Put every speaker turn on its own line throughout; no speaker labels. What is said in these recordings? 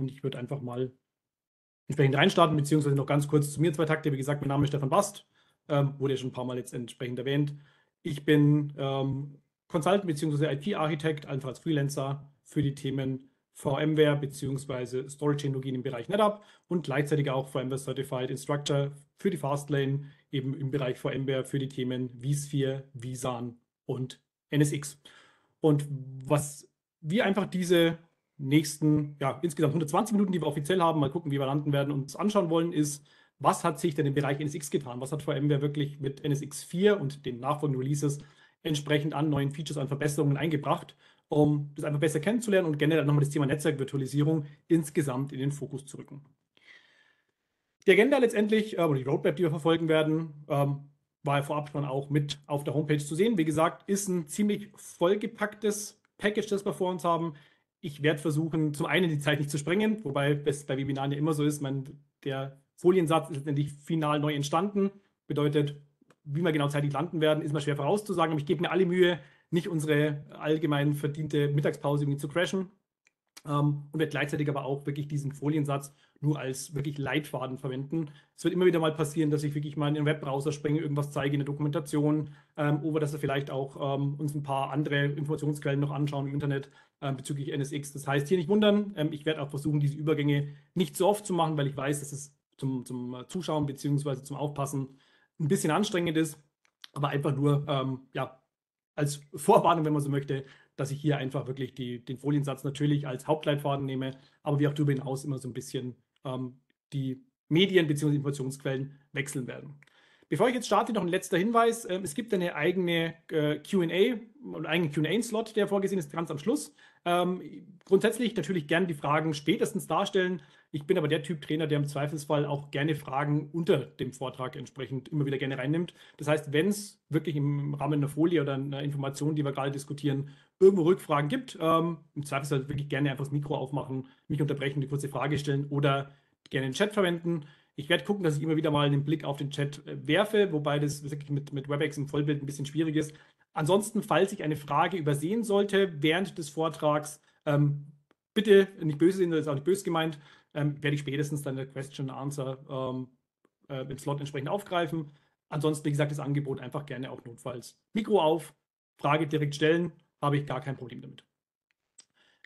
und ich würde einfach mal entsprechend reinstarten, beziehungsweise noch ganz kurz zu mir zwei Takte. Wie gesagt, mein Name ist Stefan Bast, ähm, wurde ja schon ein paar Mal jetzt entsprechend erwähnt. Ich bin ähm, Consultant bzw. IT-Architekt, einfach als Freelancer für die Themen VMware bzw. Storage-Technologien im Bereich NetApp und gleichzeitig auch VMware Certified Instructor für die Fastlane, eben im Bereich VMware für die Themen vSphere, vSAN und NSX. Und was wir einfach diese nächsten, ja, insgesamt 120 Minuten, die wir offiziell haben, mal gucken, wie wir landen werden, uns anschauen wollen, ist, was hat sich denn im Bereich NSX getan? Was hat VMware wirklich mit NSX 4 und den nachfolgenden Releases entsprechend an neuen Features, an Verbesserungen eingebracht, um das einfach besser kennenzulernen und generell nochmal das Thema Netzwerkvirtualisierung insgesamt in den Fokus zu rücken. Die Agenda letztendlich, äh, oder die Roadmap, die wir verfolgen werden, ähm, war ja vorab schon auch mit auf der Homepage zu sehen. Wie gesagt, ist ein ziemlich vollgepacktes Package, das wir vor uns haben. Ich werde versuchen, zum einen die Zeit nicht zu sprengen, wobei es bei Webinaren ja immer so ist, man, der Foliensatz ist letztendlich final neu entstanden. Bedeutet, wie wir genau zeitlich landen werden, ist mal schwer vorauszusagen, aber ich gebe mir alle Mühe, nicht unsere allgemein verdiente Mittagspause irgendwie zu crashen. Ähm, und werde gleichzeitig aber auch wirklich diesen Foliensatz nur als wirklich Leitfaden verwenden. Es wird immer wieder mal passieren, dass ich wirklich mal in den Webbrowser springe, irgendwas zeige in der Dokumentation ähm, oder dass wir vielleicht auch ähm, uns ein paar andere Informationsquellen noch anschauen im Internet ähm, bezüglich NSX. Das heißt, hier nicht wundern, ähm, ich werde auch versuchen, diese Übergänge nicht so oft zu machen, weil ich weiß, dass es zum, zum Zuschauen bzw. zum Aufpassen ein bisschen anstrengend ist, aber einfach nur ähm, ja, als Vorwarnung, wenn man so möchte, dass ich hier einfach wirklich die, den Foliensatz natürlich als Hauptleitfaden nehme, aber wir auch darüber hinaus immer so ein bisschen ähm, die Medien bzw. Informationsquellen wechseln werden. Bevor ich jetzt starte, noch ein letzter Hinweis. Ähm, es gibt eine eigene äh, QA, einen eigenen QA-Slot, der vorgesehen ist, ganz am Schluss. Ähm, grundsätzlich natürlich gerne die Fragen spätestens darstellen. Ich bin aber der Typ Trainer, der im Zweifelsfall auch gerne Fragen unter dem Vortrag entsprechend immer wieder gerne reinnimmt. Das heißt, wenn es wirklich im Rahmen einer Folie oder einer Information, die wir gerade diskutieren, irgendwo Rückfragen gibt, ähm, im Zweifelsfall wirklich gerne einfach das Mikro aufmachen, mich unterbrechen, eine kurze Frage stellen oder gerne den Chat verwenden. Ich werde gucken, dass ich immer wieder mal einen Blick auf den Chat äh, werfe, wobei das wirklich mit, mit WebEx im Vollbild ein bisschen schwierig ist. Ansonsten, falls ich eine Frage übersehen sollte während des Vortrags, ähm, bitte nicht böse sehen, das ist auch nicht böse gemeint, ähm, werde ich spätestens dann der Question Answer ähm, äh, im Slot entsprechend aufgreifen. Ansonsten, wie gesagt, das Angebot einfach gerne auch notfalls Mikro auf, Frage direkt stellen, habe ich gar kein Problem damit.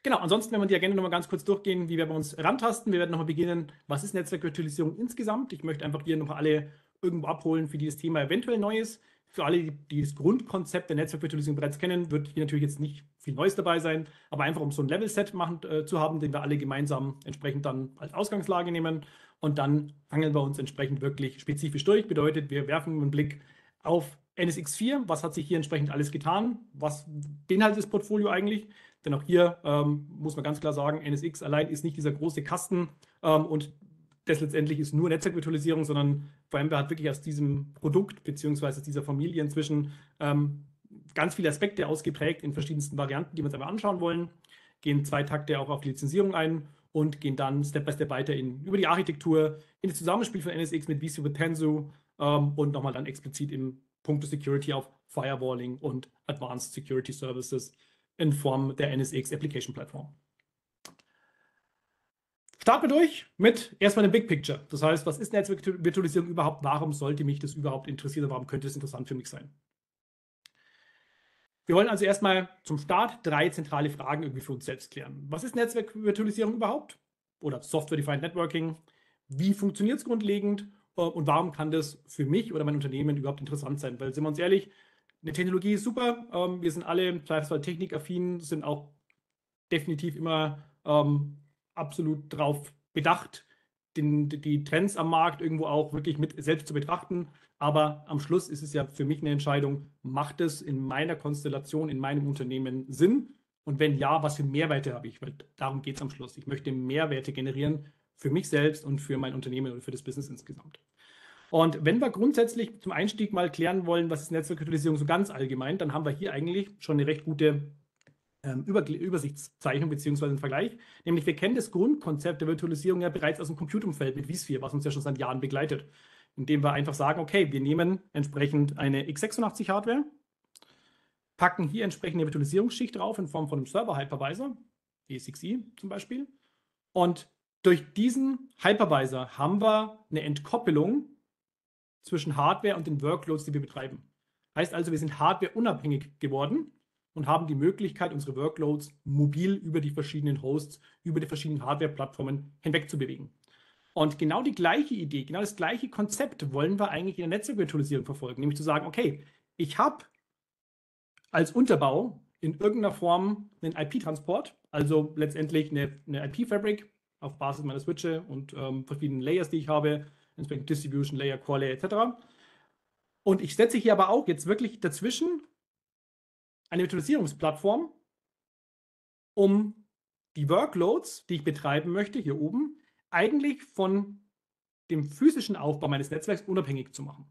Genau, ansonsten, wenn wir die Agenda nochmal ganz kurz durchgehen, wie wir uns rantasten. Wir werden nochmal beginnen, was ist Netzwerkvirtualisierung insgesamt? Ich möchte einfach hier nochmal alle irgendwo abholen, für die das Thema eventuell neu ist. Für alle, die das Grundkonzept der Netzwerkvirtualisierung bereits kennen, wird hier natürlich jetzt nicht viel Neues dabei sein, aber einfach um so ein Level-Set machen, äh, zu haben, den wir alle gemeinsam entsprechend dann als Ausgangslage nehmen. Und dann hangeln wir uns entsprechend wirklich spezifisch durch. Bedeutet, wir werfen einen Blick auf NSX4, was hat sich hier entsprechend alles getan? Was beinhaltet das Portfolio eigentlich? Denn auch hier ähm, muss man ganz klar sagen, NSX allein ist nicht dieser große Kasten ähm, und das letztendlich ist nur Netzwerkvirtualisierung, sondern VMware hat wirklich aus diesem Produkt beziehungsweise dieser Familie inzwischen ähm, ganz viele Aspekte ausgeprägt in verschiedensten Varianten, die wir uns einmal anschauen wollen, gehen zwei Takte auch auf die Lizenzierung ein und gehen dann Step by Step weiter in, über die Architektur, in das Zusammenspiel von NSX mit vSphere Tanzu ähm, und nochmal dann explizit im Punkt Security auf Firewalling und Advanced Security Services in Form der NSX Application Platform. Starten wir durch mit erstmal dem Big Picture. Das heißt, was ist Netzwerkvirtualisierung überhaupt? Warum sollte mich das überhaupt interessieren? Warum könnte es interessant für mich sein? Wir wollen also erstmal zum Start drei zentrale Fragen irgendwie für uns selbst klären. Was ist Netzwerkvirtualisierung überhaupt? Oder Software-Defined Networking? Wie funktioniert es grundlegend? Und warum kann das für mich oder mein Unternehmen überhaupt interessant sein? Weil, sind wir uns ehrlich, eine Technologie ist super. Ähm, wir sind alle im Zweifelsfall technikaffin, sind auch definitiv immer ähm, absolut darauf bedacht, den, die Trends am Markt irgendwo auch wirklich mit selbst zu betrachten. Aber am Schluss ist es ja für mich eine Entscheidung, macht es in meiner Konstellation, in meinem Unternehmen Sinn? Und wenn ja, was für Mehrwerte habe ich? Weil darum geht es am Schluss. Ich möchte Mehrwerte generieren für mich selbst und für mein Unternehmen und für das Business insgesamt. Und wenn wir grundsätzlich zum Einstieg mal klären wollen, was ist Netzwerkvirtualisierung so ganz allgemein, dann haben wir hier eigentlich schon eine recht gute ähm, Über Übersichtszeichnung bzw. einen Vergleich. Nämlich wir kennen das Grundkonzept der Virtualisierung ja bereits aus dem Computerumfeld mit vSphere, was uns ja schon seit Jahren begleitet. Indem wir einfach sagen, okay, wir nehmen entsprechend eine x86-Hardware, packen hier entsprechend eine Virtualisierungsschicht drauf in Form von einem Server-Hypervisor, E6i zum Beispiel, und Durch diesen Hypervisor haben wir eine Entkoppelung zwischen Hardware und den Workloads, die wir betreiben. Heißt also, wir sind hardwareunabhängig geworden und haben die Möglichkeit, unsere Workloads mobil über die verschiedenen Hosts, über die verschiedenen Hardware-Plattformen hinweg zu bewegen. Und genau die gleiche Idee, genau das gleiche Konzept wollen wir eigentlich in der Netzwerkvirtualisierung verfolgen, nämlich zu sagen, okay, ich habe als Unterbau in irgendeiner Form einen IP-Transport, also letztendlich eine, eine IP-Fabric auf Basis meiner Switche und ähm, verschiedenen Layers, die ich habe, entsprechend Distribution Layer, Core Layer etc. Und ich setze hier aber auch jetzt wirklich dazwischen eine Virtualisierungsplattform, um die Workloads, die ich betreiben möchte, hier oben, eigentlich von dem physischen Aufbau meines Netzwerks unabhängig zu machen.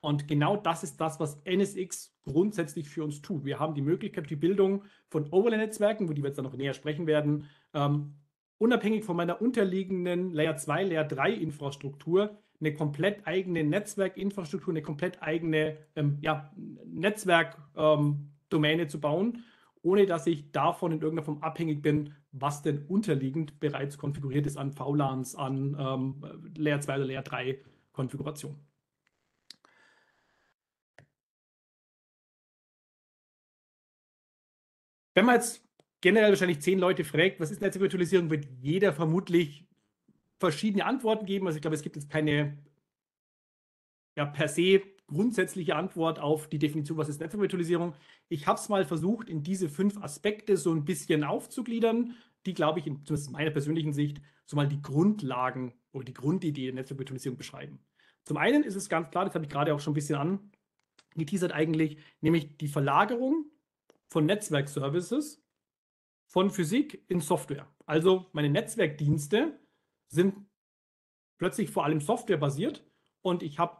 Und genau das ist das, was NSX grundsätzlich für uns tut. Wir haben die Möglichkeit, die Bildung von Overlay-Netzwerken, über die wir jetzt dann noch näher sprechen werden, ähm, unabhängig von meiner unterliegenden Layer 2, Layer 3 Infrastruktur eine komplett eigene Netzwerkinfrastruktur, eine komplett eigene ähm, ja, Netzwerkdomäne ähm, zu bauen, ohne dass ich davon in irgendeiner Form abhängig bin, was denn unterliegend bereits konfiguriert ist an VLANs, an ähm, Layer 2 oder Layer 3 Konfiguration. Wenn man jetzt generell wahrscheinlich zehn Leute fragt, was ist Netzwerkvirtualisierung, wird jeder vermutlich verschiedene Antworten geben. Also ich glaube, es gibt jetzt keine ja, per se grundsätzliche Antwort auf die Definition, was ist Netzwerkvirtualisierung. Ich habe es mal versucht, in diese fünf Aspekte so ein bisschen aufzugliedern, die, glaube ich, in, zumindest meiner persönlichen Sicht, so mal die Grundlagen oder die Grundidee der Netzwerkvirtualisierung beschreiben. Zum einen ist es ganz klar, das habe ich gerade auch schon ein bisschen angeteasert eigentlich, nämlich die Verlagerung von Netzwerkservices von Physik in Software. Also meine Netzwerkdienste sind plötzlich vor allem softwarebasiert und ich habe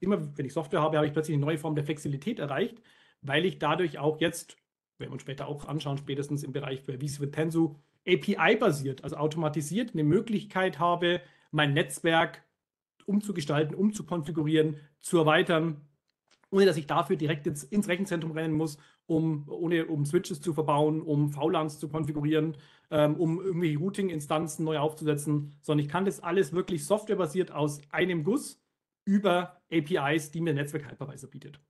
immer, wenn ich Software habe, habe ich plötzlich eine neue Form der Flexibilität erreicht, weil ich dadurch auch jetzt, werden wir uns später auch anschauen, spätestens im Bereich für vSphere Tensu, API-basiert, also automatisiert eine Möglichkeit habe, mein Netzwerk umzugestalten, umzukonfigurieren, zu erweitern, ohne dass ich dafür direkt ins, ins Rechenzentrum rennen muss, um, ohne, um Switches zu verbauen, um VLANs zu konfigurieren, ähm, um irgendwie Routing-Instanzen neu aufzusetzen, sondern ich kann das alles wirklich softwarebasiert aus einem Guss über APIs, die mir Netzwerk Hypervisor bietet.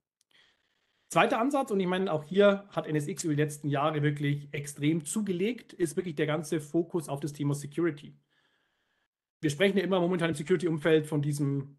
Zweiter Ansatz, und ich meine, auch hier hat NSX über die letzten Jahre wirklich extrem zugelegt, ist wirklich der ganze Fokus auf das Thema Security. Wir sprechen ja immer momentan im Security-Umfeld von diesem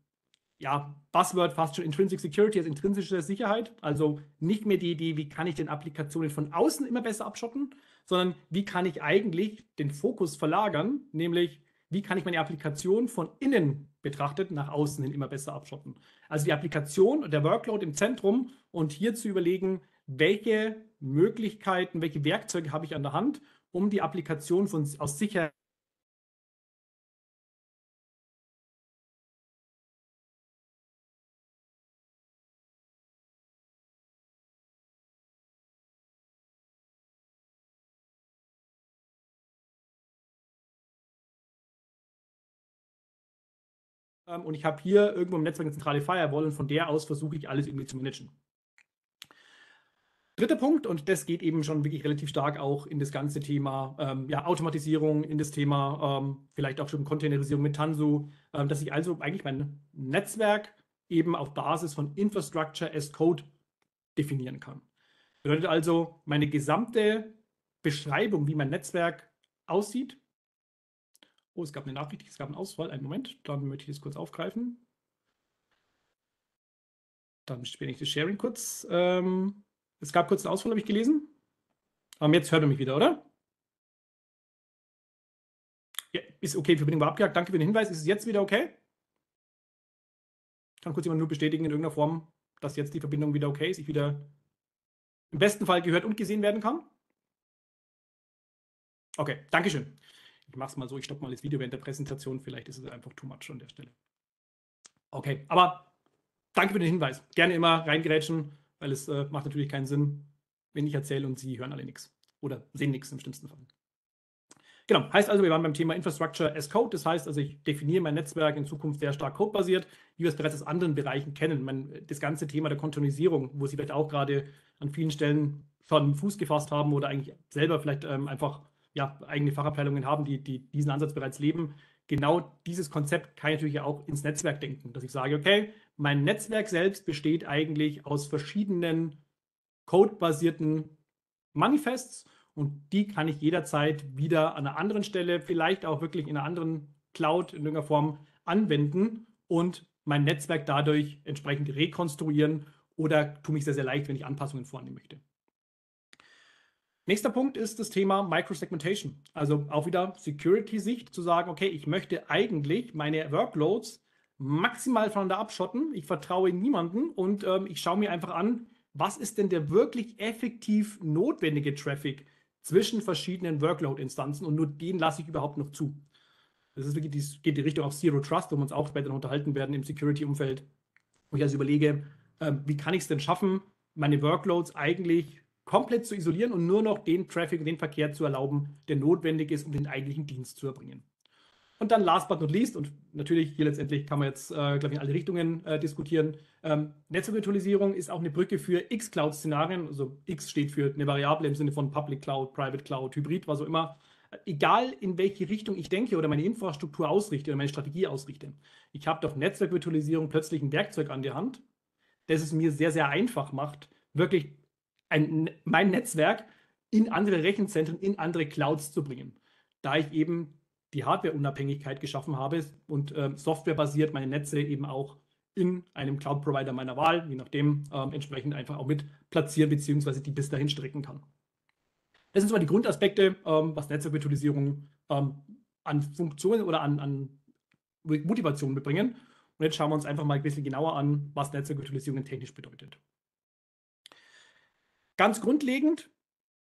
ja, Buzzword fast schon Intrinsic Security als intrinsische Sicherheit. Also nicht mehr die Idee, wie kann ich den Applikationen von außen immer besser abschotten, sondern wie kann ich eigentlich den Fokus verlagern, nämlich wie kann ich meine Applikation von innen betrachtet nach außen hin immer besser abschotten. Also die Applikation und der Workload im Zentrum und hier zu überlegen, welche Möglichkeiten, welche Werkzeuge habe ich an der Hand, um die Applikation von, aus Sicherheit Ähm, und ich habe hier irgendwo im Netzwerk eine zentrale Firewall und von der aus versuche ich alles irgendwie zu managen. Dritter Punkt, und das geht eben schon wirklich relativ stark auch in das ganze Thema ähm, ja, Automatisierung, in das Thema ähm, vielleicht auch schon Containerisierung mit Tanzu, ähm, dass ich also eigentlich mein Netzwerk eben auf Basis von Infrastructure as Code definieren kann. Bedeutet also, meine gesamte Beschreibung, wie mein Netzwerk aussieht, Oh, es gab eine Nachricht, es gab einen Ausfall. Einen Moment, dann möchte ich das kurz aufgreifen. Dann spiele ich das Sharing kurz. Ähm, es gab kurz einen Ausfall, habe ich gelesen. Aber jetzt hört er mich wieder, oder? Ja, ist okay, die Verbindung war abgehakt. Danke für den Hinweis. Ist es jetzt wieder okay? Kann kurz jemand nur bestätigen in irgendeiner Form, dass jetzt die Verbindung wieder okay ist, ich wieder im besten Fall gehört und gesehen werden kann? Okay, Dankeschön. Ich mache es mal so, ich stoppe mal das Video während der Präsentation. Vielleicht ist es einfach too much an der Stelle. Okay, aber danke für den Hinweis. Gerne immer reingerätschen, weil es äh, macht natürlich keinen Sinn, wenn ich erzähle und Sie hören alle nichts. Oder sehen nichts im schlimmsten Fall. Genau, heißt also, wir waren beim Thema Infrastructure as Code. Das heißt also, ich definiere mein Netzwerk in Zukunft sehr stark codebasiert, wie wir es bereits aus anderen Bereichen kennen. Man, das ganze Thema der Kontinuisierung, wo Sie vielleicht auch gerade an vielen Stellen schon Fuß gefasst haben oder eigentlich selber vielleicht ähm, einfach ja, eigene Fachabteilungen haben, die, die diesen Ansatz bereits leben. Genau dieses Konzept kann ich natürlich auch ins Netzwerk denken, dass ich sage, okay, mein Netzwerk selbst besteht eigentlich aus verschiedenen codebasierten Manifests und die kann ich jederzeit wieder an einer anderen Stelle, vielleicht auch wirklich in einer anderen Cloud in irgendeiner Form anwenden und mein Netzwerk dadurch entsprechend rekonstruieren oder tue mich sehr, sehr leicht, wenn ich Anpassungen vornehmen möchte. Nächster Punkt ist das Thema Microsegmentation. Also auch wieder Security-Sicht zu sagen, okay, ich möchte eigentlich meine Workloads maximal voneinander abschotten. Ich vertraue niemanden und ähm, ich schaue mir einfach an, was ist denn der wirklich effektiv notwendige Traffic zwischen verschiedenen Workload-Instanzen und nur den lasse ich überhaupt noch zu. Das ist wirklich, die, geht die Richtung auf Zero Trust, wo wir uns auch später noch unterhalten werden im Security-Umfeld. Wo ich also überlege, äh, wie kann ich es denn schaffen, meine Workloads eigentlich komplett zu isolieren und nur noch den Traffic den Verkehr zu erlauben, der notwendig ist, um den eigentlichen Dienst zu erbringen. Und dann last but not least, und natürlich hier letztendlich kann man jetzt, äh, glaube ich, in alle Richtungen äh, diskutieren. Ähm, Netzwerkvirtualisierung ist auch eine Brücke für X-Cloud-Szenarien. Also X steht für eine Variable im Sinne von Public Cloud, Private Cloud, Hybrid, was auch immer. Egal in welche Richtung ich denke oder meine Infrastruktur ausrichte oder meine Strategie ausrichte. Ich habe doch Netzwerkvirtualisierung plötzlich ein Werkzeug an der Hand, das es mir sehr, sehr einfach macht, wirklich ein, mein Netzwerk in andere Rechenzentren, in andere Clouds zu bringen. Da ich eben die Hardware-Unabhängigkeit geschaffen habe und äh, softwarebasiert meine Netze eben auch in einem Cloud-Provider meiner Wahl, je nachdem, äh, entsprechend einfach auch mit platzieren bzw. die bis dahin strecken kann. Das sind zwar die Grundaspekte, ähm, was Netzwerkvirtualisierung ähm, an Funktionen oder an, an Motivation mitbringen. Und jetzt schauen wir uns einfach mal ein bisschen genauer an, was Netzwerkvirtualisierung technisch bedeutet. Ganz grundlegend,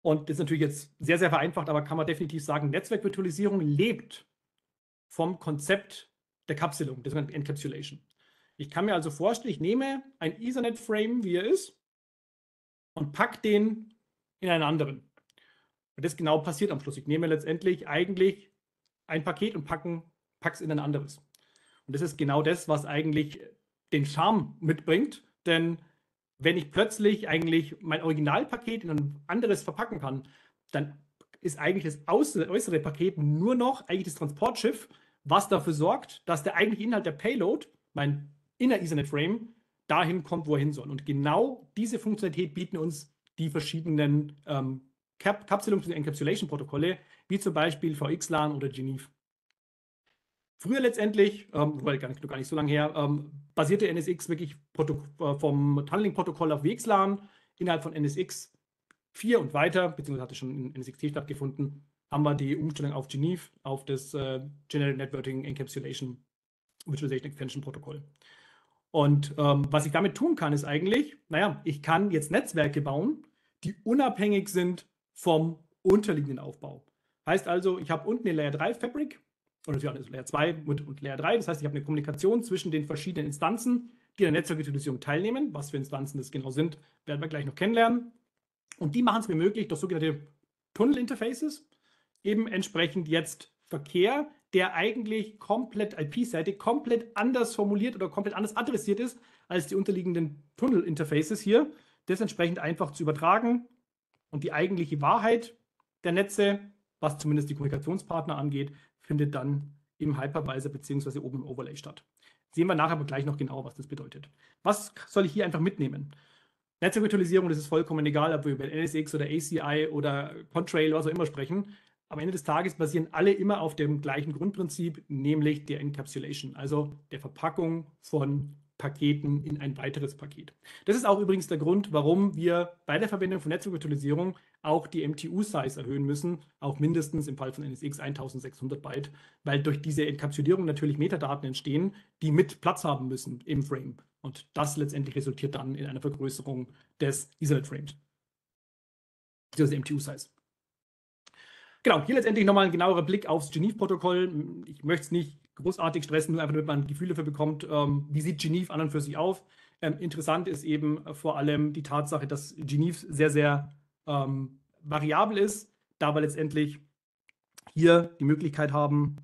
und das ist natürlich jetzt sehr, sehr vereinfacht, aber kann man definitiv sagen, Netzwerkvirtualisierung lebt vom Konzept der Kapselung, sogenannten Encapsulation. Ich kann mir also vorstellen, ich nehme ein Ethernet-Frame, wie er ist, und packe den in einen anderen. Und das genau passiert am Schluss. Ich nehme letztendlich eigentlich ein Paket und packe es in ein anderes. Und das ist genau das, was eigentlich den Charme mitbringt, denn wenn ich plötzlich eigentlich mein Originalpaket in ein anderes verpacken kann, dann ist eigentlich das äußere Paket nur noch eigentlich das Transportschiff, was dafür sorgt, dass der eigentliche Inhalt der Payload, mein inner Ethernet Frame, dahin kommt, wo er hin soll. Und genau diese Funktionalität bieten uns die verschiedenen ähm, Kap Kapselungs- und Encapsulation-Protokolle, wie zum Beispiel VXLAN oder Geneve. Früher letztendlich, ähm, weil gar nicht, gar nicht so lange her, ähm, basierte NSX wirklich Proto äh, vom Tunneling-Protokoll auf WXLAN. Innerhalb von NSX 4 und weiter, beziehungsweise hatte schon in NSX4 stattgefunden, haben wir die Umstellung auf Geneve, auf das äh, General Networking Encapsulation Virtualization Extension Protokoll. Und ähm, was ich damit tun kann, ist eigentlich, naja, ich kann jetzt Netzwerke bauen, die unabhängig sind vom unterliegenden Aufbau. Heißt also, ich habe unten eine Layer 3 Fabric, natürlich auch Layer 2 und, und Layer 3. Das heißt, ich habe eine Kommunikation zwischen den verschiedenen Instanzen, die an der Netzwerkvirtualisierung teilnehmen. Was für Instanzen das genau sind, werden wir gleich noch kennenlernen. Und die machen es mir möglich, durch sogenannte Tunnel-Interfaces eben entsprechend jetzt Verkehr, der eigentlich komplett IP-seitig, komplett anders formuliert oder komplett anders adressiert ist als die unterliegenden Tunnel-Interfaces hier, das entsprechend einfach zu übertragen und die eigentliche Wahrheit der Netze, was zumindest die Kommunikationspartner angeht, findet dann im Hypervisor bzw. oben im Overlay statt. Sehen wir nachher aber gleich noch genau, was das bedeutet. Was soll ich hier einfach mitnehmen? Netzwerkvirtualisierung, das ist vollkommen egal, ob wir über NSX oder ACI oder Contrail, was auch immer sprechen. Am Ende des Tages basieren alle immer auf dem gleichen Grundprinzip, nämlich der Encapsulation, also der Verpackung von Paketen in ein weiteres Paket. Das ist auch übrigens der Grund, warum wir bei der Verwendung von Netzwerkvirtualisierung auch die MTU-Size erhöhen müssen, auch mindestens im Fall von NSX 1600 Byte, weil durch diese Enkapsulierung natürlich Metadaten entstehen, die mit Platz haben müssen im Frame. Und das letztendlich resultiert dann in einer Vergrößerung des Ethernet-Frames. Das MTU-Size. Genau, hier letztendlich nochmal ein genauerer Blick aufs Geneve-Protokoll. Ich möchte es nicht großartig stressen, nur einfach damit man ein Gefühl dafür bekommt, ähm, wie sieht Geneve an und für sich auf. Ähm, interessant ist eben vor allem die Tatsache, dass Geneve sehr, sehr ähm, variabel ist, da wir letztendlich hier die Möglichkeit haben,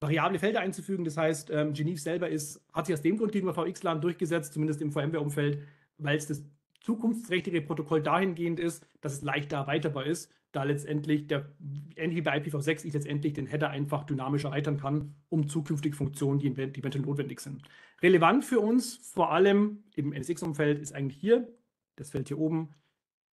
variable Felder einzufügen. Das heißt, ähm, Geneve selber ist, hat sich aus dem Grund gegenüber VXLAN durchgesetzt, zumindest im VMware-Umfeld, weil es das zukunftsträchtige Protokoll dahingehend ist, dass es leichter erweiterbar ist, da letztendlich der, ähnlich wie bei IPv6, ich letztendlich den Header einfach dynamisch erweitern kann, um zukünftige Funktionen, die, eventuell notwendig sind. Relevant für uns, vor allem im NSX-Umfeld, ist eigentlich hier, das Feld hier oben,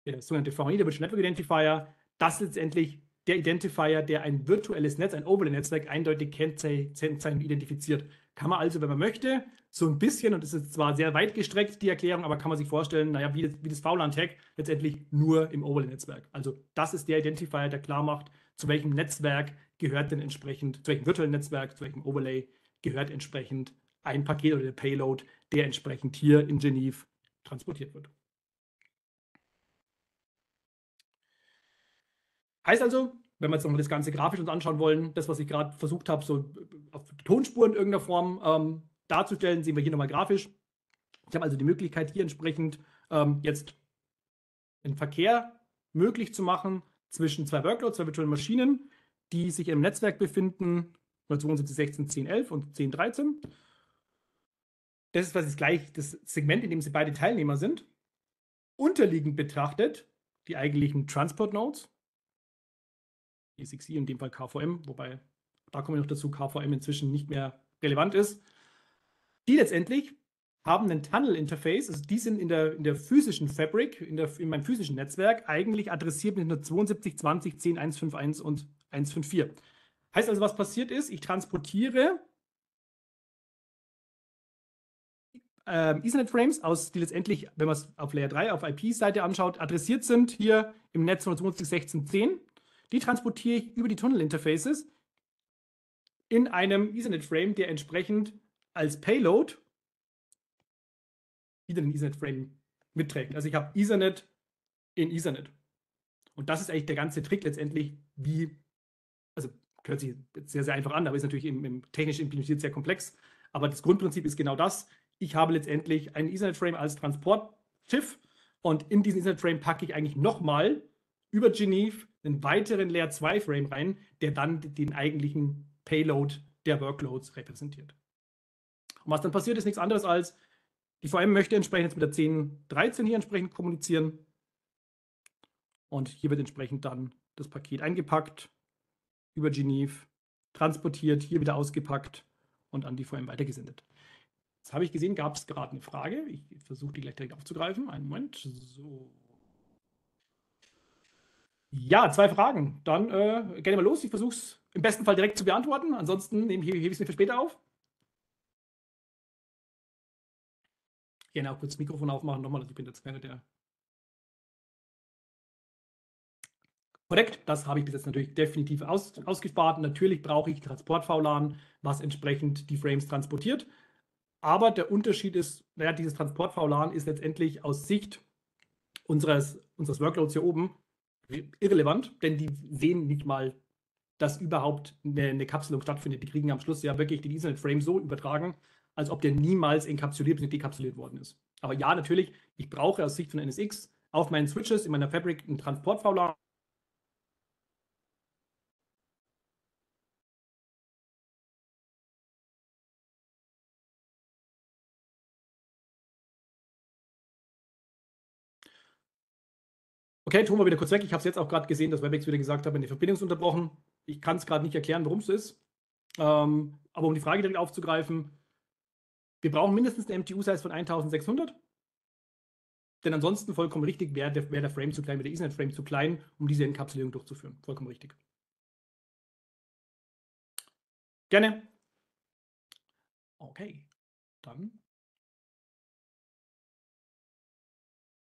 der sogenannte VNI, der Virtual Network Identifier. Das ist letztendlich der Identifier, der ein virtuelles Netz, ein Overlay-Netzwerk eindeutig Kennzeichen identifiziert. Kann man also, wenn man möchte, so ein bisschen, und das ist zwar sehr weit gestreckt, die Erklärung, aber kann man sich vorstellen, naja, wie das, wie das VLAN-Tag letztendlich nur im Overlay-Netzwerk. Also das ist der Identifier, der klar macht, zu welchem Netzwerk gehört denn entsprechend, zu welchem virtuellen Netzwerk, zu welchem Overlay gehört entsprechend ein Paket oder der Payload, der entsprechend hier in Geneve transportiert wird. Heißt also, wenn wir jetzt nochmal das Ganze grafisch uns anschauen wollen, das, was ich gerade versucht habe, so auf Tonspuren in irgendeiner Form ähm, darzustellen, sehen wir hier nochmal grafisch. Ich habe also die Möglichkeit, hier entsprechend ähm, jetzt den Verkehr möglich zu machen zwischen zwei Workloads, zwei virtuellen Maschinen, die sich im Netzwerk befinden, 172, 16, 10, 11 und 10, 13. Das ist quasi gleich das Segment, in dem sie beide Teilnehmer sind. Unterliegend betrachtet die eigentlichen Transport Nodes, ESXi, in dem Fall KVM, wobei da kommen wir noch dazu, KVM inzwischen nicht mehr relevant ist. Die letztendlich haben ein Tunnel-Interface, also die sind in der, in der physischen Fabric, in, der, in meinem physischen Netzwerk eigentlich adressiert mit 172, 20, 10, 151 und 154. Heißt also, was passiert ist, ich transportiere äh, Ethernet-Frames aus, die letztendlich, wenn man es auf Layer 3 auf IP-Seite anschaut, adressiert sind hier im Netz 172, 16, 10 die transportiere ich über die Tunnel-Interfaces in einem Ethernet-Frame, der entsprechend als Payload wieder den Ethernet-Frame mitträgt. Also ich habe Ethernet in Ethernet. Und das ist eigentlich der ganze Trick letztendlich, wie, also hört sich sehr, sehr einfach an, aber ist natürlich im, im technisch implementiert sehr komplex. Aber das Grundprinzip ist genau das. Ich habe letztendlich einen Ethernet-Frame als Transportschiff und in diesen Ethernet-Frame packe ich eigentlich nochmal über Geneve einen weiteren Layer 2 Frame rein, der dann den eigentlichen Payload der Workloads repräsentiert. Und was dann passiert, ist nichts anderes als, die VM möchte entsprechend jetzt mit der 1013 hier entsprechend kommunizieren. Und hier wird entsprechend dann das Paket eingepackt, über Geneve, transportiert, hier wieder ausgepackt und an die VM weitergesendet. Jetzt habe ich gesehen, gab es gerade eine Frage. Ich versuche die gleich direkt aufzugreifen. Einen Moment. So. Ja, zwei Fragen. Dann äh, gerne mal los. Ich versuche es im besten Fall direkt zu beantworten. Ansonsten hebe ich es mir für später auf. Gerne auch kurz das Mikrofon aufmachen. Nochmal, ich bin jetzt keiner der. Korrekt, das habe ich bis jetzt natürlich definitiv aus, ausgespart. Natürlich brauche ich Transport-VLAN, was entsprechend die Frames transportiert. Aber der Unterschied ist, naja, dieses Transport-VLAN ist letztendlich aus Sicht unseres, unseres Workloads hier oben irrelevant, denn die sehen nicht mal, dass überhaupt eine, eine Kapselung stattfindet. Die kriegen am Schluss ja wirklich den Ethernet-Frame so übertragen, als ob der niemals enkapsuliert bzw. dekapsuliert worden ist. Aber ja, natürlich, ich brauche aus Sicht von NSX auf meinen Switches in meiner Fabric ein Transport-VLAN Okay, tun wir wieder kurz weg. Ich habe es jetzt auch gerade gesehen, dass Webex wieder gesagt hat, die Verbindung ist unterbrochen. Ich kann es gerade nicht erklären, warum es ist. Ähm, aber um die Frage direkt aufzugreifen, wir brauchen mindestens eine MTU-Size von 1600. Denn ansonsten vollkommen richtig wäre der, wär der Frame zu klein, wäre der Ethernet-Frame zu klein, um diese Enkapsulierung durchzuführen. Vollkommen richtig. Gerne. Okay, dann.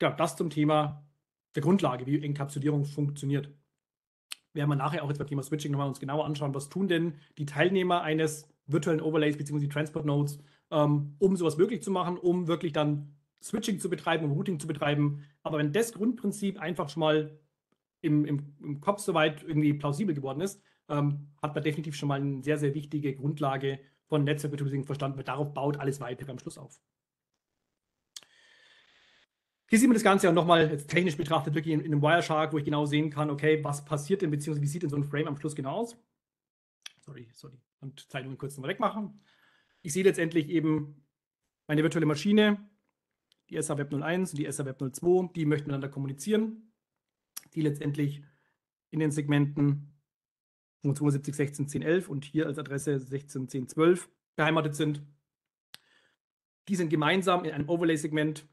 Ja, das zum Thema der Grundlage, wie Enkapsulierung funktioniert. Werden wir nachher auch jetzt beim Thema Switching nochmal uns genauer anschauen, was tun denn die Teilnehmer eines virtuellen Overlays bzw. Transport Nodes, ähm, um sowas möglich zu machen, um wirklich dann Switching zu betreiben, um Routing zu betreiben. Aber wenn das Grundprinzip einfach schon mal im, im, im Kopf soweit irgendwie plausibel geworden ist, ähm, hat man definitiv schon mal eine sehr, sehr wichtige Grundlage von Netzwerk Virtualisierung verstanden, weil darauf baut alles weitere am Schluss auf. Hier sieht man das Ganze ja nochmal technisch betrachtet wirklich in, in einem Wireshark, wo ich genau sehen kann, okay, was passiert denn, beziehungsweise wie sieht denn so ein Frame am Schluss genau aus. Sorry, sorry. Und Zeichnungen kurz nochmal wegmachen. Ich sehe letztendlich eben meine virtuelle Maschine, die SA Web 01 und die SA Web 02, die möchten miteinander kommunizieren, die letztendlich in den Segmenten 72, 16, 10, 11 und hier als Adresse 16, 10, 12 beheimatet sind. Die sind gemeinsam in einem Overlay-Segment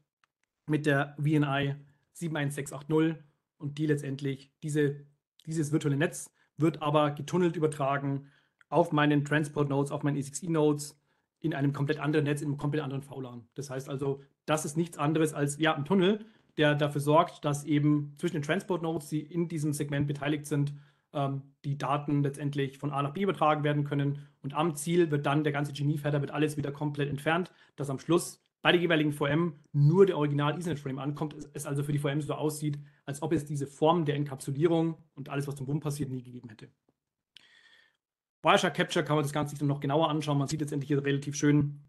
mit der VNI 71680 und die letztendlich, diese, dieses virtuelle Netz wird aber getunnelt übertragen auf meinen Transport Nodes, auf meinen ESXi Nodes in einem komplett anderen Netz, in einem komplett anderen VLAN. Das heißt also, das ist nichts anderes als ja, ein Tunnel, der dafür sorgt, dass eben zwischen den Transport Nodes, die in diesem Segment beteiligt sind, ähm, die Daten letztendlich von A nach B übertragen werden können. Und am Ziel wird dann der ganze Genie-Header, wird alles wieder komplett entfernt, dass am Schluss bei der jeweiligen VM nur der Original Ethernet-Frame ankommt, es also für die VM so aussieht, als ob es diese Form der Enkapsulierung und alles, was drumherum passiert, nie gegeben hätte. Wireshark Capture kann man das Ganze sich noch genauer anschauen. Man sieht letztendlich hier relativ schön,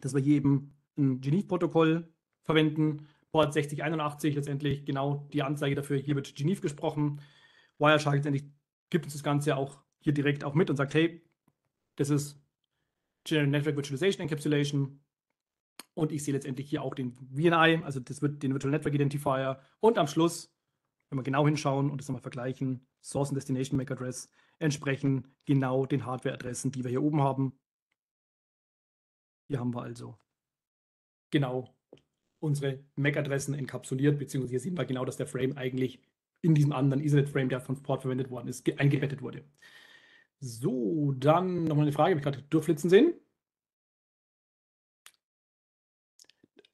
dass wir hier eben ein Geneve-Protokoll verwenden. Port 6081 letztendlich genau die Anzeige dafür. Hier wird Geneve gesprochen. Wireshark letztendlich gibt uns das Ganze auch hier direkt auch mit und sagt, hey, das ist General Network Virtualization Encapsulation. Und ich sehe letztendlich hier auch den VNI, also das wird den Virtual Network Identifier. Und am Schluss, wenn wir genau hinschauen und das nochmal vergleichen, Source und Destination MAC Address entsprechen genau den Hardware-Adressen, die wir hier oben haben. Hier haben wir also genau unsere MAC-Adressen enkapsuliert, beziehungsweise hier sehen wir genau, dass der Frame eigentlich in diesem anderen Ethernet-Frame, der von Port verwendet worden ist, eingebettet wurde. So, dann nochmal eine Frage, habe ich gerade durchflitzen sehen.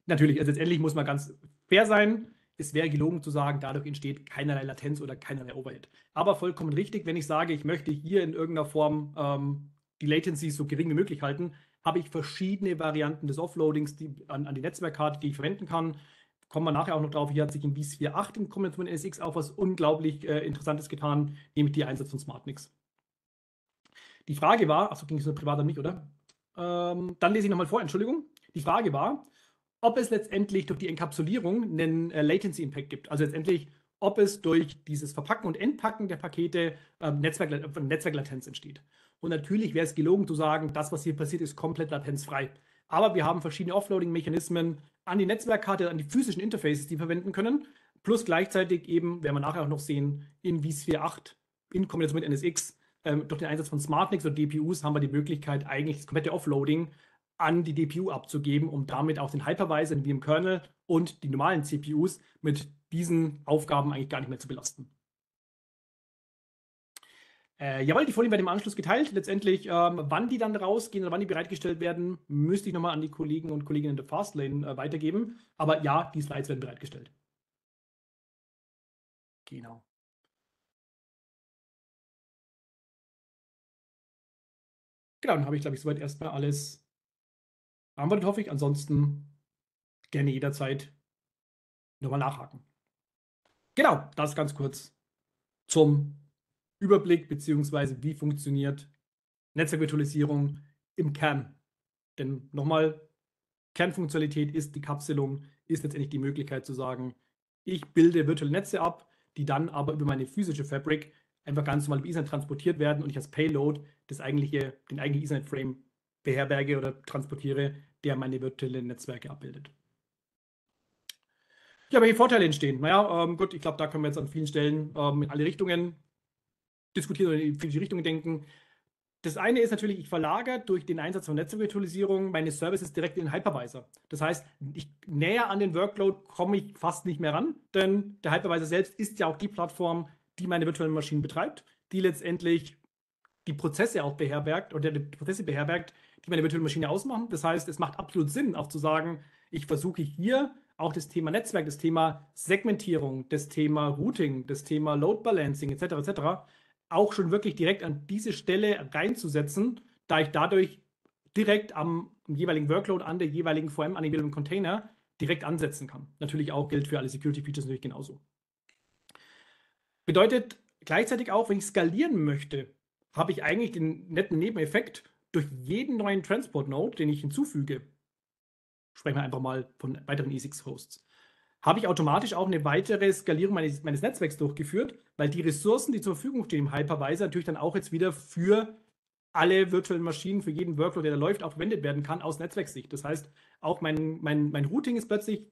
Natürlich, also letztendlich muss man ganz fair sein. Es wäre gelogen zu sagen, dadurch entsteht keinerlei Latenz oder keinerlei Overhead. Aber vollkommen richtig, wenn ich sage, ich möchte hier in irgendeiner Form ähm, die Latency so gering wie möglich halten, habe ich verschiedene Varianten des Offloadings die, an, an die Netzwerkkarte, die ich verwenden kann. Kommen wir nachher auch noch drauf. Hier hat sich in BIS 4.8 in Kombination mit NSX auch was unglaublich äh, Interessantes getan, nämlich die Einsatz von SmartNICs. Die Frage war, achso, ging es nur privat an mich, oder? Ähm, dann lese ich nochmal vor, Entschuldigung. Die Frage war, ob es letztendlich durch die Enkapsulierung einen äh, Latency Impact gibt. Also letztendlich, ob es durch dieses Verpacken und Entpacken der Pakete ähm, Netzwerk, äh, Netzwerklatenz entsteht. Und natürlich wäre es gelogen zu sagen, das, was hier passiert, ist komplett latenzfrei. Aber wir haben verschiedene Offloading-Mechanismen an die Netzwerkkarte, an die physischen Interfaces, die wir verwenden können. Plus gleichzeitig eben, werden wir nachher auch noch sehen, in vSphere 8 in Kombination mit NSX, ähm, durch den Einsatz von SmartNICs und DPUs haben wir die Möglichkeit, eigentlich das komplette Offloading an die DPU abzugeben, um damit auch den Hypervisor wie im Kernel und die normalen CPUs mit diesen Aufgaben eigentlich gar nicht mehr zu belasten. Äh, jawohl, die Folien werden im Anschluss geteilt. Letztendlich, ähm, wann die dann rausgehen oder wann die bereitgestellt werden, müsste ich nochmal an die Kollegen und Kolleginnen der Fastlane äh, weitergeben. Aber ja, die Slides werden bereitgestellt. Genau. Genau, dann habe ich, glaube ich, soweit erstmal alles beantwortet, hoffe ich. Ansonsten gerne jederzeit nochmal nachhaken. Genau, das ganz kurz zum Überblick beziehungsweise wie funktioniert Netzwerkvirtualisierung im Kern. Denn nochmal, Kernfunktionalität ist die Kapselung, ist letztendlich die Möglichkeit zu sagen, ich bilde virtuelle Netze ab, die dann aber über meine physische Fabric einfach ganz normal wie Ethernet transportiert werden und ich als Payload das eigentliche, den eigentlichen Ethernet-Frame beherberge oder transportiere, der meine virtuellen Netzwerke abbildet. Ja, welche Vorteile entstehen? Naja, ähm, gut, ich glaube, da können wir jetzt an vielen Stellen ähm, in alle Richtungen diskutieren oder in viele Richtungen denken. Das eine ist natürlich, ich verlagere durch den Einsatz von Netzwerkvirtualisierung meine Services direkt in den Hypervisor. Das heißt, ich näher an den Workload komme ich fast nicht mehr ran, denn der Hypervisor selbst ist ja auch die Plattform, die meine virtuellen Maschinen betreibt, die letztendlich die Prozesse auch beherbergt oder die Prozesse beherbergt, die meine virtuelle Maschine ausmachen. Das heißt, es macht absolut Sinn, auch zu sagen, ich versuche hier auch das Thema Netzwerk, das Thema Segmentierung, das Thema Routing, das Thema Load Balancing etc. etc. auch schon wirklich direkt an diese Stelle reinzusetzen, da ich dadurch direkt am, jeweiligen Workload an der jeweiligen VM, an dem jeweiligen Container direkt ansetzen kann. Natürlich auch gilt für alle Security Features natürlich genauso. Bedeutet gleichzeitig auch, wenn ich skalieren möchte, habe ich eigentlich den netten Nebeneffekt, durch jeden neuen Transport-Node, den ich hinzufüge, sprechen wir einfach mal von weiteren ESX-Hosts, habe ich automatisch auch eine weitere Skalierung meines, meines, Netzwerks durchgeführt, weil die Ressourcen, die zur Verfügung stehen im Hypervisor, natürlich dann auch jetzt wieder für alle virtuellen Maschinen, für jeden Workload, der da läuft, auch verwendet werden kann aus Netzwerksicht. Das heißt, auch mein, mein, mein Routing ist plötzlich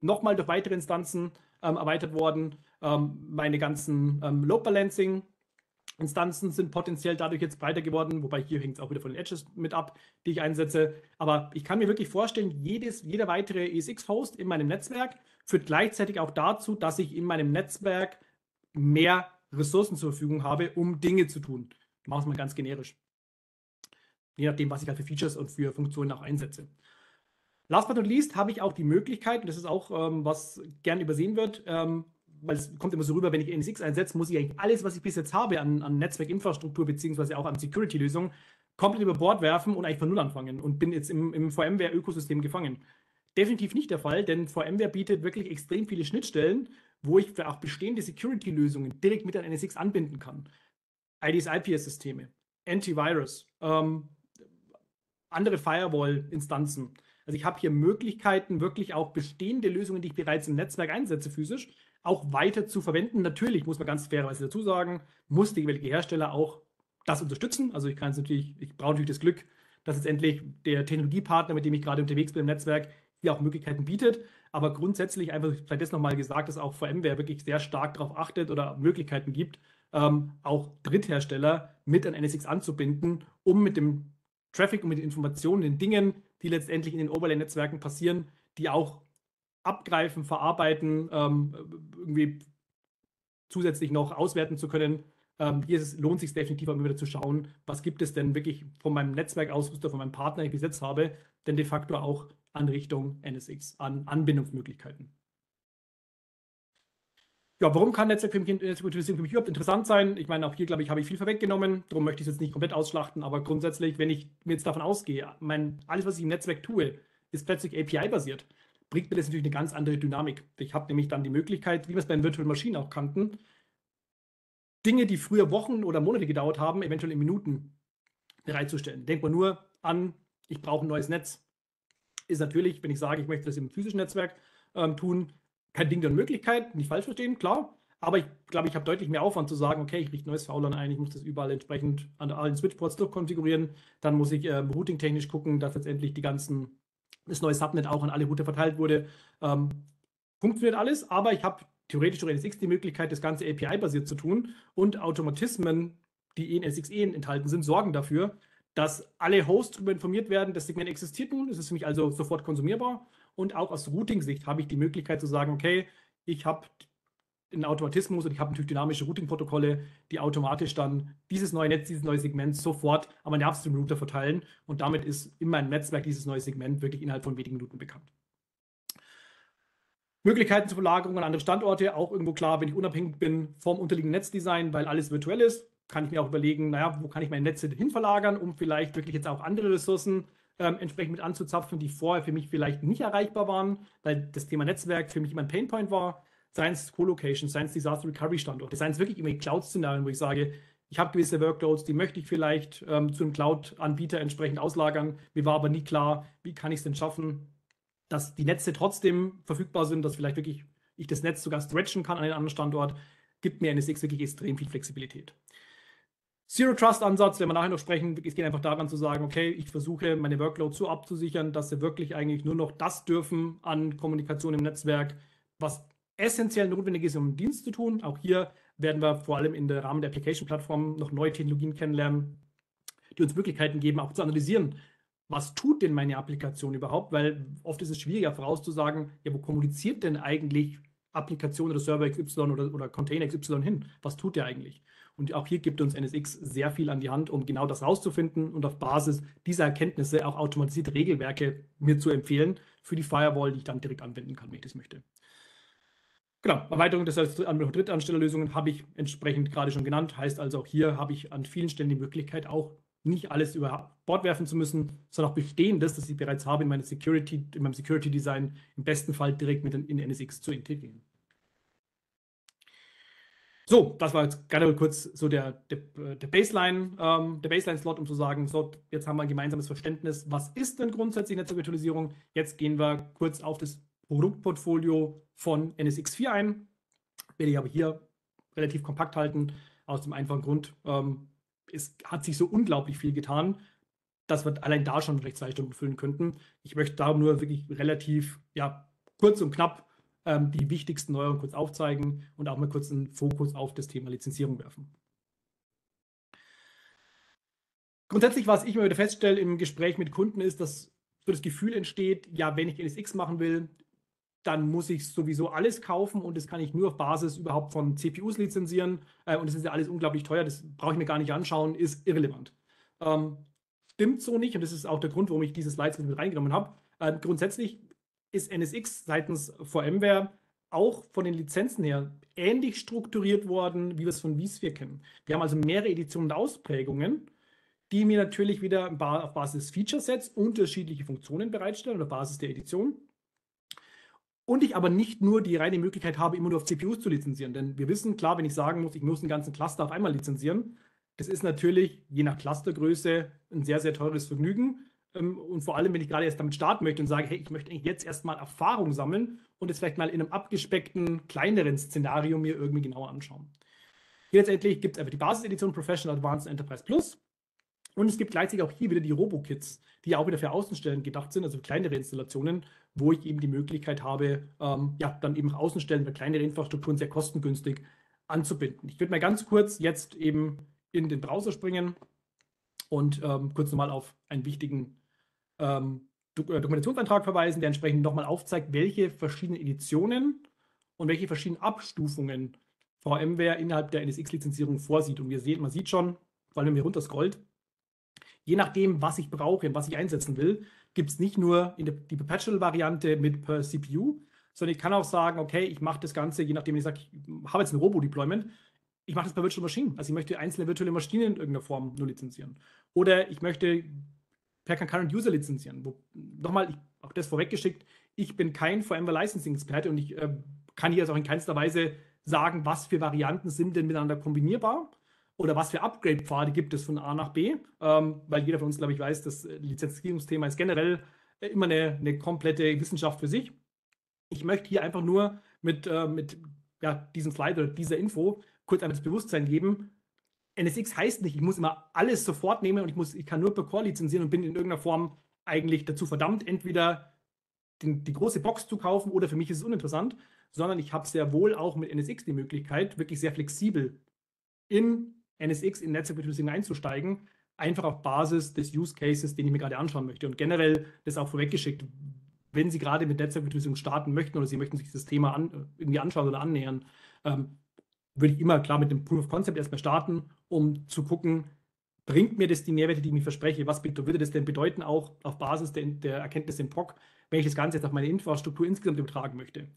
nochmal durch weitere Instanzen ähm, erweitert worden. Ähm, meine ganzen ähm, Load Balancing Instanzen sind potenziell dadurch jetzt breiter geworden, wobei hier hängt es auch wieder von den Edges mit ab, die ich einsetze. Aber ich kann mir wirklich vorstellen, jedes, jeder weitere ESX-Host in meinem Netzwerk führt gleichzeitig auch dazu, dass ich in meinem Netzwerk mehr Ressourcen zur Verfügung habe, um Dinge zu tun. Ich mache es mal ganz generisch. Je nachdem, was ich halt für Features und für Funktionen auch einsetze. Last but not least habe ich auch die Möglichkeit, und das ist auch ähm, was gern übersehen wird, ähm, weil es kommt immer so rüber, wenn ich NSX einsetze, muss ich eigentlich alles, was ich bis jetzt habe an, an Netzwerkinfrastruktur beziehungsweise auch an Security-Lösungen, komplett über Bord werfen und eigentlich von Null anfangen und bin jetzt im, im VMware-Ökosystem gefangen. Definitiv nicht der Fall, denn VMware bietet wirklich extrem viele Schnittstellen, wo ich auch bestehende Security-Lösungen direkt mit an NSX anbinden kann. IDS-IPS-Systeme, Antivirus, ähm, andere Firewall-Instanzen. Also ich habe hier Möglichkeiten, wirklich auch bestehende Lösungen, die ich bereits im Netzwerk einsetze, physisch, auch weiter zu verwenden. Natürlich muss man ganz fairerweise dazu sagen, muss der jeweilige Hersteller auch das unterstützen. Also ich kann es natürlich, ich brauche natürlich das Glück, dass letztendlich der Technologiepartner, mit dem ich gerade unterwegs bin im Netzwerk, hier auch Möglichkeiten bietet. Aber grundsätzlich einfach, vielleicht das nochmal gesagt, dass auch VMware wirklich sehr stark darauf achtet oder Möglichkeiten gibt, ähm, auch Dritthersteller mit an NSX anzubinden, um mit dem Traffic und mit den Informationen, den Dingen, die letztendlich in den Overlay-Netzwerken passieren, die auch abgreifen, verarbeiten, ähm, irgendwie zusätzlich noch auswerten zu können. Ähm, hier es, lohnt sich definitiv immer wieder zu schauen, was gibt es denn wirklich von meinem Netzwerkausrüster, von meinem Partner, den ich bis habe, denn de facto auch an Richtung NSX, an Anbindungsmöglichkeiten. Ja, warum kann Netzwerk für mich, Netzwerkvirtualisierung für mich überhaupt interessant sein? Ich meine, auch hier, glaube ich, habe ich viel vorweggenommen. Darum möchte ich es jetzt nicht komplett ausschlachten. Aber grundsätzlich, wenn ich mir jetzt davon ausgehe, mein, alles, was ich im Netzwerk tue, ist plötzlich API-basiert, bringt mir das natürlich eine ganz andere Dynamik. Ich habe nämlich dann die Möglichkeit, wie wir es bei den Virtual Maschinen auch kannten, Dinge, die früher Wochen oder Monate gedauert haben, eventuell in Minuten bereitzustellen. Denkt man nur an, ich brauche ein neues Netz. Ist natürlich, wenn ich sage, ich möchte das im physischen Netzwerk ähm, tun, kein Ding der Möglichkeit, nicht falsch verstehen, klar. Aber ich glaube, ich habe deutlich mehr Aufwand zu sagen, okay, ich richte neues VLAN ein, ich muss das überall entsprechend an allen Switchports durchkonfigurieren. Dann muss ich ähm, routing-technisch gucken, dass letztendlich die ganzen, das neue Subnet auch an alle Router verteilt wurde. Ähm, funktioniert alles, aber ich habe theoretisch durch NSX die Möglichkeit, das Ganze API-basiert zu tun und Automatismen, die in NSXE enthalten sind, sorgen dafür, dass alle Hosts darüber informiert werden, das Segment existiert nun, es ist für mich also sofort konsumierbar und auch aus Routing-Sicht habe ich die Möglichkeit zu sagen, okay, ich habe einen Automatismus und ich habe natürlich dynamische Routing-Protokolle, die automatisch dann dieses neue Netz, dieses neue Segment sofort an meine Upstream-Router verteilen und damit ist in meinem Netzwerk dieses neue Segment wirklich innerhalb von wenigen Minuten bekannt. Möglichkeiten zur Verlagerung an andere Standorte, auch irgendwo klar, wenn ich unabhängig bin vom unterliegenden Netzdesign, weil alles virtuell ist, kann ich mir auch überlegen, naja, wo kann ich meine Netze hin verlagern, um vielleicht wirklich jetzt auch andere Ressourcen ähm, entsprechend mit anzuzapfen, die vorher für mich vielleicht nicht erreichbar waren, weil das Thema Netzwerk für mich immer ein Painpoint war. Seien es Co-Location, seien es Disaster Recovery Standorte, seien es wirklich immer Cloud-Szenarien, wo ich sage, ich habe gewisse Workloads, die möchte ich vielleicht ähm, zu einem Cloud-Anbieter entsprechend auslagern. Mir war aber nie klar, wie kann ich es denn schaffen, dass die Netze trotzdem verfügbar sind, dass vielleicht wirklich ich das Netz sogar stretchen kann an einen anderen Standort, gibt mir NSX wirklich extrem viel Flexibilität. Zero Trust Ansatz, wenn wir nachher noch sprechen, es geht einfach daran zu sagen, okay, ich versuche meine Workloads so abzusichern, dass sie wirklich eigentlich nur noch das dürfen an Kommunikation im Netzwerk, was essentiell notwendig ist, um einen Dienst zu tun. Auch hier werden wir vor allem im Rahmen der Application-Plattform noch neue Technologien kennenlernen, die uns Möglichkeiten geben, auch zu analysieren, was tut denn meine Applikation überhaupt? Weil oft ist es schwieriger vorauszusagen, ja, wo kommuniziert denn eigentlich Applikation oder Server XY oder, oder Container XY hin? Was tut der eigentlich? Und auch hier gibt uns NSX sehr viel an die Hand, um genau das rauszufinden und auf Basis dieser Erkenntnisse auch automatisierte Regelwerke mir zu empfehlen für die Firewall, die ich dann direkt anwenden kann, wenn ich das möchte. Genau, Erweiterung des Drittanstellerlösungen habe ich entsprechend gerade schon genannt. Heißt also auch hier habe ich an vielen Stellen die Möglichkeit, auch nicht alles über Bord werfen zu müssen, sondern auch Bestehendes, das ich bereits habe, in, meine Security, in meinem Security Design im besten Fall direkt mit in NSX zu integrieren. So, das war jetzt gerade kurz so der, der, der Baseline, ähm, der Baseline-Slot, um zu sagen, so, jetzt haben wir ein gemeinsames Verständnis, was ist denn grundsätzlich Netzwerkvirtualisierung? Jetzt gehen wir kurz auf das Produktportfolio von NSX4 ein. Werde ich aber hier relativ kompakt halten, aus dem einfachen Grund, ähm, es hat sich so unglaublich viel getan, dass wir allein da schon vielleicht zwei Stunden füllen könnten. Ich möchte da nur wirklich relativ ja, kurz und knapp ähm, die wichtigsten Neuerungen kurz aufzeigen und auch mal kurz einen Fokus auf das Thema Lizenzierung werfen. Grundsätzlich, was ich immer wieder feststelle im Gespräch mit Kunden, ist, dass so das Gefühl entsteht, ja, wenn ich NSX machen will, dann muss ich sowieso alles kaufen und das kann ich nur auf Basis überhaupt von CPUs lizenzieren. Äh, und das ist ja alles unglaublich teuer, das brauche ich mir gar nicht anschauen, ist irrelevant. Ähm, stimmt so nicht und das ist auch der Grund, warum ich diese Slides mit reingenommen habe. Ähm, grundsätzlich ist NSX seitens VMware auch von den Lizenzen her ähnlich strukturiert worden, wie wir es von vSphere kennen. Wir haben also mehrere Editionen und Ausprägungen, die mir natürlich wieder auf Basis Feature-Sets unterschiedliche Funktionen bereitstellen oder Basis der Edition. Und ich aber nicht nur die reine Möglichkeit habe, immer nur auf CPUs zu lizenzieren. Denn wir wissen, klar, wenn ich sagen muss, ich muss einen ganzen Cluster auf einmal lizenzieren, das ist natürlich je nach Clustergröße ein sehr, sehr teures Vergnügen. Ähm, und vor allem, wenn ich gerade erst damit starten möchte und sage, hey, ich möchte jetzt erstmal Erfahrung sammeln und es vielleicht mal in einem abgespeckten, kleineren Szenario mir irgendwie genauer anschauen. Hier letztendlich gibt es einfach die Basisedition Professional Advanced Enterprise Plus. Und es gibt gleichzeitig auch hier wieder die Robo-Kits, die auch wieder für Außenstellen gedacht sind, also kleinere Installationen, wo ich eben die Möglichkeit habe, ähm, ja, dann eben Außenstellen für kleinere Infrastrukturen sehr kostengünstig anzubinden. Ich würde mal ganz kurz jetzt eben in den Browser springen und ähm, kurz nochmal auf einen wichtigen ähm, äh, Dokumentationseintrag verweisen, der entsprechend nochmal aufzeigt, welche verschiedenen Editionen und welche verschiedenen Abstufungen VMware innerhalb der NSX-Lizenzierung vorsieht. Und wir sehen, man sieht schon, vor allem wenn man hier runter scrollt, je nachdem, was ich brauche und was ich einsetzen will, gibt es nicht nur der, die Perpetual-Variante mit per CPU, sondern ich kann auch sagen, okay, ich mache das Ganze, je nachdem, ich sage, ich habe jetzt ein Robo-Deployment, ich mache das per Virtual Machine. Also ich möchte einzelne virtuelle Maschinen in irgendeiner Form nur lizenzieren. Oder ich möchte per Concurrent User lizenzieren. Wo, nochmal, ich, auch das vorweggeschickt, ich bin kein VMware Licensing-Experte und ich äh, kann hier also auch in keinster Weise sagen, was für Varianten sind denn miteinander kombinierbar oder was für Upgrade-Pfade gibt es von A nach B, ähm, weil jeder von uns, glaube ich, weiß, das Lizenzierungsthema ist generell äh, immer eine, eine, komplette Wissenschaft für sich. Ich möchte hier einfach nur mit, äh, mit ja, diesem Slide oder dieser Info kurz einmal das Bewusstsein geben, NSX heißt nicht, ich muss immer alles sofort nehmen und ich, muss, ich kann nur per Core lizenzieren und bin in irgendeiner Form eigentlich dazu verdammt, entweder den, die große Box zu kaufen oder für mich ist es uninteressant, sondern ich habe sehr wohl auch mit NSX die Möglichkeit, wirklich sehr flexibel in NSX in Netzwerkbetriebssystem einzusteigen, einfach auf Basis des Use Cases, den ich mir gerade anschauen möchte. Und generell das auch vorweggeschickt, wenn Sie gerade mit Netzwerkbetriebssystem starten möchten oder Sie möchten sich das Thema an, irgendwie anschauen oder annähern, ähm, würde ich immer klar mit dem Proof of Concept erstmal starten, um zu gucken, bringt mir das die Mehrwerte, die ich mir verspreche? Was würde das denn bedeuten, auch auf Basis der, der Erkenntnis im POC, wenn ich das Ganze jetzt auf meine Infrastruktur insgesamt übertragen möchte?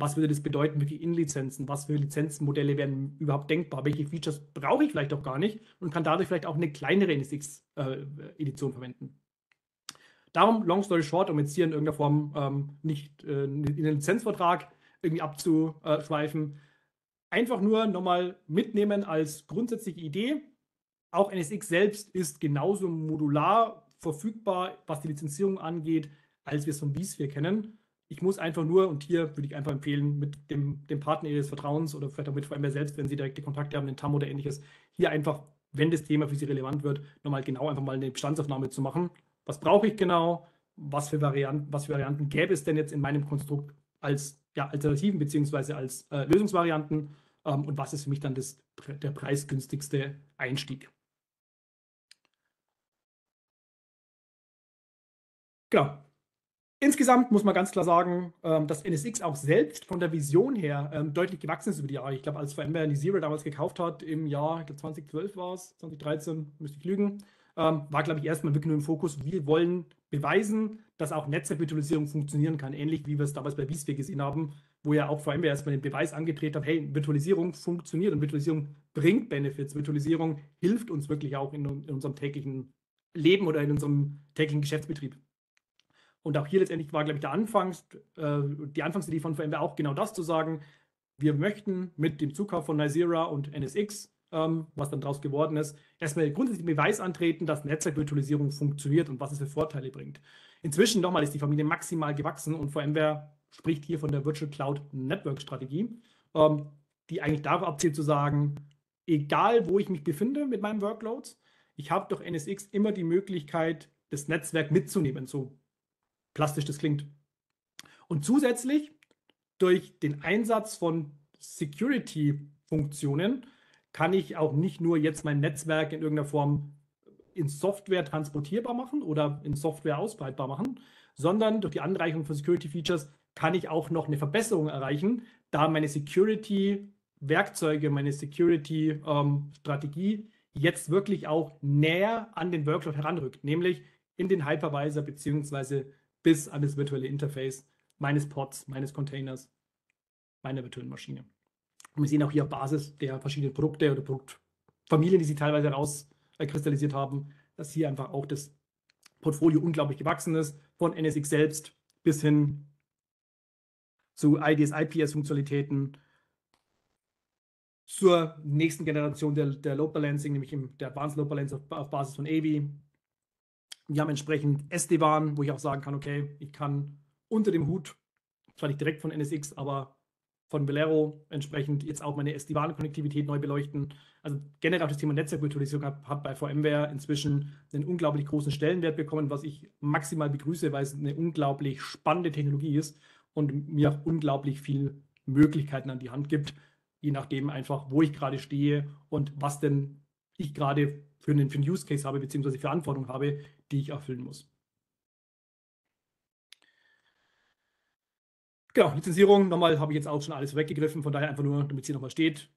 Was würde das bedeuten, welche In-Lizenzen, was für Lizenzmodelle wären überhaupt denkbar? Welche Features brauche ich vielleicht auch gar nicht und kann dadurch vielleicht auch eine kleinere NSX-Edition äh, verwenden? Darum, long story short, um jetzt hier in irgendeiner Form ähm, nicht äh, in den Lizenzvertrag irgendwie abzuschweifen, einfach nur nochmal mitnehmen als grundsätzliche Idee. Auch NSX selbst ist genauso modular verfügbar, was die Lizenzierung angeht, als wir es von vSphere kennen. Ich muss einfach nur, und hier würde ich einfach empfehlen, mit dem, dem Partner Ihres Vertrauens oder vielleicht auch mit VMware selbst, wenn Sie direkte Kontakte haben, den TAM oder ähnliches, hier einfach, wenn das Thema für Sie relevant wird, nochmal genau einfach mal eine Bestandsaufnahme zu machen. Was brauche ich genau? Was für, Varianten, was für Varianten gäbe es denn jetzt in meinem Konstrukt als ja, Alternativen beziehungsweise als äh, Lösungsvarianten ähm, und was ist für mich dann das, der preisgünstigste Einstieg. Genau. Insgesamt muss man ganz klar sagen, ähm, dass NSX auch selbst von der Vision her ähm, deutlich gewachsen ist über die Jahre. Ich glaube, als VMware die Zero damals gekauft hat, im Jahr 2012 war es, 2013, müsste ich lügen, ähm, war, glaube ich, erstmal wirklich nur im Fokus, wir wollen beweisen, dass auch Netzwerkvirtualisierung funktionieren kann, ähnlich wie wir es damals bei vSphere gesehen haben, wo ja auch allem erstmal den Beweis angetreten hat, hey, Virtualisierung funktioniert und Virtualisierung bringt Benefits. Virtualisierung hilft uns wirklich auch in, in unserem täglichen Leben oder in unserem täglichen Geschäftsbetrieb. Und auch hier letztendlich war, glaube ich, der Anfangs, äh, die Anfangsidee von VMware auch genau das zu sagen, wir möchten mit dem Zukauf von Nicira und NSX ähm, was dann daraus geworden ist, erstmal grundsätzlich den Beweis antreten, dass Netzwerkvirtualisierung funktioniert und was es für Vorteile bringt. Inzwischen nochmal ist die Familie maximal gewachsen und VMware spricht hier von der Virtual Cloud Network Strategie, ähm, die eigentlich darauf abzielt zu sagen, egal wo ich mich befinde mit meinen Workloads, ich habe durch NSX immer die Möglichkeit, das Netzwerk mitzunehmen, so plastisch das klingt. Und zusätzlich durch den Einsatz von Security-Funktionen kann ich auch nicht nur jetzt mein Netzwerk in irgendeiner Form in Software transportierbar machen oder in Software ausbreitbar machen, sondern durch die Anreichung von Security-Features kann ich auch noch eine Verbesserung erreichen, da meine Security-Werkzeuge, meine Security-Strategie ähm, jetzt wirklich auch näher an den Workload heranrückt, nämlich in den Hypervisor beziehungsweise bis an das virtuelle Interface meines Pods, meines Containers, meiner virtuellen Maschine. Und wir sehen auch hier auf Basis der verschiedenen Produkte oder Produktfamilien, die sie teilweise herauskristallisiert haben, dass hier einfach auch das Portfolio unglaublich gewachsen ist, von NSX selbst bis hin zu IDS, IPS-Funktionalitäten, zur nächsten Generation der, der Load Balancing, nämlich der Advanced Load Balance auf, auf Basis von AVI. Wir haben entsprechend SD-WAN, wo ich auch sagen kann, okay, ich kann unter dem Hut, zwar nicht direkt von NSX, aber von Velero entsprechend jetzt auch meine SD-WAN-Konnektivität neu beleuchten. Also generell auch das Thema Netzwerkvirtualisierung hat, hat bei VMware inzwischen einen unglaublich großen Stellenwert bekommen, was ich maximal begrüße, weil es eine unglaublich spannende Technologie ist und mir auch unglaublich viele Möglichkeiten an die Hand gibt, je nachdem einfach, wo ich gerade stehe und was denn ich gerade für einen, für einen Use Case habe, beziehungsweise Anforderungen habe, die ich erfüllen muss. Genau, Lizenzierung, nochmal habe ich jetzt auch schon alles weggegriffen, von daher einfach nur, damit es hier nochmal steht.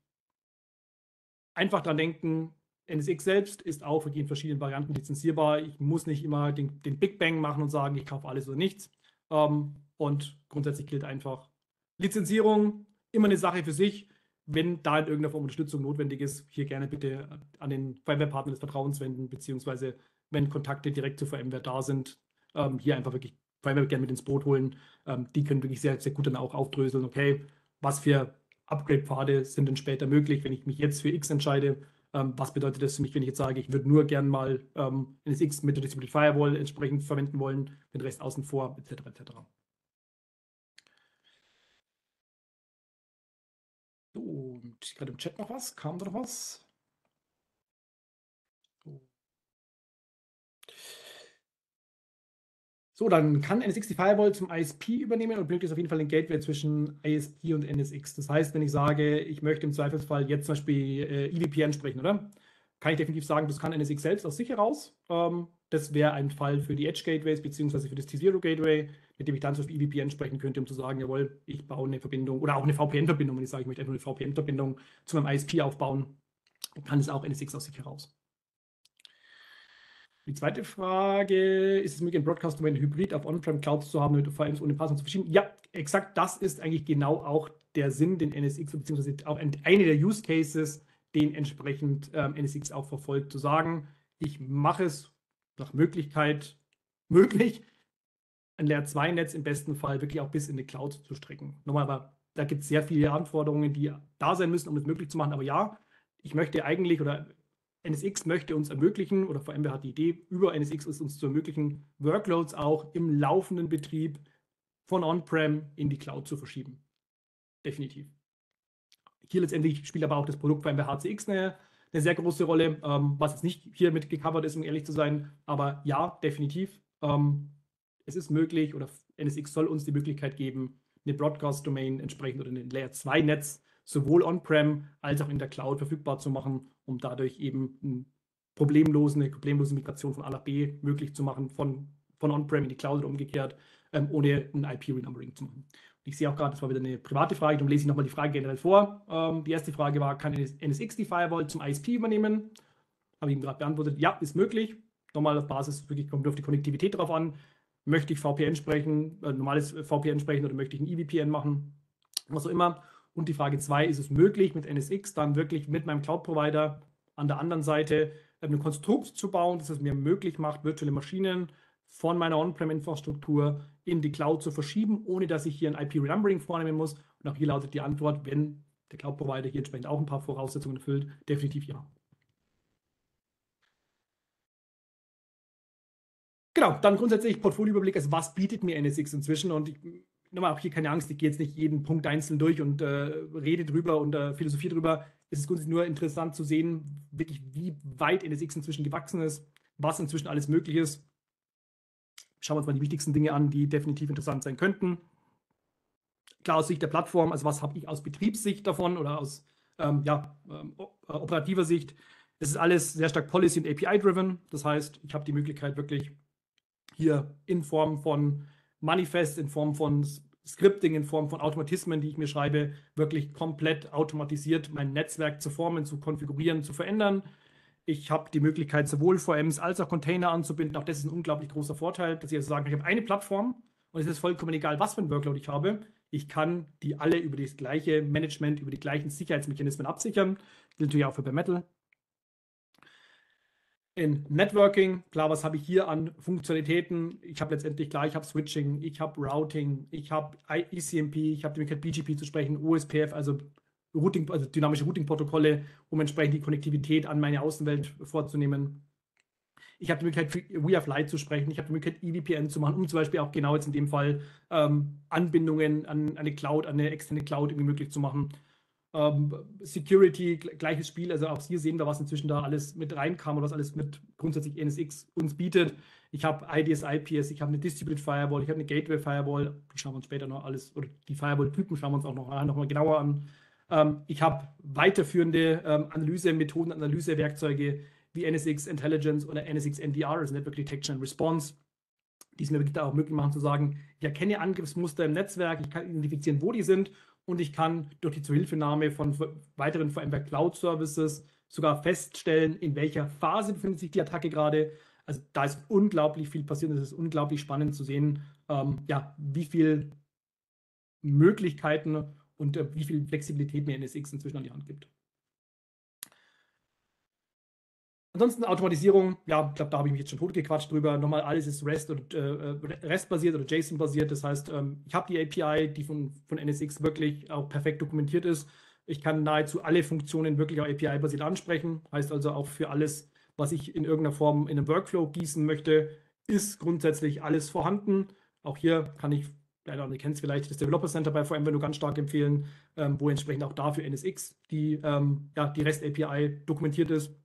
Einfach dran denken, NSX selbst ist auch in verschiedenen Varianten lizenzierbar. Ich muss nicht immer den, den Big Bang machen und sagen, ich kaufe alles oder nichts. Ähm, und grundsätzlich gilt einfach, Lizenzierung immer eine Sache für sich. Wenn da in irgendeiner Form Unterstützung notwendig ist, hier gerne bitte an den VMware-Partner des Vertrauens wenden, beziehungsweise wenn Kontakte direkt zu VMware da sind, ähm, hier einfach wirklich VMware gerne mit ins Boot holen. Ähm, die können wirklich sehr, sehr gut dann auch aufdröseln, okay, was für Upgrade-Pfade sind denn später möglich, wenn ich mich jetzt für X entscheide. Ähm, was bedeutet das für mich, wenn ich jetzt sage, ich würde nur gern mal ähm, NSX mit der Distributed Firewall entsprechend verwenden wollen, den Rest außen vor, etc. etc. So, gerade im Chat noch was? Kam da noch was? So, dann kann NSX die Firewall zum ISP übernehmen und benötigt auf jeden Fall ein Gateway zwischen ISP und NSX. Das heißt, wenn ich sage, ich möchte im Zweifelsfall jetzt zum Beispiel äh, EVPN sprechen, oder? Kann ich definitiv sagen, das kann NSX selbst aus sich heraus. Ähm, das wäre ein Fall für die Edge Gateways beziehungsweise für das T0 Gateway, mit dem ich dann zum Beispiel EVPN sprechen könnte, um zu sagen, jawohl, ich baue eine Verbindung oder auch eine VPN-Verbindung, wenn ich sage, ich möchte einfach eine VPN-Verbindung zu meinem ISP aufbauen, kann es auch NSX aus sich heraus. Die zweite Frage, ist es möglich, ein Broadcast Domain Hybrid auf On-Prem Clouds zu haben, mit VMs ohne Passwort zu verschieben? Ja, exakt das ist eigentlich genau auch der Sinn, den NSX, beziehungsweise auch eine der Use Cases, den entsprechend ähm, NSX auch verfolgt, zu sagen, ich mache es nach Möglichkeit möglich, ein Layer 2 Netz im besten Fall wirklich auch bis in die Cloud zu strecken. Nochmal, aber da gibt es sehr viele Anforderungen, die da sein müssen, um es möglich zu machen. Aber ja, ich möchte eigentlich oder NSX möchte uns ermöglichen, oder allem hat die Idee, über NSX ist uns zu ermöglichen, Workloads auch im laufenden Betrieb von On-Prem in die Cloud zu verschieben. Definitiv. Hier letztendlich spielt aber auch das Produkt bei HCX eine, eine sehr große Rolle, ähm, was jetzt nicht hier mit gecovert ist, um ehrlich zu sein. Aber ja, definitiv. Ähm, es ist möglich oder NSX soll uns die Möglichkeit geben, eine Broadcast-Domain entsprechend oder ein Layer 2-Netz sowohl on-prem als auch in der Cloud verfügbar zu machen, um dadurch eben eine problemlose, eine problemlose Migration von A nach B möglich zu machen, von, von on-prem in die Cloud oder umgekehrt, ähm, ohne ein IP-Renumbering zu machen. Ich sehe auch gerade, das war wieder eine private Frage, darum lese ich nochmal die Frage generell vor. Ähm, die erste Frage war, kann NSX die Firewall zum ISP übernehmen? Habe ich ihm gerade beantwortet, ja, ist möglich. Nochmal auf Basis, wirklich kommt auf die Konnektivität drauf an. Möchte ich VPN sprechen, äh, normales VPN sprechen oder möchte ich ein EVPN machen? Was auch immer. Und die Frage 2, ist es möglich, mit NSX dann wirklich mit meinem Cloud-Provider an der anderen Seite ein Konstrukt zu bauen, das es mir möglich macht, virtuelle Maschinen von meiner On-Prem-Infrastruktur in die Cloud zu verschieben, ohne dass ich hier ein IP-Renumbering vornehmen muss. Und auch hier lautet die Antwort, wenn der Cloud-Provider hier entsprechend auch ein paar Voraussetzungen erfüllt, definitiv ja. Genau, dann grundsätzlich Portfolioüberblick, also was bietet mir NSX inzwischen? Und ich nochmal auch hier keine Angst, ich gehe jetzt nicht jeden Punkt einzeln durch und äh, rede drüber und äh, philosophie drüber. Es ist grundsätzlich nur interessant zu sehen, wirklich, wie weit NSX inzwischen gewachsen ist, was inzwischen alles möglich ist. Schauen wir uns mal die wichtigsten Dinge an, die definitiv interessant sein könnten. klar aus Sicht der Plattform, also was habe ich aus Betriebssicht davon oder aus ähm, ja, ähm, äh, operativer Sicht. Es ist alles sehr stark Policy- und API-driven. Das heißt, ich habe die Möglichkeit wirklich hier in Form von Manifest, in Form von Scripting, in Form von Automatismen, die ich mir schreibe, wirklich komplett automatisiert mein Netzwerk zu formen, zu konfigurieren, zu verändern. Ich habe die Möglichkeit, sowohl VMs als auch Container anzubinden. Auch das ist ein unglaublich großer Vorteil, dass ich also sagen ich habe eine Plattform und es ist vollkommen egal, was für ein Workload ich habe. Ich kann die alle über das gleiche Management, über die gleichen Sicherheitsmechanismen absichern. Das gilt natürlich auch für Bare Metal. In Networking, klar, was habe ich hier an Funktionalitäten? Ich habe letztendlich klar, ich habe Switching, ich habe Routing, ich habe ECMP, ich habe die Möglichkeit BGP zu sprechen, OSPF, also Routing, also dynamische Routing-Protokolle, um entsprechend die Konnektivität an meine Außenwelt vorzunehmen. Ich habe die Möglichkeit, We have Light zu sprechen. Ich habe die Möglichkeit, EVPN zu machen, um zum Beispiel auch genau jetzt in dem Fall ähm, Anbindungen an eine Cloud, an eine externe Cloud irgendwie möglich zu machen. Ähm, Security, gleiches Spiel. Also auch hier sehen wir, was inzwischen da alles mit reinkam und was alles mit grundsätzlich NSX uns bietet. Ich habe IDS, IPS, ich habe eine Distributed Firewall, ich habe eine Gateway Firewall. Die schauen wir uns später noch alles, oder die Firewall-Typen schauen wir uns auch noch, noch mal genauer an. Ähm, ich habe weiterführende ähm, Analysemethoden, Analysewerkzeuge wie NSX Intelligence oder NSX NDR, also Network Detection and Response, die es mir wirklich auch möglich machen zu sagen, ich erkenne Angriffsmuster im Netzwerk, ich kann identifizieren, wo die sind und ich kann durch die Zuhilfenahme von weiteren VMware Cloud Services sogar feststellen, in welcher Phase befindet sich die Attacke gerade. Also da ist unglaublich viel passiert. Es ist unglaublich spannend zu sehen, ähm, ja, wie viele Möglichkeiten und äh, wie viel Flexibilität mir NSX inzwischen an die Hand gibt. Ansonsten Automatisierung, ja, ich glaube, da habe ich mich jetzt schon totgequatscht drüber. Nochmal, alles ist REST und äh, REST-basiert oder JSON-basiert. Das heißt, ähm, ich habe die API, die von, von NSX wirklich auch perfekt dokumentiert ist. Ich kann nahezu alle Funktionen wirklich auch API-basiert ansprechen. Heißt also auch für alles, was ich in irgendeiner Form in einem Workflow gießen möchte, ist grundsätzlich alles vorhanden. Auch hier kann ich, leider, ihr kennt es vielleicht, das Developer Center bei VMware nur ganz stark empfehlen, ähm, wo entsprechend auch dafür NSX die, ähm, ja, die REST-API dokumentiert ist.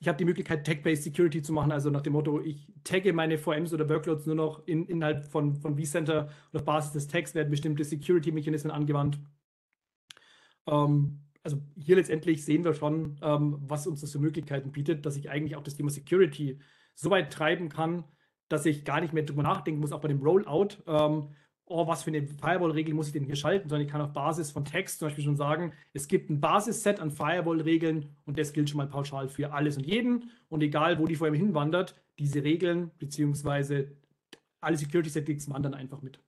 Ich habe die Möglichkeit, Tag-Based Security zu machen, also nach dem Motto, ich tagge meine VMs oder Workloads nur noch in, innerhalb von, von vCenter und auf Basis des Tags werden bestimmte Security-Mechanismen angewandt. Ähm, also hier letztendlich sehen wir schon, ähm, was uns das für Möglichkeiten bietet, dass ich eigentlich auch das Thema Security so weit treiben kann, dass ich gar nicht mehr drüber nachdenken muss, auch bei dem Rollout, ähm, oh, was für eine Firewall-Regel muss ich denn hier schalten, sondern ich kann auf Basis von Text zum Beispiel schon sagen, es gibt ein Basisset an Firewall-Regeln und das gilt schon mal pauschal für alles und jeden. Und egal, wo die vorher hinwandert, diese Regeln bzw. alle Security-Settings wandern einfach mit.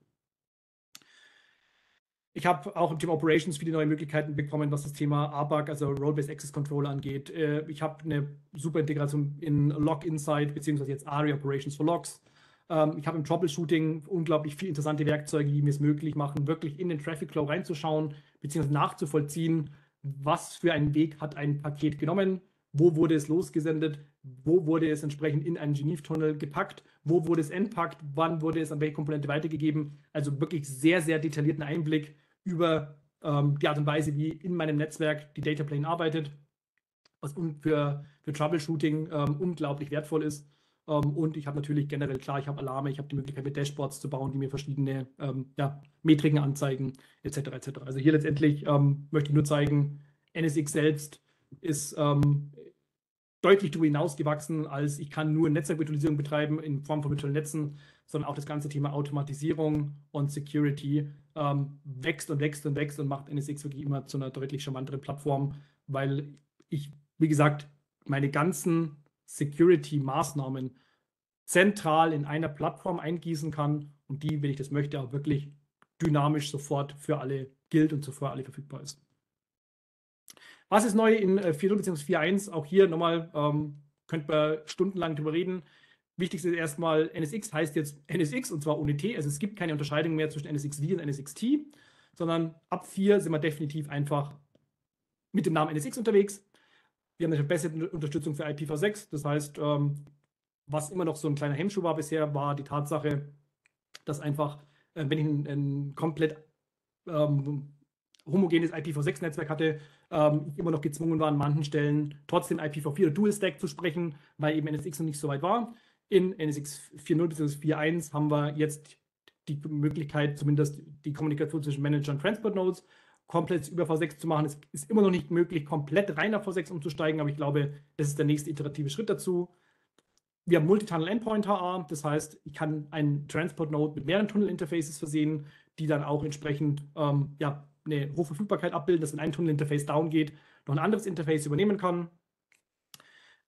Ich habe auch im Thema Operations viele neue Möglichkeiten bekommen, was das Thema ABAC, also Role-Based Access Control angeht. Äh, ich habe eine super Integration in Log Insight bzw. jetzt ARI Operations for Logs. Ähm, ich habe im Troubleshooting unglaublich viele interessante Werkzeuge, die mir es möglich machen, wirklich in den Traffic Flow reinzuschauen, beziehungsweise nachzuvollziehen, was für einen Weg hat ein Paket genommen, wo wurde es losgesendet, wo wurde es entsprechend in einen Geneve-Tunnel gepackt, wo wurde es entpackt, wann wurde es an welche Komponente weitergegeben. Also wirklich sehr, sehr detaillierten Einblick über ähm, die Art und Weise, wie in meinem Netzwerk die Data Plane arbeitet, was für, für Troubleshooting ähm, unglaublich wertvoll ist. Ähm, und ich habe natürlich generell, klar, ich habe Alarme, ich habe die Möglichkeit, mit Dashboards zu bauen, die mir verschiedene ähm, ja, Metriken anzeigen, etc. etc. Also hier letztendlich ähm, möchte ich nur zeigen, NSX selbst ist ähm, deutlich darüber hinausgewachsen, als ich kann nur Netzwerkvirtualisierung betreiben in Form von virtuellen Netzen, sondern auch das ganze Thema Automatisierung und Security ähm, wächst und wächst und wächst und macht NSX wirklich immer zu einer deutlich charmanteren Plattform, weil ich, wie gesagt, meine ganzen Security-Maßnahmen zentral in einer Plattform eingießen kann und die, wenn ich das möchte, auch wirklich dynamisch sofort für alle gilt und sofort alle verfügbar ist. Was ist neu in 4.0 bzw. 4.1? Auch hier nochmal, ähm, könnt man stundenlang drüber reden. Wichtigste ist erstmal, NSX heißt jetzt NSX und zwar ohne T. Also es gibt keine Unterscheidung mehr zwischen NSXV und NSXT, sondern ab 4 sind wir definitiv einfach mit dem Namen NSX unterwegs. Wir haben eine bessere Unterstützung für IPv6. Das heißt, ähm, was immer noch so ein kleiner Hemmschuh war bisher, war die Tatsache, dass einfach, äh, wenn ich ein, ein komplett ähm, homogenes IPv6-Netzwerk hatte, ähm, immer noch gezwungen war, an manchen Stellen trotzdem IPv4 oder Dual Stack zu sprechen, weil eben NSX noch nicht so weit war. In NSX 4.0 bzw. 4.1 haben wir jetzt die Möglichkeit, zumindest die Kommunikation zwischen Manager und Transport Nodes komplett über V6 zu machen. Es ist immer noch nicht möglich, komplett rein auf V6 umzusteigen, aber ich glaube, das ist der nächste iterative Schritt dazu. Wir haben Multitunnel Endpoint HA, das heißt, ich kann einen Transport Node mit mehreren Tunnel-Interfaces versehen, die dann auch entsprechend ähm, ja, eine hohe Verfügbarkeit abbilden, dass wenn ein Tunnel-Interface down geht, noch ein anderes Interface übernehmen kann.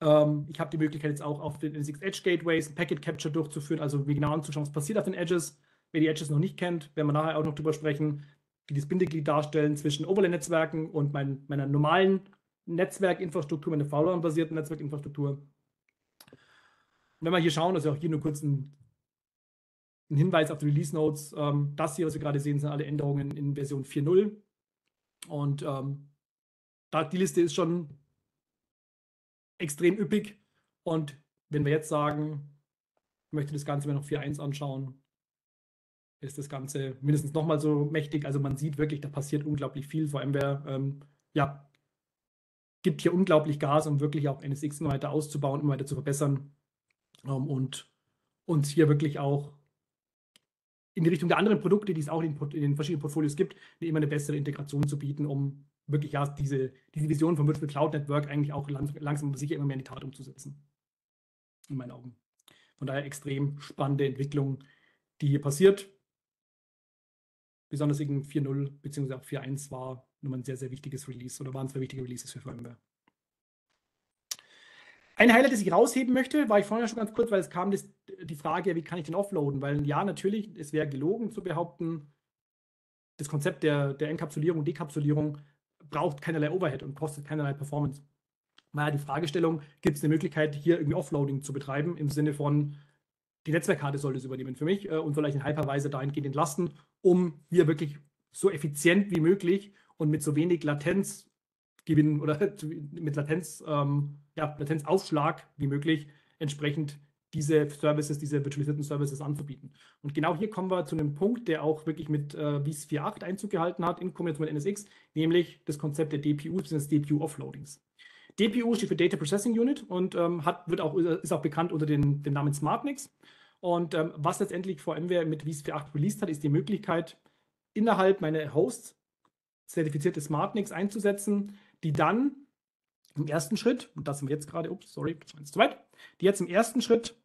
Ähm, ich habe die Möglichkeit jetzt auch auf den NSX Edge Gateways ein Packet Capture durchzuführen, also wie genau anzuschauen, was passiert auf den Edges. Wer die Edges noch nicht kennt, werden wir nachher auch noch drüber sprechen, die das Bindeglied darstellen zwischen Overlay-Netzwerken und mein, meiner normalen Netzwerkinfrastruktur, meiner VLAN-basierten Netzwerkinfrastruktur. wenn wir hier schauen, also auch hier nur kurz ein, ein Hinweis auf die Release Notes. Ähm, das hier, was wir gerade sehen, sind alle Änderungen in Version 4.0. Und ähm, da, die Liste ist schon extrem üppig. Und wenn wir jetzt sagen, ich möchte das Ganze mir noch 4.1 anschauen, ist das Ganze mindestens nochmal so mächtig. Also man sieht wirklich, da passiert unglaublich viel. Wer ähm, ja, gibt hier unglaublich Gas, um wirklich auch NSX immer weiter auszubauen, immer weiter zu verbessern ähm, und uns hier wirklich auch in die Richtung der anderen Produkte, die es auch in, in den verschiedenen Portfolios gibt, immer eine bessere Integration zu bieten, um wirklich ja diese, diese Vision vom Virtual Cloud Network eigentlich auch langsam aber sicher immer mehr in die Tat umzusetzen. In meinen Augen. Von daher extrem spannende Entwicklung, die hier passiert besonders in 4.0 bzw. auch 4.1 war nochmal ein sehr, sehr wichtiges Release oder waren zwei wichtige Releases für VMware. Ein Highlight, das ich rausheben möchte, war ich vorhin schon ganz kurz, weil es kam das, die Frage, wie kann ich den offloaden? Weil ja, natürlich, es wäre gelogen zu behaupten, das Konzept der, der Enkapsulierung, Dekapsulierung braucht keinerlei Overhead und kostet keinerlei Performance. Naja, die Fragestellung, gibt es eine Möglichkeit, hier irgendwie Offloading zu betreiben, im Sinne von, die Netzwerkkarte soll das übernehmen für mich äh, und vielleicht einen Hypervisor dahingehend entlasten, um hier wirklich so effizient wie möglich und mit so wenig Latenzgewinn oder mit Latenz, ähm, ja, Latenzaufschlag wie möglich entsprechend diese Services, diese virtualisierten Services anzubieten. Und genau hier kommen wir zu einem Punkt, der auch wirklich mit äh, VIS 4.8 Einzug gehalten hat in Kombination mit NSX, nämlich das Konzept der DPUs bzw. DPU-Offloadings. DPU steht für Data Processing Unit und ähm, hat, wird auch, ist auch bekannt unter den, dem Namen SmartNICs. Und ähm, was letztendlich VMware mit VS 4.8 released hat, ist die Möglichkeit, innerhalb meiner Hosts zertifizierte SmartNICs einzusetzen, die dann im ersten Schritt, und das sind wir jetzt gerade, ups, sorry, das war jetzt zu weit, die jetzt im ersten Schritt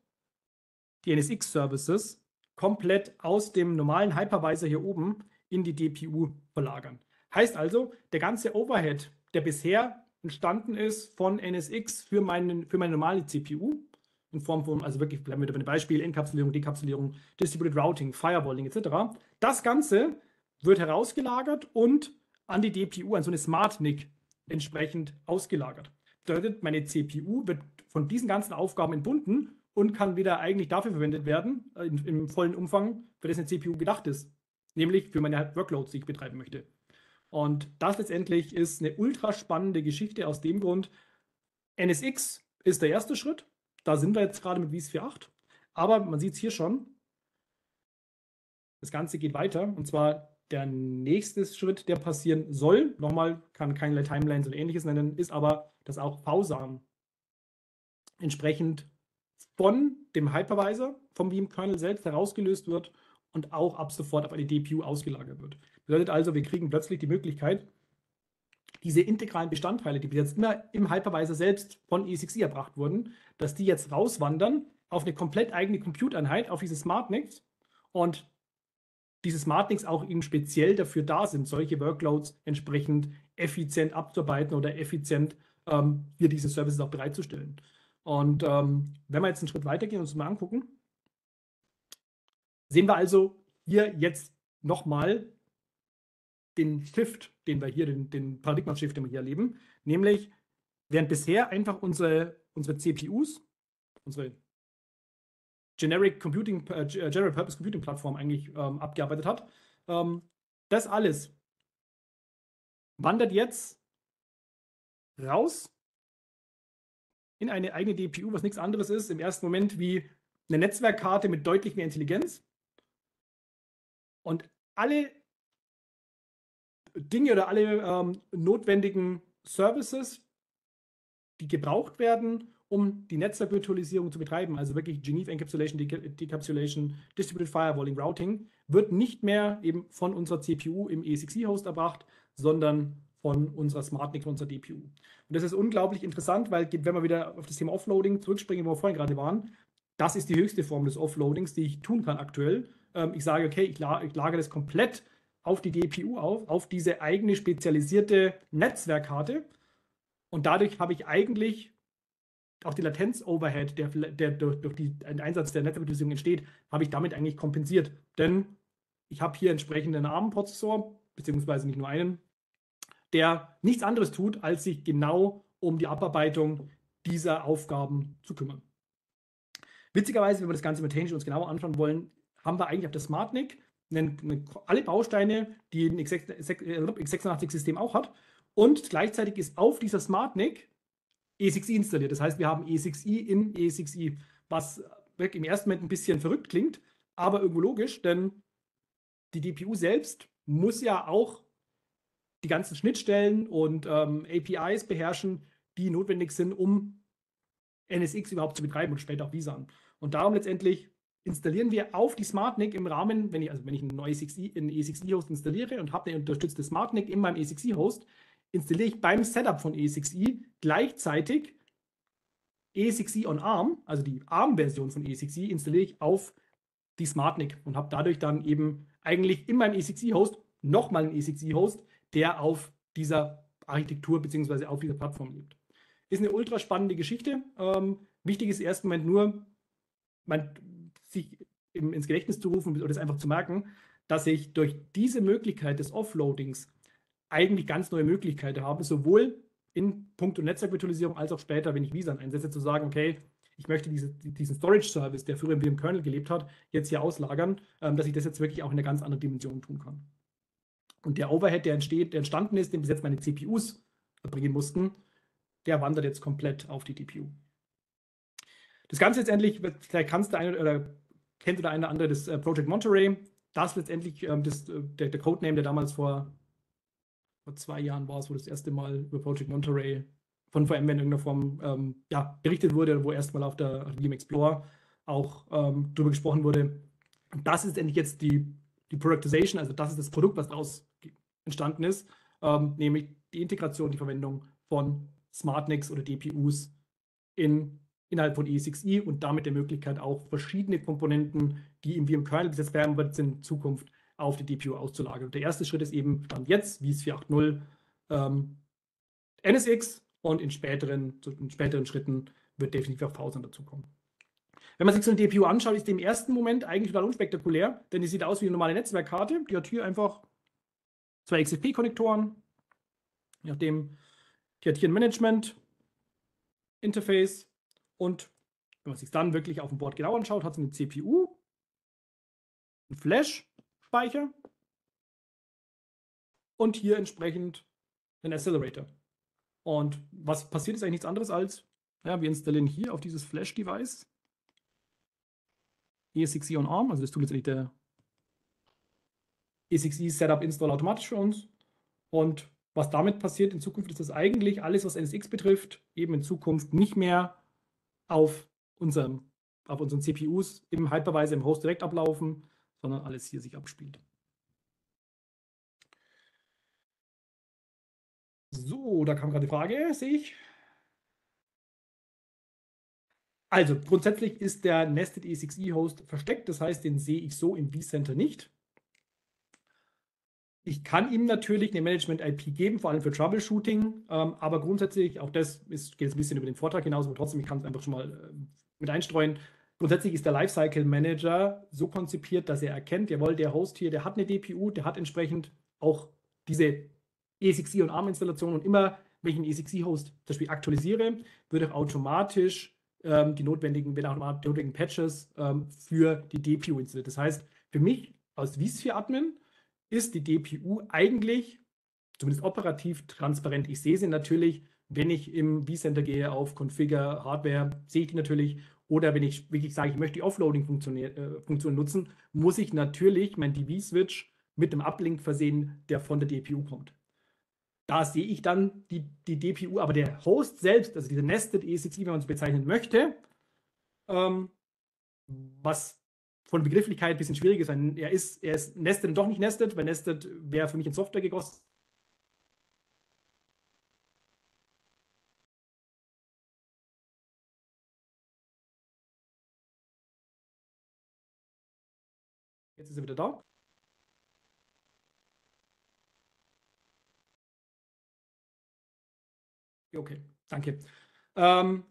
die NSX-Services komplett aus dem normalen Hypervisor hier oben in die DPU verlagern. Heißt also, der ganze Overhead, der bisher entstanden ist von NSX für, meinen, für meine normale CPU, in Form von, also wirklich, bleiben wir bei dem Beispiel, Enkapsulierung, Dekapsulierung, Distributed Routing, Firewalling etc. Das Ganze wird herausgelagert und an die DPU, an so eine Smart NIC entsprechend ausgelagert. Bedeutet, meine CPU wird von diesen ganzen Aufgaben entbunden und kann wieder eigentlich dafür verwendet werden, äh, im, im vollen Umfang, für das eine CPU gedacht ist. Nämlich für meine Workloads, die ich betreiben möchte. Und das letztendlich ist eine ultra spannende Geschichte aus dem Grund, NSX ist der erste Schritt. Da sind wir jetzt gerade mit VS 4.8. Aber man sieht es hier schon, das Ganze geht weiter. Und zwar der nächste Schritt, der passieren soll, nochmal, kann keinerlei Timelines oder ähnliches nennen, ist aber, dass auch VSAN entsprechend von dem Hypervisor, vom Veeam-Kernel selbst herausgelöst wird und auch ab sofort auf eine DPU ausgelagert wird. Bedeutet also, wir kriegen plötzlich die Möglichkeit, diese integralen Bestandteile, die bis jetzt immer im Hypervisor selbst von E6E erbracht wurden, dass die jetzt rauswandern auf eine komplett eigene Compute-Einheit, auf diese SmartNICs und diese SmartNICs auch eben speziell dafür da sind, solche Workloads entsprechend effizient abzuarbeiten oder effizient ähm, hier diese Services auch bereitzustellen. Und ähm, wenn wir jetzt einen Schritt weitergehen und uns mal angucken, sehen wir also hier jetzt nochmal den Shift, den wir hier, den, den Paradigma-Shift, den wir hier erleben, nämlich während bisher einfach unsere, unsere CPUs, unsere Generic Computing, äh, äh, General Purpose Computing Plattform eigentlich ähm, abgearbeitet hat, ähm, das alles wandert jetzt raus in eine eigene DPU, was nichts anderes ist im ersten Moment wie eine Netzwerkkarte mit deutlich mehr Intelligenz. Und alle Dinge oder alle ähm, notwendigen Services, die gebraucht werden, um die Netzwerkvirtualisierung zu betreiben, also wirklich Geneve Encapsulation, Decapsulation, Distributed Firewalling, Routing, wird nicht mehr eben von unserer CPU im ESXi-Host erbracht, sondern von unserer SmartNIC, von unserer DPU. Und das ist unglaublich interessant, weil wenn wir wieder auf das Thema Offloading zurückspringen, wo wir vorhin gerade waren, das ist die höchste Form des Offloadings, die ich tun kann aktuell. Ähm, ich sage, okay, ich, la ich lagere das komplett auf die DPU auf, auf diese eigene spezialisierte Netzwerkkarte. Und dadurch habe ich eigentlich auch die Latenz-Overhead, der, der durch, durch die, den Einsatz der Netzwerkvirtualisierung entsteht, habe ich damit eigentlich kompensiert. Denn ich habe hier entsprechend einen ARM-Prozessor, beziehungsweise nicht nur einen, der nichts anderes tut, als sich genau um die Abarbeitung dieser Aufgaben zu kümmern. Witzigerweise, wenn wir das Ganze mit technisch uns genauer anschauen wollen, haben wir eigentlich auf der SmartNIC alle Bausteine, die ein x86-System auch hat. Und gleichzeitig ist auf dieser SmartNIC E6i installiert. Das heißt, wir haben E6i in E6i, was im ersten Moment ein bisschen verrückt klingt, aber irgendwo logisch, denn die DPU selbst muss ja auch die ganzen Schnittstellen und ähm, APIs beherrschen, die notwendig sind, um NSX überhaupt zu betreiben und später auch VISAN. Und darum letztendlich installieren wir auf die SmartNIC im Rahmen, wenn ich, also wenn ich einen neuen E6i-Host installiere und habe eine unterstützte SmartNIC in meinem E6i-Host, installiere ich beim Setup von E6i gleichzeitig E6i on ARM, also die ARM-Version von E6i, installiere ich auf die SmartNIC und habe dadurch dann eben eigentlich in meinem E6i-Host nochmal einen E6i-Host, der auf dieser Architektur bzw. auf dieser Plattform lebt. Ist eine ultra spannende Geschichte. Ähm, wichtig ist im ersten Moment nur, man, sich im, ins Gedächtnis zu rufen oder es einfach zu merken, dass ich durch diese Möglichkeit des Offloadings eigentlich ganz neue Möglichkeiten habe, sowohl in puncto Netzwerkvirtualisierung als auch später, wenn ich VSAN einsetze, zu sagen, okay, ich möchte diese, diesen Storage-Service, der früher im Kernel gelebt hat, jetzt hier auslagern, ähm, dass ich das jetzt wirklich auch in einer ganz anderen Dimension tun kann. Und der Overhead, der entsteht, der entstanden ist, den bis jetzt meine CPUs erbringen mussten, der wandert jetzt komplett auf die DPU. Das Ganze letztendlich, vielleicht kannst du eine oder kennt der eine oder andere das äh, Project Monterey. Das letztendlich ähm, das, äh, der, der Codename, der damals vor, vor zwei Jahren war wo das erste Mal über Project Monterey von VMware in irgendeiner Form ähm, ja, berichtet wurde, wo erstmal auf der VM Explorer auch ähm, drüber gesprochen wurde. Das ist endlich jetzt die, die Productization, also das ist das Produkt, was daraus entstanden ist, ähm, nämlich die Integration, die Verwendung von SmartNICs oder DPUs in, innerhalb von E6i und damit der Möglichkeit auch verschiedene Komponenten, die im VM-Kernel bis jetzt verwendet sind, in Zukunft auf die DPU auszulagern. Und der erste Schritt ist eben Stand jetzt, wie es 480, ähm, NSX und in späteren, in späteren Schritten wird definitiv auch VSAN dazukommen. Wenn man sich so eine DPU anschaut, ist die im ersten Moment eigentlich total unspektakulär, denn die sieht aus wie eine normale Netzwerkkarte. Die hat hier einfach zwei XFP-Konnektoren, nachdem, die hat hier ein Management-Interface und wenn man sich dann wirklich auf dem Board genau anschaut, hat sie eine CPU, einen Flash-Speicher und hier entsprechend einen Accelerator. Und was passiert ist eigentlich nichts anderes als, ja, wir installieren hier auf dieses Flash-Device ESXi on ARM, also das tut letztendlich der ESXi Setup Install automatisch für uns. Und was damit passiert in Zukunft, ist dass eigentlich alles, was NSX betrifft, eben in Zukunft nicht mehr auf, unserem, auf unseren CPUs im Hypervisor, im Host direkt ablaufen, sondern alles hier sich abspielt. So, da kam gerade die Frage, sehe ich. Also, grundsätzlich ist der Nested E6E Host versteckt, das heißt, den sehe ich so im vCenter nicht. Ich kann ihm natürlich eine Management-IP geben, vor allem für Troubleshooting, ähm, aber grundsätzlich, auch das ist, geht ein bisschen über den Vortrag hinaus, aber trotzdem, ich kann es einfach schon mal äh, mit einstreuen. Grundsätzlich ist der Lifecycle Manager so konzipiert, dass er erkennt, jawohl, der Host hier, der hat eine DPU, der hat entsprechend auch diese E6i und ARM-Installation und immer, wenn ich einen E6i-Host zum Beispiel aktualisiere, wird auch automatisch ähm, die notwendigen, wenn auch die notwendigen Patches ähm, für die DPU installiert. Das heißt, für mich als vSphere-Admin ist die DPU eigentlich, zumindest operativ, transparent. Ich sehe sie natürlich, wenn ich im vCenter gehe auf Configure Hardware, sehe ich die natürlich. Oder wenn ich wirklich sage, ich möchte die Offloading-Funktion äh, nutzen, muss ich natürlich mein DV-Switch mit einem Uplink versehen, der von der DPU kommt. da sehe ich dann die, die DPU, aber der Host selbst, also diese Nested ESXi, wenn man es bezeichnen möchte, ähm, was von Begrifflichkeit ein bisschen schwierig ist. Er ist, er ist nested und doch nicht nested, weil nested wäre für mich in Software gegossen. Jetzt ist er wieder da. Okay, danke. Ähm,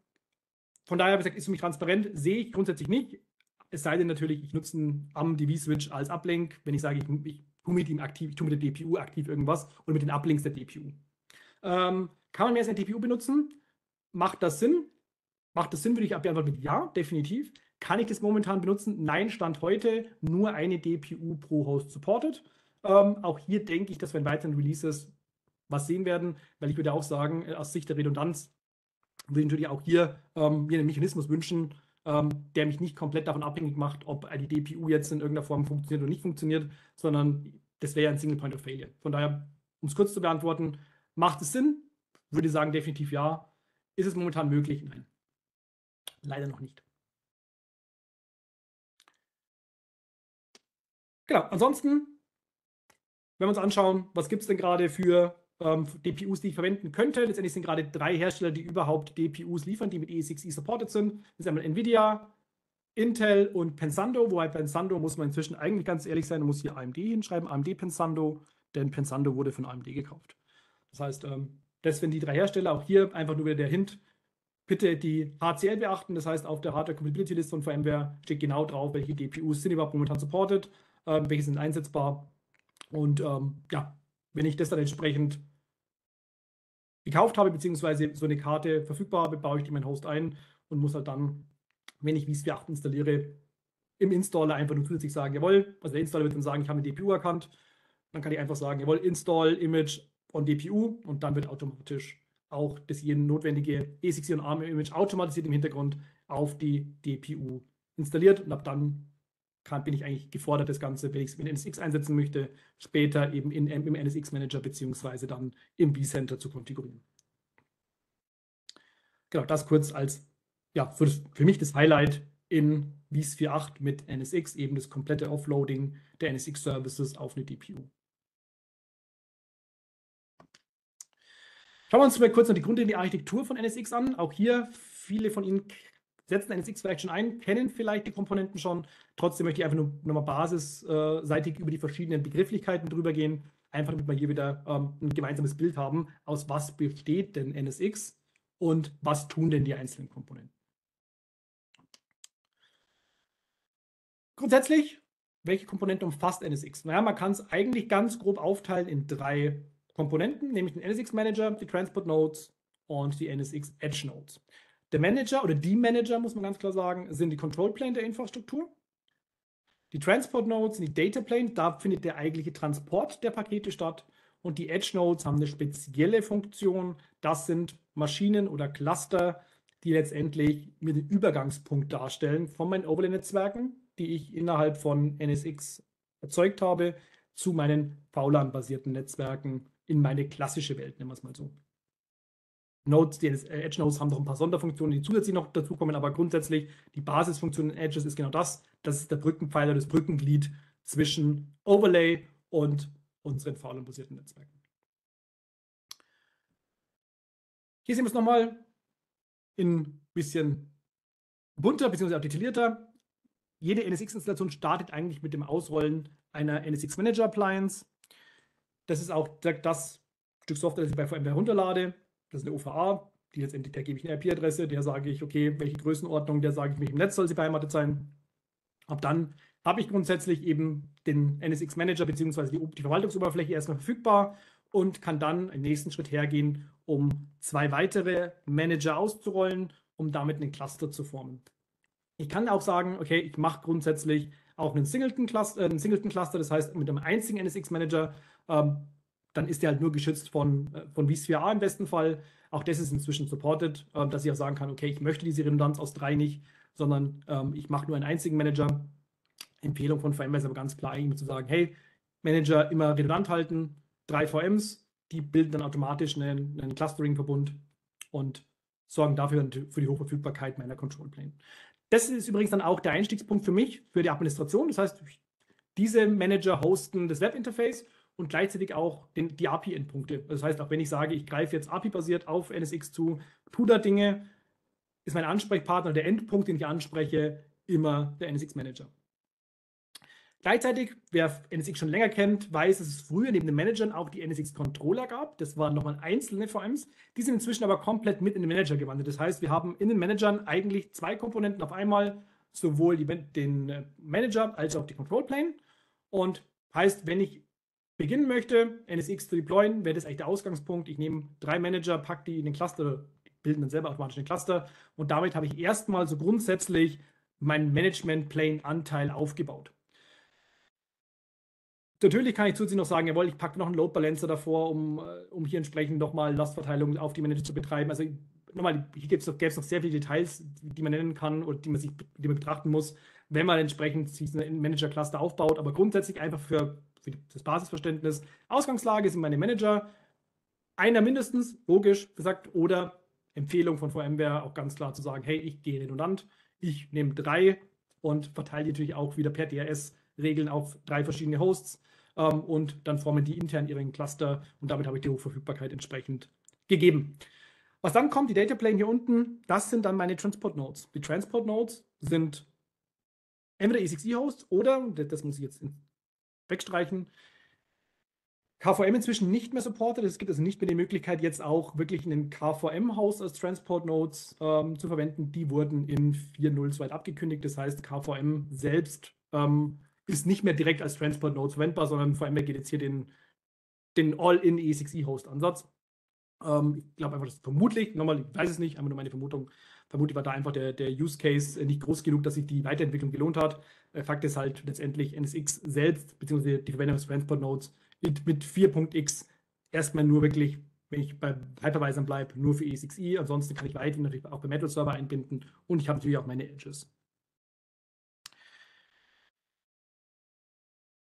von daher, wie gesagt, ist für mich transparent, sehe ich grundsätzlich nicht. Es sei denn natürlich, ich nutze einen am-DV-Switch als Uplink, wenn ich sage, ich, ich tue mit ihm aktiv, ich tue mit der DPU aktiv irgendwas und mit den Uplinks der DPU. Ähm, kann man mehr als eine DPU benutzen? Macht das Sinn? Macht das Sinn, würde ich beantworten mit Ja, definitiv. Kann ich das momentan benutzen? Nein, Stand heute nur eine DPU pro Host supported. Ähm, auch hier denke ich, dass wir in weiteren Releases was sehen werden, weil ich würde auch sagen, äh, aus Sicht der Redundanz würde ich natürlich auch hier ähm, mir einen Mechanismus wünschen, ähm, der mich nicht komplett davon abhängig macht, ob die DPU jetzt in irgendeiner Form funktioniert oder nicht funktioniert, sondern das wäre ja ein Single Point of Failure. Von daher, um es kurz zu beantworten, macht es Sinn? Würde sagen, definitiv ja. Ist es momentan möglich? Nein. Leider noch nicht. Genau, ansonsten, wenn wir uns anschauen, was gibt es denn gerade für ähm, DPUs, die ich verwenden könnte. Letztendlich sind gerade drei Hersteller, die überhaupt DPUs liefern, die mit ESXi supported sind. Das ist einmal Nvidia, Intel und Pensando, wobei Pensando muss man inzwischen eigentlich ganz ehrlich sein, muss hier AMD hinschreiben, AMD Pensando, denn Pensando wurde von AMD gekauft. Das heißt, ähm, das sind die drei Hersteller. Auch hier einfach nur wieder der Hint, bitte die HCL beachten. Das heißt, auf der Hardware Compatibility Liste von VMware steht genau drauf, welche DPUs sind überhaupt momentan supported, ähm, welche sind einsetzbar. Und ähm, ja, wenn ich das dann entsprechend gekauft habe, beziehungsweise so eine Karte verfügbar habe, baue ich die in meinen Host ein und muss halt dann, wenn ich vSphere 8 installiere, im Installer einfach nur zusätzlich sagen, jawohl, also der Installer wird dann sagen, ich habe eine DPU erkannt. Dann kann ich einfach sagen, jawohl, Install Image on DPU und dann wird automatisch auch das hier notwendige ESXi und ARM Image automatisiert im Hintergrund auf die DPU installiert und ab dann kann, bin ich eigentlich gefordert, das Ganze, wenn ich es in NSX einsetzen möchte, später eben in, im NSX-Manager beziehungsweise dann im vCenter zu konfigurieren. Genau, das kurz als, ja, für, für mich das Highlight in vSphere 8 mit NSX, eben das komplette Offloading der NSX-Services auf eine DPU. Schauen wir uns mal kurz noch die grundlegende Architektur von NSX an. Auch hier, viele von Ihnen setzen NSX vielleicht schon ein, kennen vielleicht die Komponenten schon. Trotzdem möchte ich einfach nur nochmal basisseitig über die verschiedenen Begrifflichkeiten drüber gehen, einfach damit wir hier wieder ähm, ein gemeinsames Bild haben, aus was besteht denn NSX und was tun denn die einzelnen Komponenten. Grundsätzlich, welche Komponente umfasst NSX? Naja, man kann es eigentlich ganz grob aufteilen in drei Komponenten, nämlich den NSX Manager, die Transport Nodes und die NSX Edge Nodes. Der Manager oder die Manager, muss man ganz klar sagen, sind die Control Plane der Infrastruktur. Die Transport Nodes sind die Data Plane, da findet der eigentliche Transport der Pakete statt. Und die Edge Nodes haben eine spezielle Funktion. Das sind Maschinen oder Cluster, die letztendlich mir den Übergangspunkt darstellen von meinen Overlay-Netzwerken, die ich innerhalb von NSX erzeugt habe, zu meinen VLAN-basierten Netzwerken in meine klassische Welt, nennen wir es mal so. Nodes, die äh, Edge Nodes haben noch ein paar Sonderfunktionen, die zusätzlich noch dazukommen, aber grundsätzlich die Basisfunktion in Edges ist genau das. Das ist der Brückenpfeiler, das Brückenglied zwischen Overlay und unseren VLAN-basierten Netzwerken. Hier sehen wir es nochmal in ein bisschen bunter bzw. detaillierter. Jede NSX-Installation startet eigentlich mit dem Ausrollen einer NSX Manager Appliance. Das ist auch das Stück Software, das ich bei VMware herunterlade. Das ist eine UVA, die letztendlich, da gebe ich eine IP-Adresse, der sage ich, okay, welche Größenordnung, der sage ich, welchem Netz soll sie beheimatet sein. Ab dann habe ich grundsätzlich eben den NSX Manager bzw. Die, die Verwaltungsoberfläche erstmal verfügbar und kann dann im nächsten Schritt hergehen, um zwei weitere Manager auszurollen, um damit einen Cluster zu formen. Ich kann auch sagen, okay, ich mache grundsätzlich auch einen Singleton-Cluster, äh, Singleton das heißt mit einem einzigen NSX-Manager ähm, dann ist der halt nur geschützt von, äh, von vSphere im besten Fall. Auch das ist inzwischen supported, äh, dass ich auch sagen kann, okay, ich möchte diese Redundanz aus drei nicht, sondern ähm, ich mache nur einen einzigen Manager. Empfehlung von VMware ist aber ganz klar, irgendwie zu sagen, hey, Manager immer redundant halten, drei VMs, die bilden dann automatisch einen, einen Clustering-Verbund und sorgen dafür für die Hochverfügbarkeit meiner Control Plane. Das ist übrigens dann auch der Einstiegspunkt für mich, für die Administration. Das heißt, diese Manager hosten das Webinterface und gleichzeitig auch den, die API-Endpunkte. Das heißt, auch wenn ich sage, ich greife jetzt API-basiert auf NSX zu, tue da Dinge, ist mein Ansprechpartner, der Endpunkt, den ich anspreche, immer der NSX Manager. Gleichzeitig, wer NSX schon länger kennt, weiß, dass es früher neben den Managern auch die NSX Controller gab. Das waren nochmal einzelne VMs. Die sind inzwischen aber komplett mit in den Manager gewandelt. Das heißt, wir haben in den Managern eigentlich zwei Komponenten auf einmal, sowohl die, den Manager als auch die Control Plane. Und heißt, wenn ich beginnen möchte, NSX zu deployen, wäre das eigentlich der Ausgangspunkt. Ich nehme drei Manager, packe die in den Cluster, bilden dann selber automatisch einen Cluster und damit habe ich erstmal so grundsätzlich meinen Management Plane Anteil aufgebaut. Natürlich kann ich zusätzlich noch sagen, jawohl, ich packe noch einen Load Balancer davor, um, äh, um hier entsprechend nochmal Lastverteilung auf die Manager zu betreiben. Also nochmal, hier gäbe es noch, noch sehr viele Details, die man nennen kann oder die man sich die man betrachten muss, wenn man entsprechend diesen Manager-Cluster aufbaut. Aber grundsätzlich einfach für, für das Basisverständnis. Ausgangslage sind meine Manager. Einer mindestens, logisch gesagt, oder Empfehlung von VMware auch ganz klar zu sagen, hey, ich gehe redundant, ich nehme drei und verteile natürlich auch wieder per DRS-Regeln auf drei verschiedene Hosts ähm, und dann formen die intern ihren Cluster und damit habe ich die Hochverfügbarkeit entsprechend gegeben. Was dann kommt, die Data Plane hier unten, das sind dann meine Transport Nodes. Die Transport Nodes sind entweder ESXi-Hosts oder, das muss ich jetzt wegstreichen, KVM inzwischen nicht mehr supportet. Es gibt also nicht mehr die Möglichkeit, jetzt auch wirklich einen KVM-Host als Transport Nodes ähm, zu verwenden. Die wurden in 4.0 soweit abgekündigt. Das heißt, KVM selbst ähm, ist nicht mehr direkt als Transport Nodes verwendbar, sondern vor allem geht jetzt hier den, den All-in E6E-Host-Ansatz. Ähm, ich glaube einfach, dass vermutlich, nochmal, ich weiß es nicht, einfach nur meine Vermutung, vermutlich war da einfach der, der Use Case nicht groß genug, dass sich die Weiterentwicklung gelohnt hat. Äh, Fakt ist halt letztendlich NSX selbst, beziehungsweise die Verwendung des Transport Nodes mit, mit 4.x erstmal nur wirklich, wenn ich bei Hypervisern bleibe, nur für E6E. Ansonsten kann ich weiterhin natürlich auch bei Metal Server einbinden und ich habe natürlich auch meine Edges.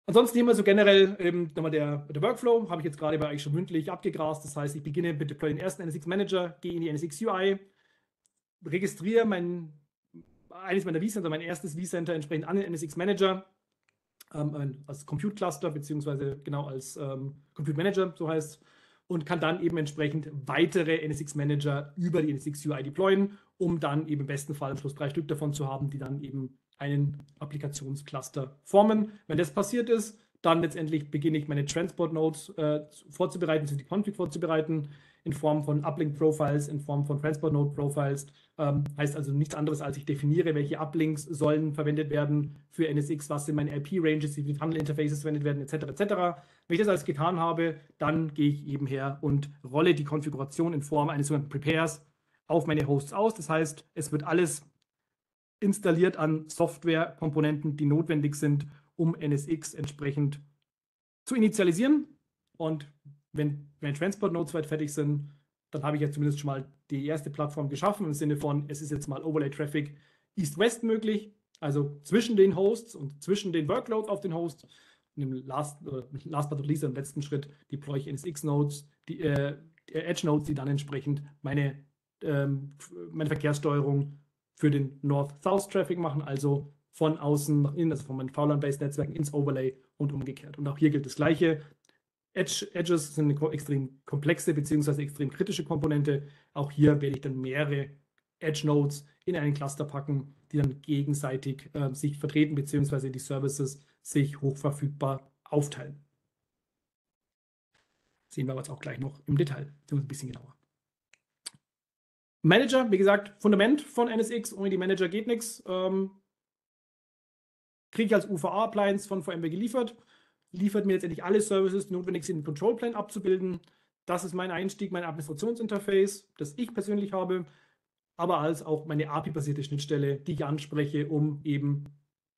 Ansonsten immer so generell ähm, nochmal der, der Workflow, habe ich jetzt gerade bei euch schon mündlich abgegrast. Das heißt, ich beginne mit Deploy den ersten NSX Manager, gehe in die NSX UI, registriere mein, eines meiner vCenter, mein erstes vCenter entsprechend an den NSX Manager ähm, als Compute Cluster, beziehungsweise genau als ähm, Compute Manager, so heißt und kann dann eben entsprechend weitere NSX Manager über die NSX UI deployen, um dann eben im besten Fall Schluss drei Stück davon zu haben, die dann eben einen Applikationscluster formen. Wenn das passiert ist, dann letztendlich beginne ich meine Transport Nodes äh, vorzubereiten, die Config vorzubereiten, in Form von Uplink Profiles, in Form von Transport Node Profiles. Ähm, heißt also nichts anderes, als ich definiere, welche Uplinks sollen verwendet werden für NSX, was sind meine IP-Ranges, wie viele Tunnel-Interfaces verwendet werden, etc. etc. Wenn ich das alles getan habe, dann gehe ich eben her und rolle die Konfiguration in Form eines sogenannten Prepares auf meine Hosts aus. Das heißt, es wird alles installiert an Softwarekomponenten, die notwendig sind, um NSX entsprechend zu initialisieren. Und wenn meine Transport Nodes weit fertig sind, dann habe ich ja zumindest schon mal die erste Plattform geschaffen im Sinne von, es ist jetzt mal Overlay Traffic East-West möglich, also zwischen den Hosts und zwischen den Workloads auf den Hosts. Und im last, last but not least, im letzten Schritt deploy ich NSX-Nodes, die äh, Edge-Nodes, die dann entsprechend meine, ähm, meine Verkehrssteuerung für den North-South-Traffic machen, also von außen nach innen, also von meinen VLAN-Based-Netzwerken ins Overlay und umgekehrt. Und auch hier gilt das Gleiche. Edge, Edges sind eine extrem komplexe bzw. extrem kritische Komponente. Auch hier werde ich dann mehrere Edge-Nodes in einen Cluster packen, die dann gegenseitig äh, sich vertreten bzw. die Services sich hochverfügbar aufteilen. Sehen wir aber jetzt auch gleich noch im Detail, ein bisschen genauer. Manager, wie gesagt, Fundament von NSX, ohne die Manager geht nichts. Ähm, Kriege ich als UVA-Appliance von VMware geliefert, liefert mir letztendlich alle Services, die notwendig sind, den Control Plane abzubilden. Das ist mein Einstieg, mein Administrationsinterface, das ich persönlich habe, aber als auch meine API-basierte Schnittstelle, die ich anspreche, um eben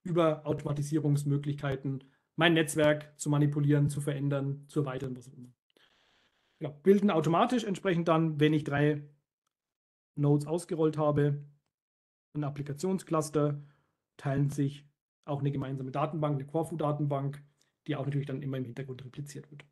über Automatisierungsmöglichkeiten mein Netzwerk zu manipulieren, zu verändern, zu erweitern, was auch immer. Ja, bilden automatisch entsprechend dann, wenn ich drei Nodes ausgerollt habe, ein Applikationscluster, teilen sich auch eine gemeinsame Datenbank, eine Corfu-Datenbank, die auch natürlich dann immer im Hintergrund repliziert wird.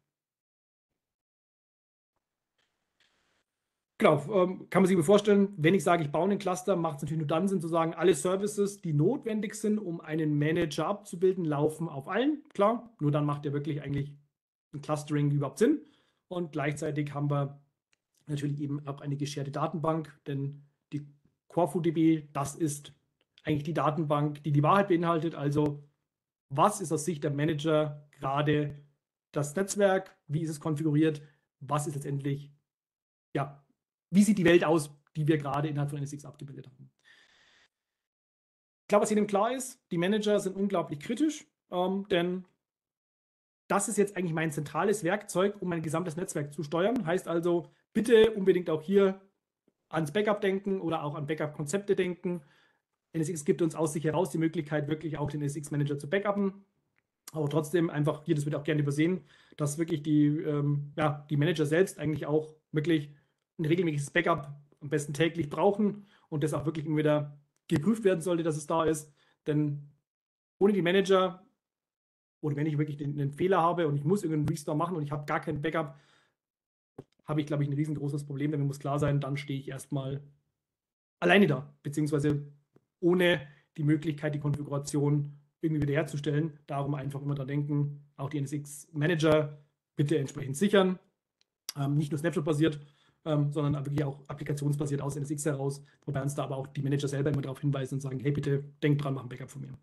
Genau, ähm, kann man sich mir vorstellen, wenn ich sage, ich baue einen Cluster, macht es natürlich nur dann Sinn zu sagen, alle Services, die notwendig sind, um einen Manager abzubilden, laufen auf allen. Klar, nur dann macht ja wirklich eigentlich ein Clustering überhaupt Sinn. Und gleichzeitig haben wir natürlich eben auch eine gescherte Datenbank, denn die CoreFoodDB, das ist eigentlich die Datenbank, die die Wahrheit beinhaltet. Also, was ist aus Sicht der Manager gerade das Netzwerk? Wie ist es konfiguriert? Was ist letztendlich, ja, wie sieht die Welt aus, die wir gerade innerhalb von NSX abgebildet haben? Ich glaube, was jedem klar ist, die Manager sind unglaublich kritisch, ähm, denn das ist jetzt eigentlich mein zentrales Werkzeug, um mein gesamtes Netzwerk zu steuern. Heißt also, bitte unbedingt auch hier ans Backup denken oder auch an Backup-Konzepte denken. NSX gibt uns aus sich heraus die Möglichkeit, wirklich auch den NSX-Manager zu backuppen. Aber trotzdem einfach hier, das wird auch gerne übersehen, dass wirklich die, ähm, ja, die Manager selbst eigentlich auch wirklich ein regelmäßiges Backup am besten täglich brauchen und das auch wirklich immer wieder geprüft werden sollte, dass es da ist. Denn ohne die Manager oder wenn ich wirklich den Fehler habe und ich muss irgendeinen Restore machen und ich habe gar kein Backup, habe ich, glaube ich, ein riesengroßes Problem. Denn mir muss klar sein, dann stehe ich erstmal alleine da, beziehungsweise ohne die Möglichkeit, die Konfiguration irgendwie wiederherzustellen. Darum einfach immer daran denken, auch die NSX-Manager bitte entsprechend sichern. Ähm, nicht nur Snapshot-basiert, ähm, sondern wirklich auch applikationsbasiert aus NSX heraus, wobei uns da aber auch die Manager selber immer darauf hinweisen und sagen, hey, bitte denk dran, mach ein Backup von mir.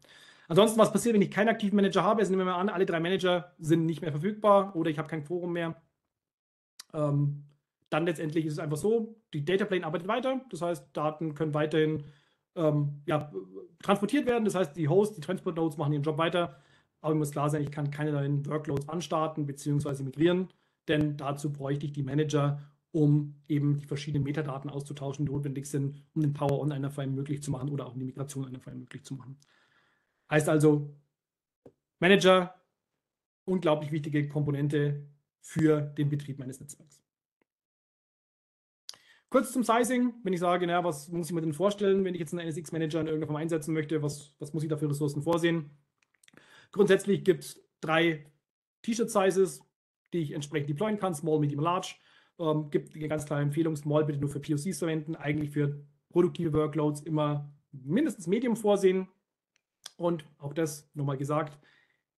Ansonsten, was passiert, wenn ich keinen aktiven Manager habe? Also nehmen wir mal an, alle drei Manager sind nicht mehr verfügbar oder ich habe kein Forum mehr. Ähm, dann letztendlich ist es einfach so, die Dataplane arbeitet weiter. Das heißt, Daten können weiterhin ähm, ja, transportiert werden. Das heißt, die Hosts, die Transport Nodes machen ihren Job weiter. Aber mir muss klar sein, ich kann keine neuen Workloads anstarten bzw. migrieren, denn dazu bräuchte ich die Manager, um eben die verschiedenen Metadaten auszutauschen, die notwendig sind, um den Power-On einer File möglich zu machen oder auch die Migration einer File möglich zu machen. Heißt also, Manager, unglaublich wichtige Komponente für den Betrieb meines Netzwerks. Kurz zum Sizing, wenn ich sage, naja, was muss ich mir denn vorstellen, wenn ich jetzt einen NSX-Manager in irgendeiner Form einsetzen möchte, was, was muss ich da für Ressourcen vorsehen? Grundsätzlich gibt es drei T-Shirt-Sizes, die ich entsprechend deployen kann, Small, Medium, Large. Ähm, gibt eine ganz klare Empfehlung, Small bitte nur für POCs verwenden, eigentlich für produktive Workloads immer mindestens Medium vorsehen. Und auch das nochmal gesagt,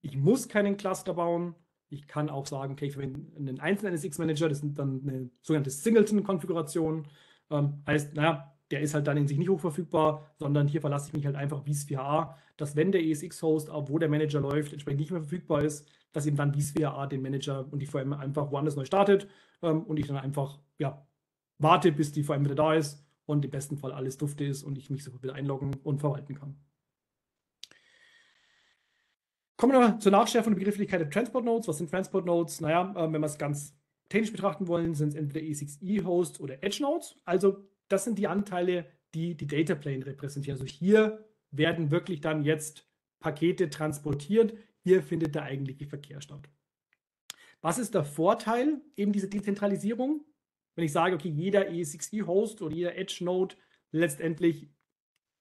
ich muss keinen Cluster bauen. Ich kann auch sagen, okay, ich verwende einen einzelnen NSX-Manager, das sind dann eine sogenannte Singleton-Konfiguration. Ähm, heißt, naja, der ist halt dann in sich nicht hochverfügbar, sondern hier verlasse ich mich halt einfach vSphere-A, dass wenn der ESX-Host, wo der Manager läuft, entsprechend nicht mehr verfügbar ist, dass eben dann vSphere-A den Manager und die VM einfach woanders neu startet ähm, und ich dann einfach ja, warte, bis die VM wieder da ist und im besten Fall alles dufte ist und ich mich sofort wieder einloggen und verwalten kann. Kommen wir zur Nachschärfung der Begrifflichkeit der Transport Nodes. Was sind Transport Nodes? Naja, äh, wenn wir es ganz technisch betrachten wollen, sind es entweder E6E-Hosts oder Edge Nodes. Also das sind die Anteile, die die Data Plane repräsentieren. Also hier werden wirklich dann jetzt Pakete transportiert. Hier findet der eigentliche Verkehr statt. Was ist der Vorteil eben dieser Dezentralisierung? Wenn ich sage, okay, jeder E6E-Host oder jeder Edge-Node letztendlich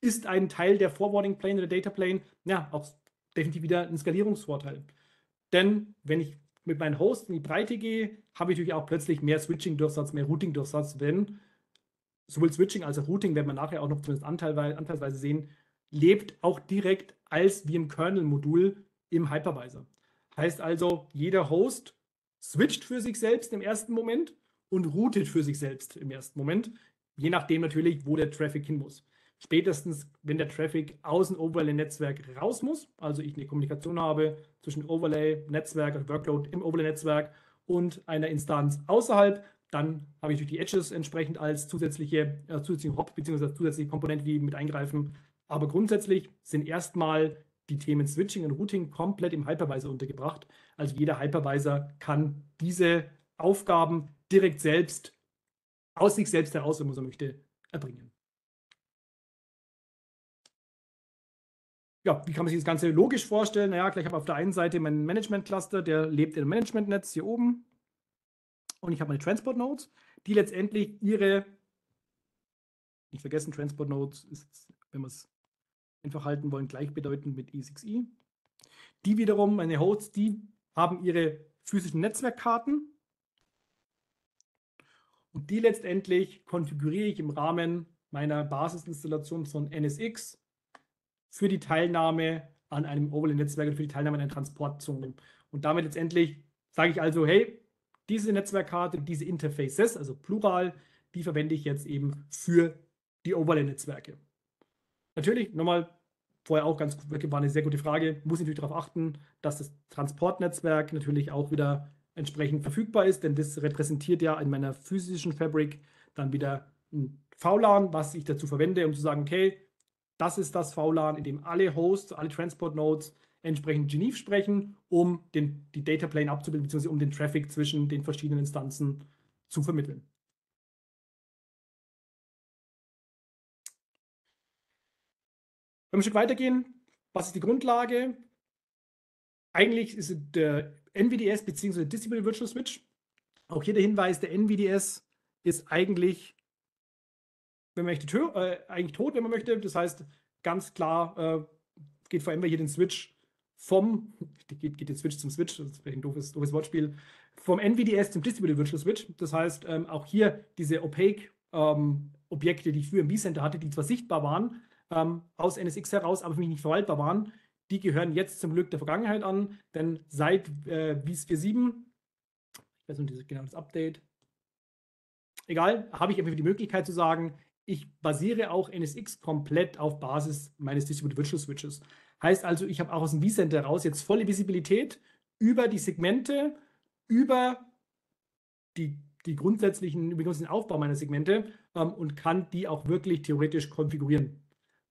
ist ein Teil der Forwarding Plane oder Data Plane, ja, auch definitiv wieder ein Skalierungsvorteil. Denn wenn ich mit meinen Hosts in die Breite gehe, habe ich natürlich auch plötzlich mehr Switching-Durchsatz, mehr Routing-Durchsatz, wenn sowohl Switching als auch Routing, werden wir nachher auch noch zumindest anteilweise, anteilsweise sehen, lebt auch direkt als wie im Kernel-Modul im Hypervisor. Heißt also, jeder Host switcht für sich selbst im ersten Moment und routet für sich selbst im ersten Moment, je nachdem natürlich, wo der Traffic hin muss. Spätestens, wenn der Traffic aus dem Overlay-Netzwerk raus muss, also ich eine Kommunikation habe zwischen Overlay-Netzwerk, also Workload im Overlay-Netzwerk und einer Instanz außerhalb, dann habe ich durch die Edges entsprechend als zusätzliche, äh, zusätzliche Hop bzw. zusätzliche Komponente, die mit eingreifen. Aber grundsätzlich sind erstmal die Themen Switching und Routing komplett im Hypervisor untergebracht. Also jeder Hypervisor kann diese Aufgaben direkt selbst aus sich selbst heraus, wenn man so möchte, erbringen. Ja, wie kann man sich das Ganze logisch vorstellen? Naja, gleich habe auf der einen Seite meinen Management-Cluster, der lebt im Management-Netz hier oben. Und ich habe meine Transport-Nodes, die letztendlich ihre, nicht vergessen, Transport-Nodes ist, wenn wir es einfach halten wollen, gleichbedeutend mit E6E. Die wiederum, meine Hosts, die haben ihre physischen Netzwerkkarten. Und die letztendlich konfiguriere ich im Rahmen meiner Basisinstallation von NSX für die Teilnahme an einem Overlay-Netzwerk und für die Teilnahme an einer Transportzone. Und damit letztendlich sage ich also, hey, diese Netzwerkkarte, diese Interfaces, also Plural, die verwende ich jetzt eben für die Overlay-Netzwerke. Natürlich, nochmal, vorher auch ganz war eine sehr gute Frage, muss ich natürlich darauf achten, dass das Transportnetzwerk natürlich auch wieder entsprechend verfügbar ist, denn das repräsentiert ja in meiner physischen Fabric dann wieder ein VLAN, was ich dazu verwende, um zu sagen, okay, das ist das VLAN, in dem alle Hosts, alle Transport Nodes entsprechend Geneve sprechen, um den, die Data Plane abzubilden, beziehungsweise um den Traffic zwischen den verschiedenen Instanzen zu vermitteln. Wenn wir ein Stück weitergehen, was ist die Grundlage? Eigentlich ist es der NVDS bzw. Distributed Virtual Switch. Auch hier der Hinweis, der NVDS ist eigentlich, wenn man möchte, äh, eigentlich tot, wenn man möchte. Das heißt, ganz klar äh, geht VMware hier den Switch vom, geht, geht den Switch zum Switch, das ist ein doofes, doofes Wortspiel, vom NVDS zum Distributed Virtual Switch. Das heißt, ähm, auch hier diese opaque ähm, Objekte, die ich früher im vCenter hatte, die zwar sichtbar waren, ähm, aus NSX heraus, aber für mich nicht verwaltbar waren, die gehören jetzt zum Glück der Vergangenheit an, denn seit äh, VIS 4.7, ich weiß nicht genau das Update, egal, habe ich einfach die Möglichkeit zu sagen, ich basiere auch NSX komplett auf Basis meines Distributed Virtual Switches. Heißt also, ich habe auch aus dem vCenter raus jetzt volle Visibilität über die Segmente, über die, die grundsätzlichen, über den Aufbau meiner Segmente ähm, und kann die auch wirklich theoretisch konfigurieren.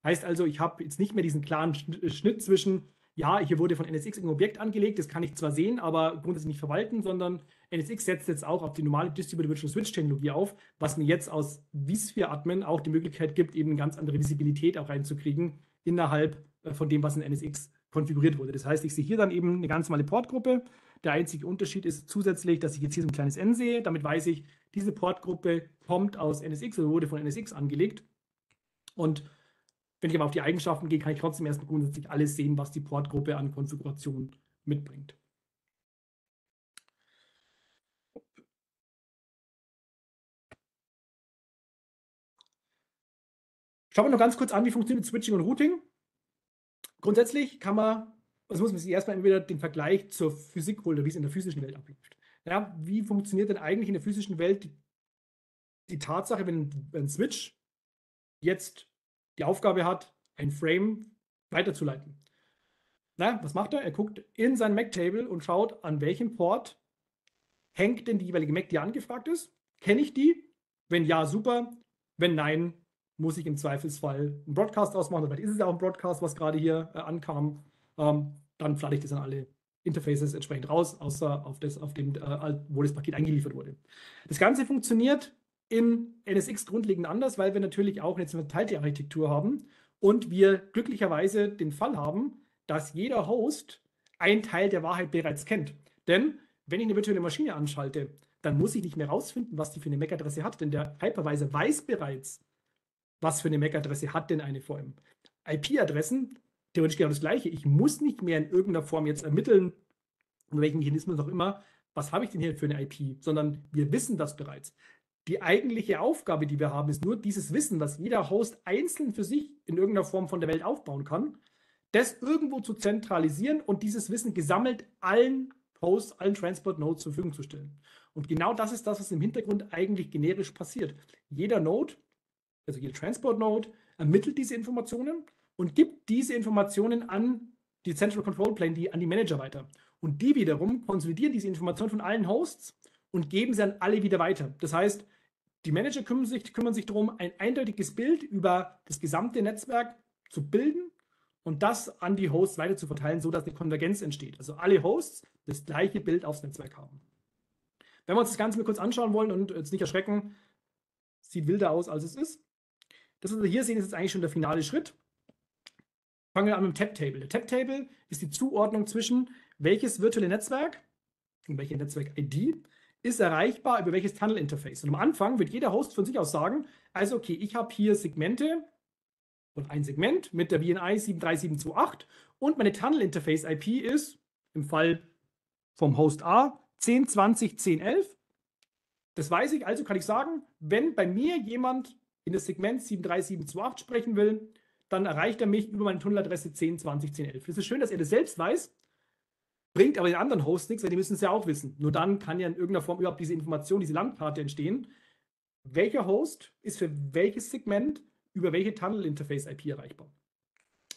Heißt also, ich habe jetzt nicht mehr diesen klaren äh, Schnitt zwischen, ja, hier wurde von NSX ein Objekt angelegt, das kann ich zwar sehen, aber grundsätzlich nicht verwalten, sondern NSX setzt jetzt auch auf die normale Distributed Virtual Switch Technologie auf, was mir jetzt aus vSphere Admin auch die Möglichkeit gibt, eben eine ganz andere Visibilität auch reinzukriegen innerhalb äh, von dem, was in NSX konfiguriert wurde. Das heißt, ich sehe hier dann eben eine ganz normale Portgruppe. Der einzige Unterschied ist zusätzlich, dass ich jetzt hier so ein kleines N sehe. Damit weiß ich, diese Portgruppe kommt aus NSX oder wurde von NSX angelegt. Und wenn ich aber auf die Eigenschaften gehe, kann ich trotzdem erstmal grundsätzlich alles sehen, was die Portgruppe an Konfiguration mitbringt. Schauen wir noch ganz kurz an, wie funktioniert Switching und Routing. Grundsätzlich kann man, also muss man sich erstmal entweder den Vergleich zur Physik holen, wie es in der physischen Welt abläuft. Ja, wie funktioniert denn eigentlich in der physischen Welt die, die Tatsache, wenn ein Switch jetzt die Aufgabe hat, ein Frame weiterzuleiten. Na, was macht er? Er guckt in sein Mac-Table und schaut, an welchem Port hängt denn die jeweilige Mac, die angefragt ist. Kenne ich die? Wenn ja, super. Wenn nein, muss ich im Zweifelsfall einen Broadcast ausmachen. Vielleicht ist es ja auch ein Broadcast, was gerade hier äh, ankam. Ähm, dann flatte ich das an alle Interfaces entsprechend raus, außer auf, das, auf dem, äh, wo das Paket eingeliefert wurde. Das Ganze funktioniert in NSX grundlegend anders, weil wir natürlich auch eine verteilte Architektur haben und wir glücklicherweise den Fall haben, dass jeder Host einen Teil der Wahrheit bereits kennt. Denn wenn ich eine virtuelle Maschine anschalte, dann muss ich nicht mehr rausfinden, was die für eine MAC-Adresse hat, denn der Hypervisor weiß bereits, was für eine MAC-Adresse hat denn eine VM. IP-Adressen, theoretisch genau das gleiche. Ich muss nicht mehr in irgendeiner Form jetzt ermitteln, mit welchen Mechanismus auch immer, was habe ich denn hier für eine IP, sondern wir wissen das bereits. Die eigentliche Aufgabe, die wir haben, ist nur dieses Wissen, was jeder Host einzeln für sich in irgendeiner Form von der Welt aufbauen kann, das irgendwo zu zentralisieren und dieses Wissen gesammelt allen Hosts, allen Transport Nodes zur Verfügung zu stellen. Und genau das ist das, was im Hintergrund eigentlich generisch passiert. Jeder Node, also jeder Transport Node, ermittelt diese Informationen und gibt diese Informationen an die Central Control Plane, die an die Manager weiter. Und die wiederum konsolidieren diese Informationen von allen Hosts und geben sie an alle wieder weiter. Das heißt, die Manager kümmern sich, kümmern sich darum, ein eindeutiges Bild über das gesamte Netzwerk zu bilden und das an die Hosts weiter zu verteilen, sodass eine Konvergenz entsteht. Also alle Hosts das gleiche Bild aufs Netzwerk haben. Wenn wir uns das Ganze mal kurz anschauen wollen und jetzt nicht erschrecken, sieht wilder aus, als es ist. Das, was wir hier sehen, ist jetzt eigentlich schon der finale Schritt. Fangen wir an mit dem Tab-Table. Der Tab-Table ist die Zuordnung zwischen welches virtuelle Netzwerk und welche Netzwerk-ID ist erreichbar über welches Tunnel-Interface. Und am Anfang wird jeder Host von sich aus sagen, also okay, ich habe hier Segmente und ein Segment mit der VNI 73728 und meine Tunnel-Interface-IP ist im Fall vom Host A 1020 1011 Das weiß ich, also kann ich sagen, wenn bei mir jemand in das Segment 73728 sprechen will, dann erreicht er mich über meine Tunneladresse 10, 20, 10, 11. Das ist schön, dass er das selbst weiß, bringt aber den anderen Hosts nichts, weil die müssen es ja auch wissen. Nur dann kann ja in irgendeiner Form überhaupt diese Information, diese Landkarte entstehen. Welcher Host ist für welches Segment über welche Tunnel Interface IP erreichbar?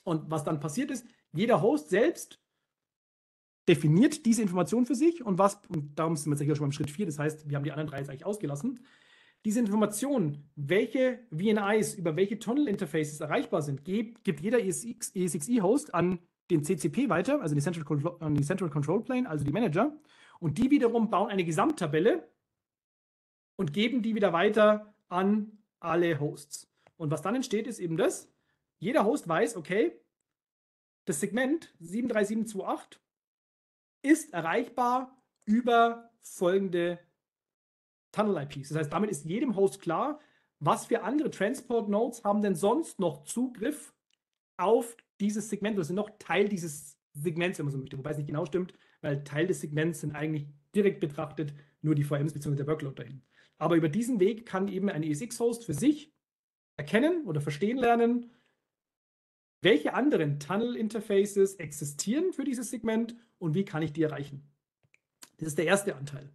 Und was dann passiert ist, jeder Host selbst definiert diese Information für sich und was, und darum sind wir jetzt hier schon beim Schritt 4, das heißt, wir haben die anderen drei jetzt eigentlich ausgelassen. Diese Information, welche VNIs über welche Tunnel Interfaces erreichbar sind, gibt, jeder ESX, ESXi-Host an den CCP weiter, also die Central, Control, an die Central Control Plane, also die Manager. Und die wiederum bauen eine Gesamttabelle und geben die wieder weiter an alle Hosts. Und was dann entsteht, ist eben das, jeder Host weiß, okay, das Segment 73728 ist erreichbar über folgende Tunnel-IPs. Das heißt, damit ist jedem Host klar, was für andere Transport-Nodes haben denn sonst noch Zugriff auf dieses Segment oder sind noch Teil dieses Segments, wenn man so möchte. Wobei es nicht genau stimmt, weil Teil des Segments sind eigentlich direkt betrachtet nur die VMs bzw. der Workload dahin. Aber über diesen Weg kann eben ein ESX-Host für sich erkennen oder verstehen lernen, welche anderen Tunnel-Interfaces existieren für dieses Segment und wie kann ich die erreichen. Das ist der erste Anteil.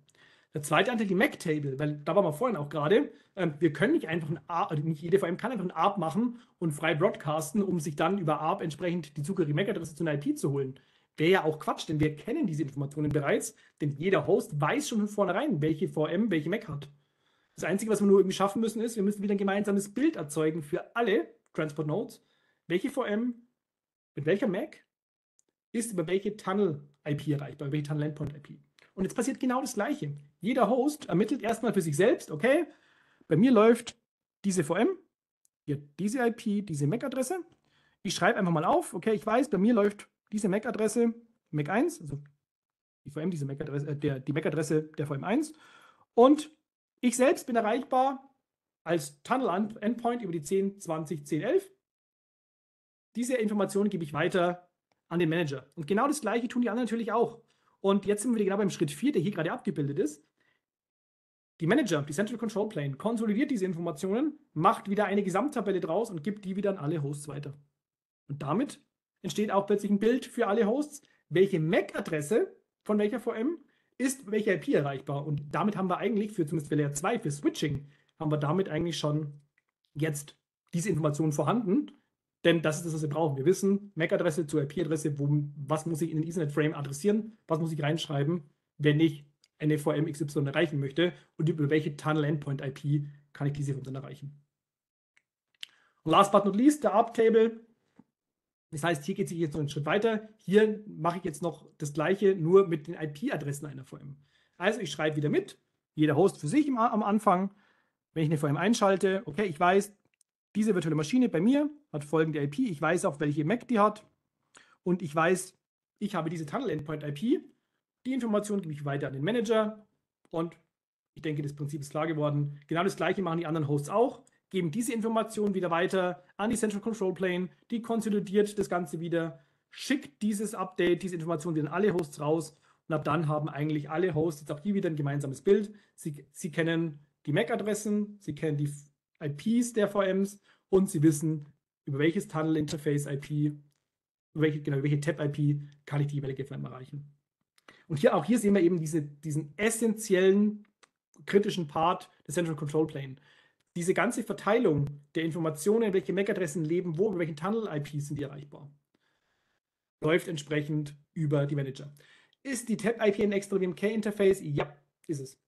Der zweite Anteil, die MAC-Table, weil da waren wir vorhin auch gerade. Ähm, wir können nicht einfach ein ARP, also nicht jede VM kann einfach ein ARP machen und frei broadcasten, um sich dann über ARP entsprechend die zugehörige MAC-Adresse zu einer IP zu holen. Wäre ja auch Quatsch, denn wir kennen diese Informationen bereits, denn jeder Host weiß schon von vornherein, welche VM welche MAC hat. Das Einzige, was wir nur irgendwie schaffen müssen, ist, wir müssen wieder ein gemeinsames Bild erzeugen für alle Transport Nodes. Welche VM mit welcher MAC ist über welche Tunnel-IP erreichbar, über welche Tunnel-Endpoint-IP. Und jetzt passiert genau das Gleiche. Jeder Host ermittelt erstmal für sich selbst, okay, bei mir läuft diese VM, hier diese IP, diese MAC-Adresse. Ich schreibe einfach mal auf, okay, ich weiß, bei mir läuft diese MAC-Adresse, MAC 1, also die VM, diese MAC-Adresse, äh, der, die MAC-Adresse der VM 1. Und ich selbst bin erreichbar als Tunnel-Endpoint über die 10, 20, 10, 11. Diese Informationen gebe ich weiter an den Manager. Und genau das Gleiche tun die anderen natürlich auch. Und jetzt sind wir genau beim Schritt 4, der hier gerade abgebildet ist. Die Manager, die Central Control Plane, konsolidiert diese Informationen, macht wieder eine Gesamttabelle draus und gibt die wieder an alle Hosts weiter. Und damit entsteht auch plötzlich ein Bild für alle Hosts, welche MAC-Adresse von welcher VM ist welcher IP erreichbar. Und damit haben wir eigentlich für zumindest für Layer 2, für Switching, haben wir damit eigentlich schon jetzt diese Informationen vorhanden. Denn das ist das, was wir brauchen. Wir wissen, MAC-Adresse zur IP-Adresse, was muss ich in den Ethernet-Frame adressieren, was muss ich reinschreiben, wenn ich eine VM XY erreichen möchte und über welche Tunnel-Endpoint-IP kann ich diese dann erreichen. Und last but not least, der ARP-Table. Das heißt, hier geht es jetzt noch einen Schritt weiter. Hier mache ich jetzt noch das gleiche, nur mit den IP-Adressen einer VM. Also ich schreibe wieder mit, jeder Host für sich am Anfang. Wenn ich eine VM einschalte, okay, ich weiß, diese virtuelle Maschine bei mir hat folgende IP. Ich weiß auch, welche MAC die hat. Und ich weiß, ich habe diese Tunnel Endpoint IP. Die Information gebe ich weiter an den Manager. Und ich denke, das Prinzip ist klar geworden. Genau das gleiche machen die anderen Hosts auch. Geben diese Information wieder weiter an die Central Control Plane. Die konsolidiert das Ganze wieder, schickt dieses Update, diese Information wieder an alle Hosts raus. Und ab dann haben eigentlich alle Hosts jetzt auch hier wieder ein gemeinsames Bild. Sie, sie kennen die MAC-Adressen, sie kennen die IPs der VMs und sie wissen, über welches Tunnel Interface IP, über welche, genau, welche Tab IP kann ich die jeweilige VM erreichen. Und hier auch hier sehen wir eben diese, diesen essentiellen kritischen Part des Central Control Plane. Diese ganze Verteilung der Informationen, welche MAC-Adressen leben, wo, über welchen Tunnel-IPs sind die erreichbar, läuft entsprechend über die Manager. Ist die Tab-IP ein extra WMK-Interface? Ja, ist es.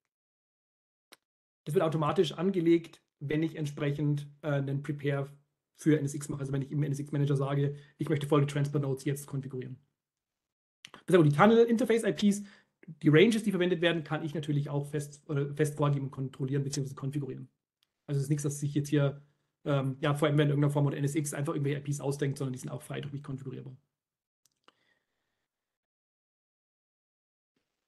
Das wird automatisch angelegt wenn ich entsprechend äh, einen Prepare für NSX mache. Also wenn ich im NSX-Manager sage, ich möchte folgende Transport Nodes jetzt konfigurieren. Die Tunnel-Interface-IPs, die Ranges, die verwendet werden, kann ich natürlich auch fest, fest vorgeben kontrollieren bzw. konfigurieren. Also es ist nichts, dass sich jetzt hier, ähm, ja, vor allem in irgendeiner Form oder NSX einfach irgendwelche IPs ausdenkt, sondern die sind auch frei durch mich konfigurierbar.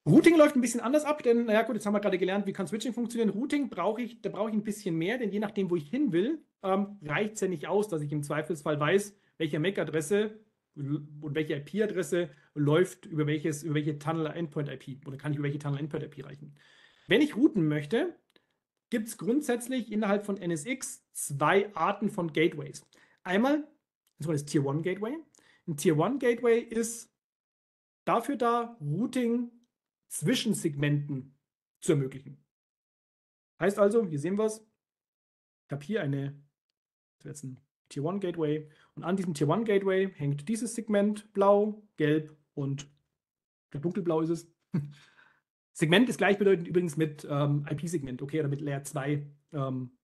Routing läuft ein bisschen anders ab, denn, naja gut, jetzt haben wir gerade gelernt, wie kann Switching funktionieren. Routing brauche ich, da brauche ich ein bisschen mehr, denn je nachdem, wo ich hin will, ähm, reicht es ja nicht aus, dass ich im Zweifelsfall weiß, welche MAC-Adresse und welche IP-Adresse läuft über welches, über welche Tunnel Endpoint IP oder kann ich über welche Tunnel Endpoint IP reichen. Wenn ich routen möchte, gibt es grundsätzlich innerhalb von NSX zwei Arten von Gateways. Einmal das Tier 1 Gateway. Ein Tier 1 Gateway ist dafür da, Routing zwischen Segmenten zu ermöglichen. Heißt also, hier sehen wir es, ich habe hier eine, das jetzt ein Tier 1 Gateway und an diesem Tier 1 Gateway hängt dieses Segment blau, gelb und dunkelblau ist es. Segment ist gleichbedeutend übrigens mit ähm, IP-Segment, okay, oder mit Layer 2 ähm,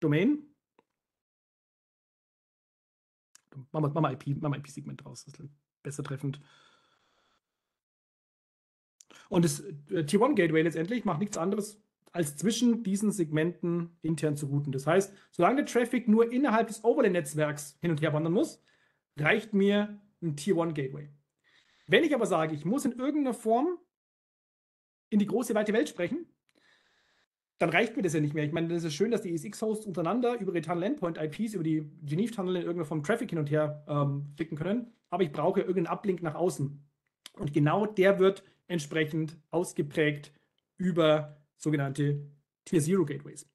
Domain. Machen wir, IP, IP-Segment draus, das ist besser treffend. Und das äh, Tier 1 Gateway letztendlich macht nichts anderes, als zwischen diesen Segmenten intern zu routen. Das heißt, solange der Traffic nur innerhalb des Overlay-Netzwerks hin und her wandern muss, reicht mir ein Tier 1 Gateway. Wenn ich aber sage, ich muss in irgendeiner Form in die große weite Welt sprechen, dann reicht mir das ja nicht mehr. Ich meine, das ist schön, dass die ESX-Hosts untereinander über ihre Tunnel-Endpoint-IPs, über die Geneve-Tunnel in irgendeiner Form Traffic hin und her ähm, ficken können, aber ich brauche irgendeinen Uplink nach außen. Und genau der wird entsprechend ausgeprägt über sogenannte Tier Zero Gateways.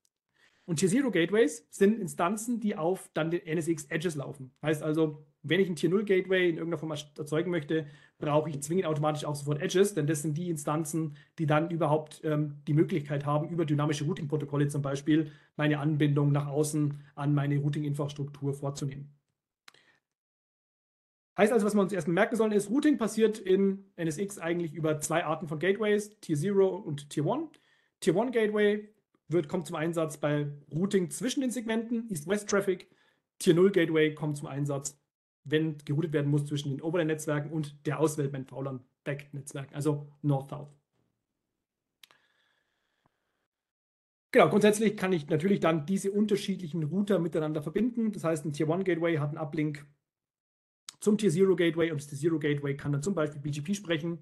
Und Tier Zero Gateways sind Instanzen, die auf dann den NSX Edges laufen. Heißt also, wenn ich ein Tier 0 Gateway in irgendeiner Form erzeugen möchte, brauche ich zwingend automatisch auch sofort Edges, denn das sind die Instanzen, die dann überhaupt ähm, die Möglichkeit haben, über dynamische Routing-Protokolle zum Beispiel meine Anbindung nach außen an meine Routing-Infrastruktur vorzunehmen. Heißt also, was wir uns erstmal merken sollen, ist, Routing passiert in NSX eigentlich über zwei Arten von Gateways, Tier 0 und Tier 1. Tier 1 Gateway wird, kommt zum Einsatz bei Routing zwischen den Segmenten, East-West-Traffic. Tier 0 Gateway kommt zum Einsatz, wenn geroutet werden muss zwischen den Overlay-Netzwerken und der Auswählband VLAN Back-Netzwerken, also North-South. Genau, grundsätzlich kann ich natürlich dann diese unterschiedlichen Router miteinander verbinden. Das heißt, ein Tier 1 Gateway hat einen Uplink zum Tier 0 Gateway und das Tier 0 Gateway kann dann zum Beispiel BGP sprechen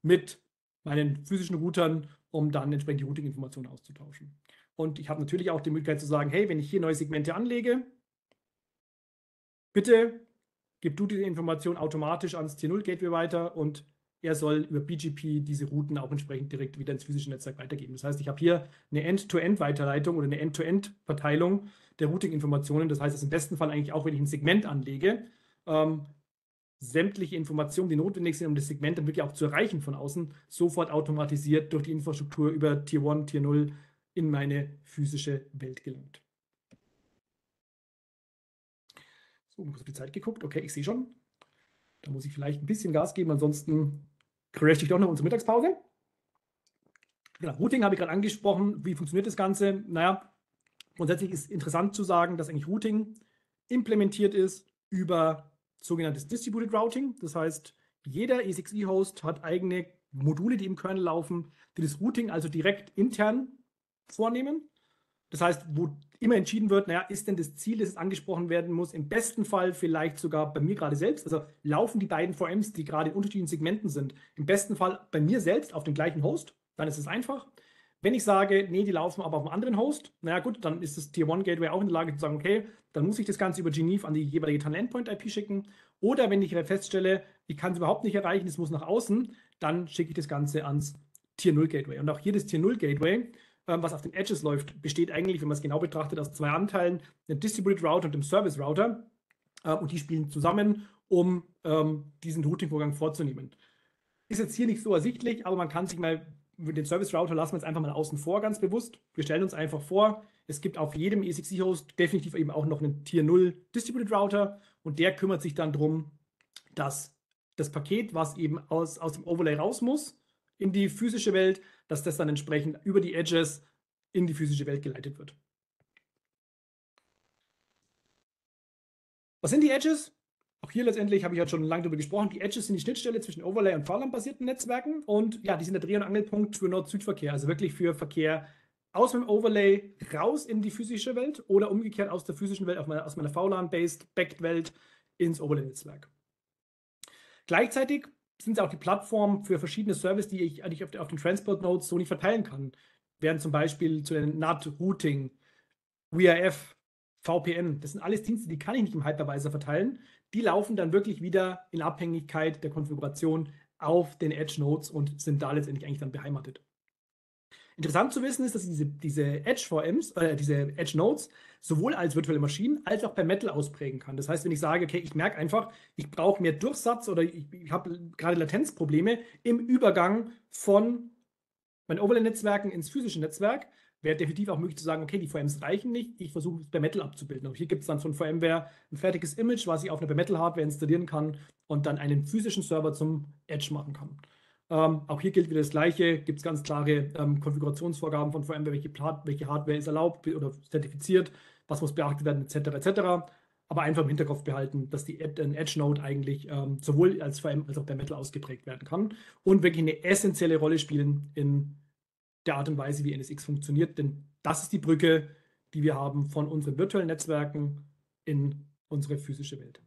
mit meinen physischen Routern um dann entsprechend die Routing-Informationen auszutauschen. Und ich habe natürlich auch die Möglichkeit zu sagen, hey, wenn ich hier neue Segmente anlege, bitte gib du diese Information automatisch ans T0-Gateway weiter und er soll über BGP diese Routen auch entsprechend direkt wieder ins physische Netzwerk weitergeben. Das heißt, ich habe hier eine End-to-End-Weiterleitung oder eine End-to-End-Verteilung der Routing-Informationen. Das heißt, dass im besten Fall eigentlich auch, wenn ich ein Segment anlege, ähm, sämtliche Informationen, die notwendig sind, um das Segment dann wirklich auch zu erreichen von außen, sofort automatisiert durch die Infrastruktur über Tier 1, Tier 0 in meine physische Welt gelangt. So, kurz auf die Zeit geguckt. Okay, ich sehe schon. Da muss ich vielleicht ein bisschen Gas geben, ansonsten crash ich doch noch unsere Mittagspause. Genau, Routing habe ich gerade angesprochen. Wie funktioniert das Ganze? Naja, grundsätzlich ist interessant zu sagen, dass eigentlich Routing implementiert ist über sogenanntes Distributed Routing. Das heißt, jeder E6E-Host hat eigene Module, die im Kernel laufen, die das Routing also direkt intern vornehmen. Das heißt, wo immer entschieden wird, naja, ist denn das Ziel, das angesprochen werden muss, im besten Fall vielleicht sogar bei mir gerade selbst, also laufen die beiden VMs, die gerade in unterschiedlichen Segmenten sind, im besten Fall bei mir selbst auf dem gleichen Host, dann ist es einfach. Wenn ich sage, nee, die laufen aber auf einem anderen Host, naja gut, dann ist das Tier 1 Gateway auch in der Lage zu sagen, okay, dann muss ich das Ganze über Geneve an die jeweilige Tunnel Endpoint IP schicken. Oder wenn ich feststelle, ich kann es überhaupt nicht erreichen, es muss nach außen, dann schicke ich das Ganze ans Tier 0 Gateway. Und auch hier das Tier 0 Gateway, ähm, was auf den Edges läuft, besteht eigentlich, wenn man es genau betrachtet, aus zwei Anteilen, dem Distributed Router und dem Service Router. Äh, und die spielen zusammen, um ähm, diesen Routing-Vorgang vorzunehmen. Ist jetzt hier nicht so ersichtlich, aber man kann sich mal den Service Router lassen wir jetzt einfach mal außen vor, ganz bewusst. Wir stellen uns einfach vor, es gibt auf jedem E6E-Host definitiv eben auch noch einen Tier 0 Distributed Router und der kümmert sich dann darum, dass das Paket, was eben aus, aus dem Overlay raus muss in die physische Welt, dass das dann entsprechend über die Edges in die physische Welt geleitet wird. Was sind die Edges? Auch hier letztendlich habe ich ja schon lange darüber gesprochen. Die Edges sind die Schnittstelle zwischen Overlay- und VLAN-basierten Netzwerken und ja, die sind der Dreh- und Angelpunkt für Nord-Süd-Verkehr, also wirklich für Verkehr aus dem Overlay raus in die physische Welt oder umgekehrt aus der physischen Welt, meine, aus meiner VLAN-based Backed Welt ins Overlay-Netzwerk. Gleichzeitig sind sie auch die Plattform für verschiedene Services, die ich eigentlich auf, den Transport Nodes so nicht verteilen kann. Werden zum Beispiel zu den NAT Routing, WRF, VPN. Das sind alles Dienste, die kann ich nicht im Hypervisor verteilen. Die laufen dann wirklich wieder in Abhängigkeit der Konfiguration auf den Edge Nodes und sind da letztendlich eigentlich dann beheimatet. Interessant zu wissen ist, dass diese, diese Edge-VMs, äh, diese Edge-Nodes sowohl als virtuelle Maschinen als auch per Metal ausprägen kann. Das heißt, wenn ich sage, okay, ich merke einfach, ich brauche mehr Durchsatz oder ich, ich habe gerade Latenzprobleme im Übergang von meinen Overlay-Netzwerken ins physische Netzwerk, wäre definitiv auch möglich zu sagen, okay, die VMs reichen nicht, ich versuche es per Metal abzubilden. Auch hier gibt es dann von VMware ein fertiges Image, was ich auf einer per Metal-Hardware installieren kann und dann einen physischen Server zum Edge machen kann. Ähm, auch hier gilt wieder das Gleiche, gibt es ganz klare ähm, Konfigurationsvorgaben von VMware, welche, welche, Hardware ist erlaubt oder zertifiziert, was muss beachtet werden, etc. etc. Aber einfach im Hinterkopf behalten, dass die Ed Edge-Node eigentlich ähm, sowohl als VM als auch per Metal ausgeprägt werden kann und wirklich eine essentielle Rolle spielen in der Art und Weise, wie NSX funktioniert. Denn das ist die Brücke, die wir haben von unseren virtuellen Netzwerken in unsere physische Welt.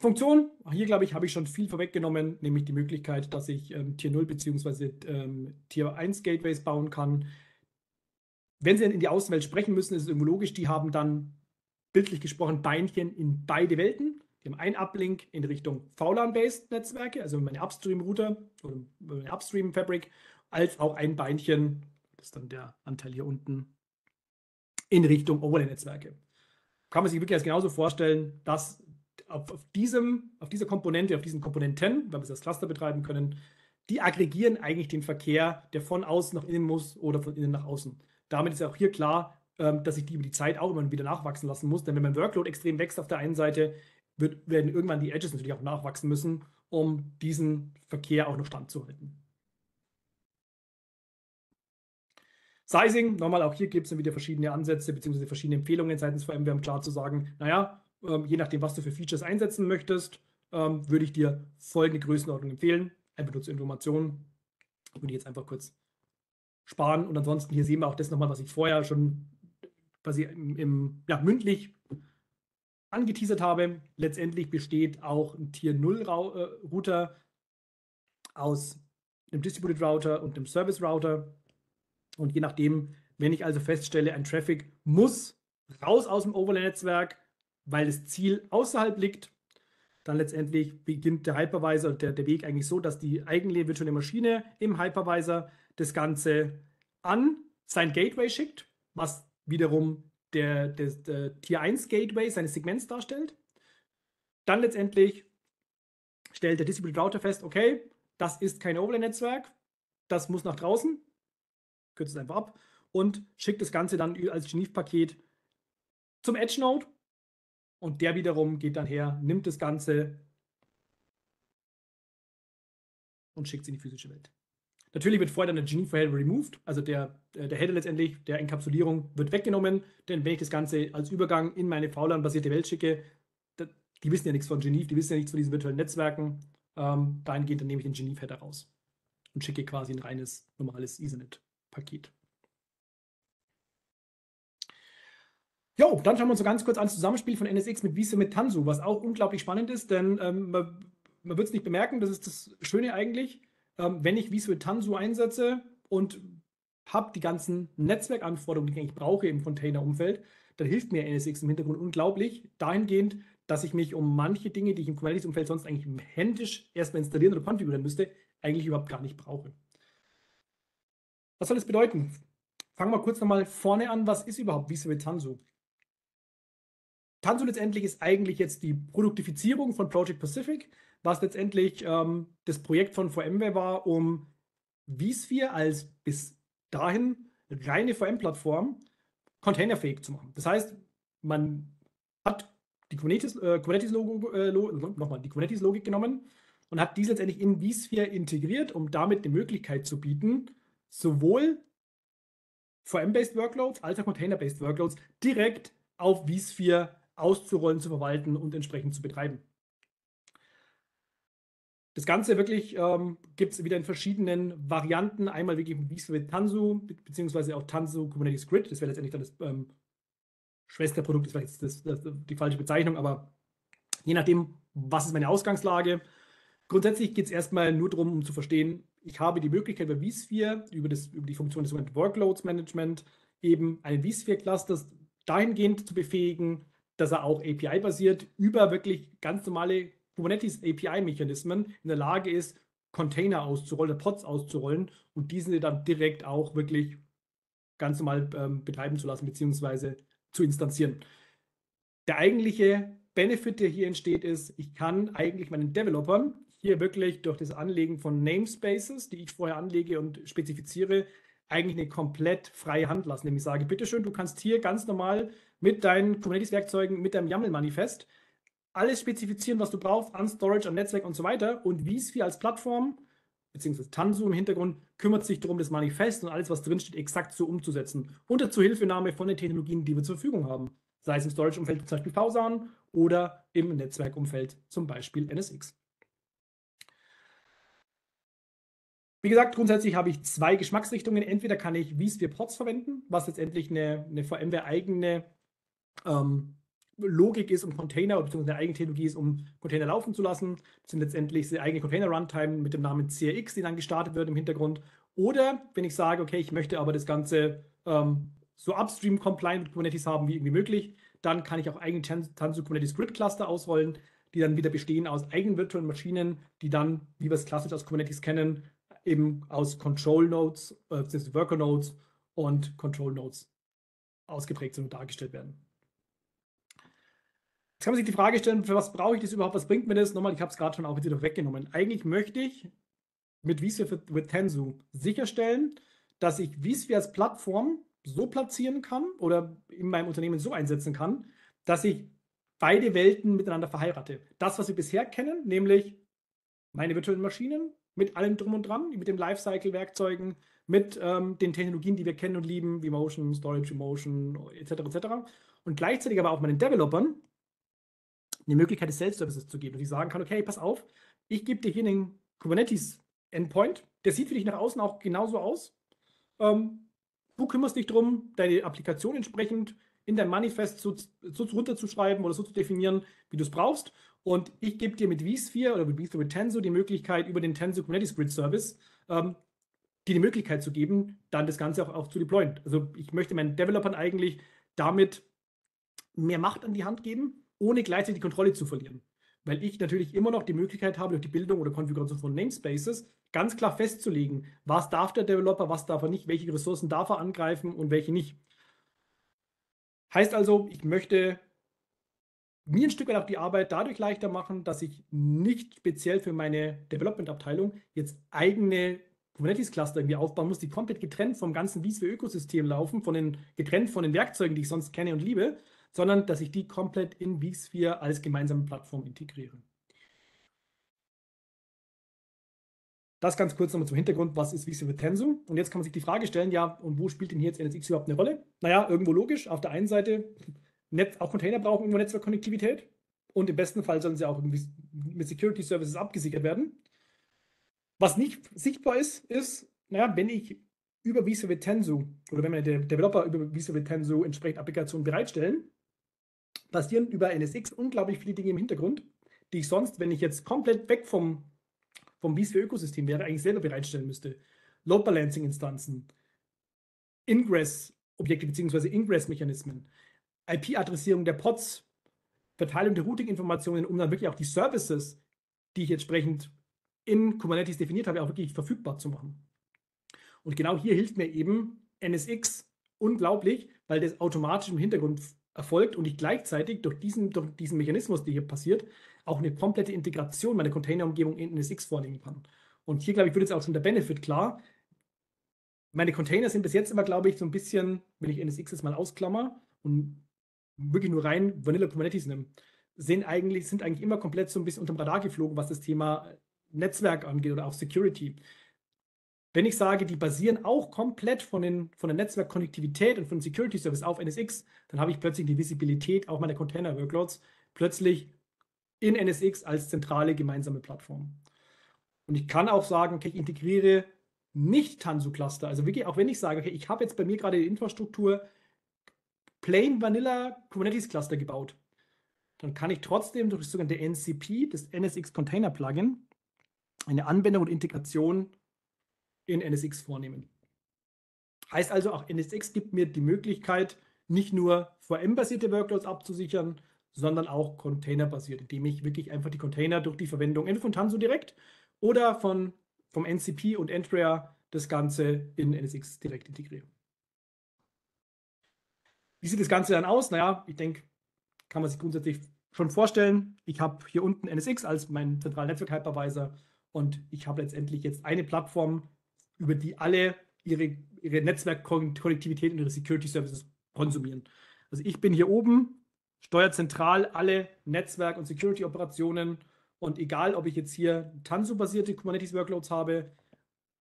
Funktion, hier glaube ich, habe ich schon viel vorweggenommen, nämlich die Möglichkeit, dass ich ähm, Tier 0 bzw. Ähm, Tier 1 Gateways bauen kann. Wenn Sie in die Außenwelt sprechen müssen, ist es irgendwo logisch, die haben dann bildlich gesprochen Beinchen in beide Welten. Die haben einen Uplink in Richtung VLAN-based Netzwerke, also meine Upstream-Router oder meine Upstream-Fabric, als auch ein Beinchen, das ist dann der Anteil hier unten, in Richtung Overlay-Netzwerke. Kann man sich wirklich als genauso vorstellen, dass auf, auf, diesem, auf dieser Komponente, auf diesen Komponenten, wenn wir das Cluster betreiben können, die aggregieren eigentlich den Verkehr, der von außen nach innen muss oder von innen nach außen. Damit ist auch hier klar, ähm, dass ich die über die Zeit auch immer wieder nachwachsen lassen muss. Denn wenn mein Workload extrem wächst auf der einen Seite, wird, werden irgendwann die Edges natürlich auch nachwachsen müssen, um diesen Verkehr auch noch standzuhalten. Sizing, nochmal, auch hier gibt es dann wieder verschiedene Ansätze bzw. verschiedene Empfehlungen seitens VMware, um klar zu sagen, naja, ähm, je nachdem, was du für Features einsetzen möchtest, ähm, würde ich dir folgende Größenordnung empfehlen. Einfach nur zur Information. Würde ich jetzt einfach kurz sparen. Und ansonsten hier sehen wir auch das nochmal, was ich vorher schon quasi im, im ja, mündlich angeteasert habe. Letztendlich besteht auch ein Tier 0 äh, Router aus einem Distributed Router und einem Service Router. Und je nachdem, wenn ich also feststelle, ein Traffic muss raus aus dem Overlay-Netzwerk, weil das Ziel außerhalb liegt. Dann letztendlich beginnt der Hypervisor und der, der Weg eigentlich so, dass die eigene virtuelle Maschine im Hypervisor das Ganze an sein Gateway schickt, was wiederum der, der, der Tier 1 Gateway seines Segments darstellt. Dann letztendlich stellt der Distributed Router fest, okay, das ist kein Overlay-Netzwerk, das muss nach draußen, kürzt es einfach ab und schickt das Ganze dann als Geneve-Paket zum Edge-Node und der wiederum geht dann her, nimmt das Ganze und schickt es in die physische Welt. Natürlich wird vorher dann der Genie Header removed, also der, äh, der Header letztendlich, der Enkapsulierung wird weggenommen, denn wenn ich das Ganze als Übergang in meine VLAN-basierte Welt schicke, die wissen ja nichts von Geneve, die wissen ja nichts von diesen virtuellen Netzwerken, ähm, dahingehend dann nehme ich den Geneve-Header raus und schicke quasi ein reines, normales Ethernet-Paket. Jo, dann schauen wir uns so ganz kurz an das Zusammenspiel von NSX mit Visa mit Tanzu, was auch unglaublich spannend ist, denn ähm, man, man wird es nicht bemerken, das ist das Schöne eigentlich, ähm, wenn ich mit Tanzu einsetze und habe die ganzen Netzwerkanforderungen, die ich brauche im Container-Umfeld, dann hilft mir NSX im Hintergrund unglaublich, dahingehend, dass ich mich um manche Dinge, die ich im Kubernetes-Umfeld sonst eigentlich händisch erstmal installieren oder konfigurieren müsste, eigentlich überhaupt gar nicht brauche. Was soll das bedeuten? Fangen wir kurz nochmal vorne an. Was ist überhaupt mit Tanzu? Tanzu letztendlich ist eigentlich jetzt die Produktifizierung von Project Pacific, was letztendlich ähm, das Projekt von VMware war, um vSphere als bis dahin reine VM-Plattform containerfähig zu machen. Das heißt, man hat die Kubernetes, äh, Kubernetes äh, nochmal, die Kubernetes Logik genommen und hat diese letztendlich in vSphere integriert, um damit die Möglichkeit zu bieten, sowohl VM-based Workloads als auch Container-based Workloads direkt auf vSphere auszurollen, zu verwalten und entsprechend zu betreiben. Das Ganze wirklich ähm, gibt es wieder in verschiedenen Varianten. Einmal wirklich mit Tanzu, beziehungsweise auch Tanzu Kubernetes Grid. Das wäre letztendlich dann das ähm, Schwesterprodukt, ist vielleicht das, das, das, die falsche Bezeichnung, aber je nachdem, was ist meine Ausgangslage. Grundsätzlich geht es erstmal nur darum, um zu verstehen, ich habe die Möglichkeit bei vSphere über, das, über die Funktion des sogenannten Workloads Management eben einen vSphere-Cluster dahingehend zu befähigen, dass er auch API-basiert über wirklich ganz normale Kubernetes API-Mechanismen in der Lage ist, Container auszurollen, Pods auszurollen und diese dann direkt auch wirklich ganz normal ähm, betreiben zu lassen, beziehungsweise zu instanzieren. Der eigentliche Benefit, der hier entsteht, ist, ich kann eigentlich meinen Developern hier wirklich durch das Anlegen von Namespaces, die ich vorher anlege und spezifiziere, eigentlich eine komplett freie Hand lassen. Nämlich sage, bitteschön, du kannst hier ganz normal mit deinen Kubernetes-Werkzeugen, mit deinem YAML-Manifest alles spezifizieren, was du brauchst an Storage, an Netzwerk und so weiter. Und vSphere als Plattform, beziehungsweise Tanzu im Hintergrund, kümmert sich darum, das Manifest und alles, was drinsteht, exakt so umzusetzen. Unter Zuhilfenahme von den Technologien, die wir zur Verfügung haben. Sei es im Storage-Umfeld zum Beispiel VSAN oder im Netzwerkumfeld zum Beispiel NSX. Wie gesagt, grundsätzlich habe ich zwei Geschmacksrichtungen. Entweder kann ich vSphere Pods verwenden, was letztendlich eine, eine VMware-eigene ähm, Logik ist, um Container bzw. eine eigene Technologie ist, um Container laufen zu lassen. Das sind letztendlich die eigene Container-Runtime mit dem Namen CRX, die dann gestartet wird im Hintergrund. Oder wenn ich sage, okay, ich möchte aber das Ganze ähm, so upstream-compliant mit Kubernetes haben wie irgendwie möglich, dann kann ich auch eigene Tanzu Kubernetes Grid Cluster ausrollen, die dann wieder bestehen aus eigenen virtuellen Maschinen, die dann, wie wir es klassisch aus Kubernetes kennen, eben aus Control Nodes, äh, Worker Nodes und Control Nodes ausgeprägt sind und dargestellt werden. Jetzt kann man sich die Frage stellen, für was brauche ich das überhaupt? Was bringt mir das? Nochmal, ich habe es gerade schon auch wieder weggenommen. Eigentlich möchte ich mit vSphere with Tanzu sicherstellen, dass ich vSphere als Plattform so platzieren kann oder in meinem Unternehmen so einsetzen kann, dass ich beide Welten miteinander verheirate. Das, was wir bisher kennen, nämlich meine virtuellen Maschinen mit allem drum und dran, mit den Lifecycle-Werkzeugen, mit ähm, den Technologien, die wir kennen und lieben, wie Motion, Storage, Emotion, etc., etc. Und gleichzeitig aber auch meinen Developern eine Möglichkeit des Self-Services zu geben, dass ich sagen kann, okay, pass auf, ich gebe dir hier einen Kubernetes-Endpoint, der sieht für dich nach außen auch genauso aus. Ähm, du kümmerst dich darum, deine Applikation entsprechend in dein Manifest so, so runterzuschreiben oder so zu definieren, wie du es brauchst. Und ich gebe dir mit vSphere oder mit vSphere mit Tenso die Möglichkeit, über den Tenso Kubernetes Grid Service, ähm, dir die Möglichkeit zu geben, dann das Ganze auch, auch zu deployen. Also ich möchte meinen Developern eigentlich damit mehr Macht an die Hand geben, ohne gleichzeitig die Kontrolle zu verlieren. Weil ich natürlich immer noch die Möglichkeit habe, durch die Bildung oder Konfiguration von Namespaces ganz klar festzulegen, was darf der Developer, was darf er nicht, welche Ressourcen darf er angreifen und welche nicht. Heißt also, ich möchte mir ein Stück weit auch die Arbeit dadurch leichter machen, dass ich nicht speziell für meine Development-Abteilung jetzt eigene Kubernetes-Cluster irgendwie aufbauen muss, die komplett getrennt vom ganzen vSphere-Ökosystem laufen, von den, getrennt von den Werkzeugen, die ich sonst kenne und liebe, sondern dass ich die komplett in vSphere als gemeinsame Plattform integriere. Das ganz kurz nochmal zum Hintergrund, was ist vSphere Tensor? Und jetzt kann man sich die Frage stellen, ja, und wo spielt denn hier jetzt NSX überhaupt eine Rolle? Naja, irgendwo logisch. Auf der einen Seite Netz, auch Container brauchen irgendwo Netzwerkkonnektivität und im besten Fall sollen sie auch mit Security Services abgesichert werden. Was nicht sichtbar ist, ist, naja, wenn ich über vSphere Tensu oder wenn meine Developer über vSphere Tensu entsprechend Applikationen bereitstellen, passieren über NSX unglaublich viele Dinge im Hintergrund, die ich sonst, wenn ich jetzt komplett weg vom, vom vSphere-Ökosystem wäre, eigentlich selber bereitstellen müsste. Load Balancing-Instanzen, Ingress-Objekte bzw. Ingress-Mechanismen, IP-Adressierung der Pods, Verteilung der Routing-Informationen, um dann wirklich auch die Services, die ich entsprechend in Kubernetes definiert habe, auch wirklich verfügbar zu machen. Und genau hier hilft mir eben NSX unglaublich, weil das automatisch im Hintergrund erfolgt und ich gleichzeitig durch diesen, durch diesen Mechanismus, der hier passiert, auch eine komplette Integration meiner Containerumgebung in NSX vornehmen kann. Und hier, glaube ich, wird jetzt auch schon der Benefit klar. Meine Container sind bis jetzt immer, glaube ich, so ein bisschen, wenn ich NSX jetzt mal ausklammer und wirklich nur rein Vanilla Kubernetes nehmen, sind eigentlich, sind eigentlich immer komplett so ein bisschen unterm Radar geflogen, was das Thema Netzwerk angeht oder auch Security. Wenn ich sage, die basieren auch komplett von, den, von der Netzwerkkonnektivität und von Security Service auf NSX, dann habe ich plötzlich die Visibilität auch meiner Container-Workloads plötzlich in NSX als zentrale gemeinsame Plattform. Und ich kann auch sagen, okay, ich integriere nicht Tanzu-Cluster. Also wirklich, auch wenn ich sage, okay, ich habe jetzt bei mir gerade die Infrastruktur Plain Vanilla Kubernetes Cluster gebaut. Dann kann ich trotzdem durch das sogenannte NCP, das NSX Container Plugin, eine Anwendung und Integration in NSX vornehmen. Heißt also, auch NSX gibt mir die Möglichkeit, nicht nur VM-basierte Workloads abzusichern, sondern auch Container-basiert, indem ich wirklich einfach die Container durch die Verwendung entweder von Tanzu direkt oder von vom NCP und Entria das Ganze in NSX direkt integrieren. Wie sieht das Ganze dann aus? Naja, ich denke, kann man sich grundsätzlich schon vorstellen. Ich habe hier unten NSX als meinen zentralen Netzwerk-Hypervisor und ich habe letztendlich jetzt eine Plattform, über die alle ihre, ihre Netzwerkkonnektivität und ihre Security Services konsumieren. Also ich bin hier oben, steuere zentral alle Netzwerk- und Security-Operationen und egal, ob ich jetzt hier Tanzu-basierte Kubernetes-Workloads habe,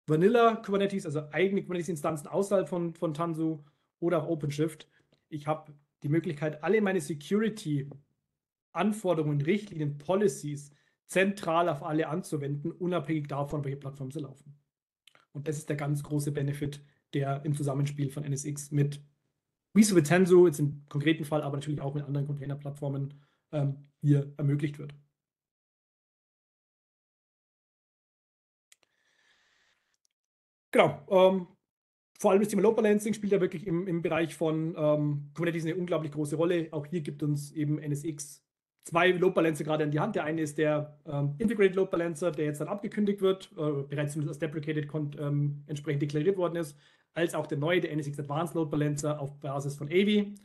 Vanilla Kubernetes, also eigene Kubernetes-Instanzen außerhalb von, von Tanzu oder auch OpenShift, ich habe die Möglichkeit, alle meine Security-Anforderungen, Richtlinien, Policies zentral auf alle anzuwenden, unabhängig davon, welche Plattform sie laufen. Und das ist der ganz große Benefit, der im Zusammenspiel von NSX mit Wieso mit Tenso, jetzt im konkreten Fall, aber natürlich auch mit anderen Container-Plattformen ähm, hier ermöglicht wird. Genau. Ähm, vor allem das Thema Load Balancing spielt ja wirklich im, im Bereich von ähm, Kubernetes eine unglaublich große Rolle. Auch hier gibt uns eben NSX zwei Load Balancer gerade in die Hand. Der eine ist der ähm, Integrated Load Balancer, der jetzt dann abgekündigt wird, äh, bereits zumindest als Deprecated ähm, entsprechend deklariert worden ist, als auch der neue, der NSX Advanced Load Balancer auf Basis von AV. Ähm,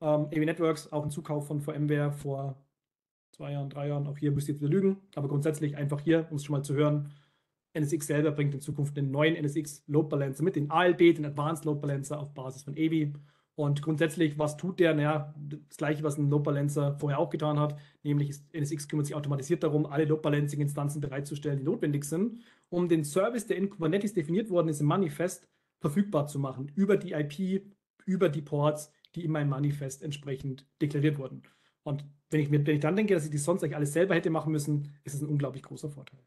AV Networks, auch ein Zukauf von VMware vor zwei Jahren, drei Jahren. Auch hier müsst ihr jetzt wieder lügen, aber grundsätzlich einfach hier, um es schon mal zu hören, NSX selber bringt in Zukunft den neuen NSX Load Balancer mit, den ALB, den Advanced Load Balancer auf Basis von AVI. Und grundsätzlich, was tut der? Naja, das gleiche, was ein Load Balancer vorher auch getan hat, nämlich ist, NSX kümmert sich automatisiert darum, alle Load Balancing Instanzen bereitzustellen, die notwendig sind, um den Service, der in Kubernetes definiert worden ist im Manifest, verfügbar zu machen, über die IP, über die Ports, die in meinem Manifest entsprechend deklariert wurden. Und wenn ich, mir, wenn ich dann denke, dass ich das sonst eigentlich alles selber hätte machen müssen, ist es ein unglaublich großer Vorteil.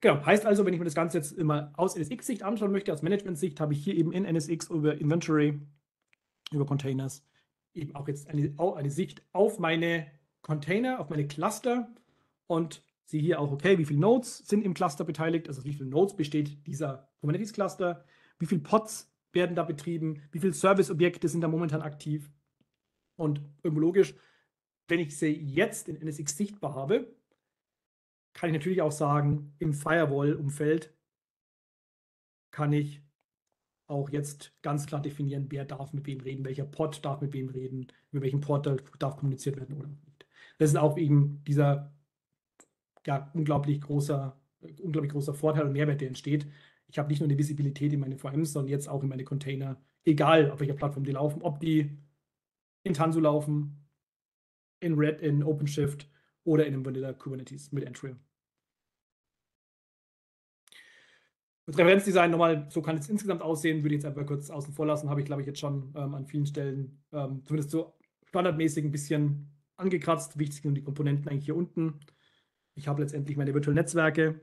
Genau, heißt also, wenn ich mir das Ganze jetzt immer aus NSX-Sicht anschauen möchte, aus Management-Sicht, habe ich hier eben in NSX über Inventory, über Containers, eben auch jetzt eine, auch eine Sicht auf meine Container, auf meine Cluster und sehe hier auch, okay, wie viele Nodes sind im Cluster beteiligt, also wie viele Nodes besteht dieser Kubernetes-Cluster, wie viele Pods werden da betrieben, wie viele Service-Objekte sind da momentan aktiv und irgendwo logisch, wenn ich sie jetzt in NSX sichtbar habe, kann ich natürlich auch sagen, im Firewall-Umfeld kann ich auch jetzt ganz klar definieren, wer darf mit wem reden, welcher Pod darf mit wem reden, über welchen Port darf kommuniziert werden oder nicht. Das ist auch eben dieser ja, unglaublich großer, unglaublich großer Vorteil und Mehrwert, der entsteht. Ich habe nicht nur eine Visibilität in meine VMs, sondern jetzt auch in meine Container, egal auf welcher Plattform die laufen, ob die in Tanzu laufen, in Red, in OpenShift oder in einem Vanilla Kubernetes mit Entry. Das Referenzdesign nochmal, so kann es insgesamt aussehen, würde ich jetzt einfach kurz außen vor lassen, habe ich glaube ich jetzt schon ähm, an vielen Stellen ähm, zumindest so standardmäßig ein bisschen angekratzt. Wichtig sind die Komponenten eigentlich hier unten. Ich habe letztendlich meine virtuellen Netzwerke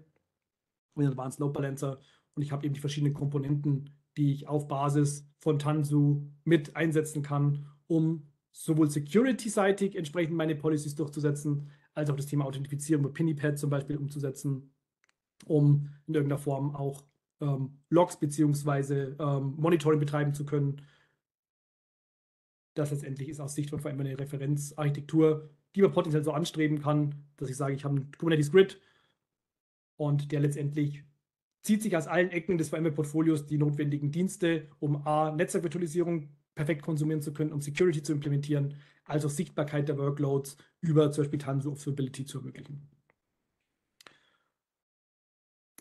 den Advanced Load Balancer und ich habe eben die verschiedenen Komponenten, die ich auf Basis von Tanzu mit einsetzen kann, um sowohl security-seitig entsprechend meine Policies durchzusetzen, als auch das Thema Authentifizierung mit Pinipad zum Beispiel umzusetzen, um in irgendeiner Form auch ähm, Logs bzw. Ähm, Monitoring betreiben zu können. Das letztendlich ist aus Sicht von allem eine Referenzarchitektur, die man potenziell so anstreben kann, dass ich sage, ich habe einen Kubernetes Grid und der letztendlich zieht sich aus allen Ecken des VMware-Portfolios die notwendigen Dienste, um A, Netzwerkvirtualisierung perfekt konsumieren zu können, um Security zu implementieren, als auch Sichtbarkeit der Workloads über zum Beispiel Tanzu Observability zu ermöglichen.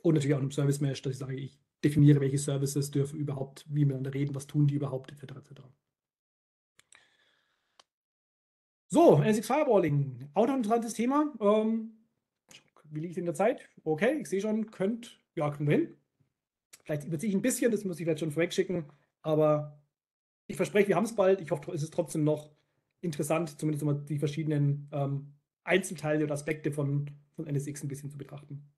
Und natürlich auch im Service Mesh, dass ich sage, ich definiere, welche Services dürfen überhaupt wie miteinander reden, was tun die überhaupt, etc. etc. So, NSX Firewalling, auch noch ein interessantes Thema. Ähm, wie liegt in der Zeit? Okay, ich sehe schon, könnt, ja, können wir hin. Vielleicht überziehe ich ein bisschen, das muss ich vielleicht schon vorweg schicken, aber ich verspreche, wir haben es bald. Ich hoffe, es ist trotzdem noch interessant, zumindest mal die verschiedenen ähm, Einzelteile oder Aspekte von, von NSX ein bisschen zu betrachten.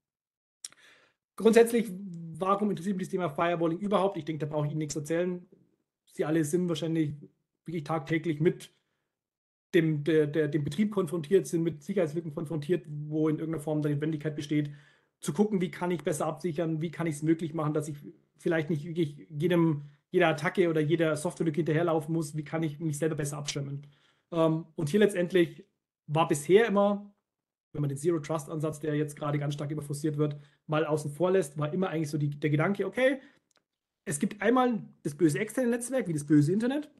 Grundsätzlich, warum interessiert mich das Thema Firewalling überhaupt? Ich denke, da brauche ich Ihnen nichts erzählen. Sie alle sind wahrscheinlich wirklich tagtäglich mit dem, der, der, dem Betrieb konfrontiert, sind mit Sicherheitslücken konfrontiert, wo in irgendeiner Form die Notwendigkeit besteht, zu gucken, wie kann ich besser absichern, wie kann ich es möglich machen, dass ich vielleicht nicht wirklich jedem, jeder Attacke oder jeder Softwarelücke hinterherlaufen muss, wie kann ich mich selber besser abschirmen. Ähm, und hier letztendlich war bisher immer wenn man den Zero Trust Ansatz, der jetzt gerade ganz stark immer forciert wird, mal außen vor lässt, war immer eigentlich so die, der Gedanke, okay, es gibt einmal das böse externe Netzwerk, wie das böse Internet,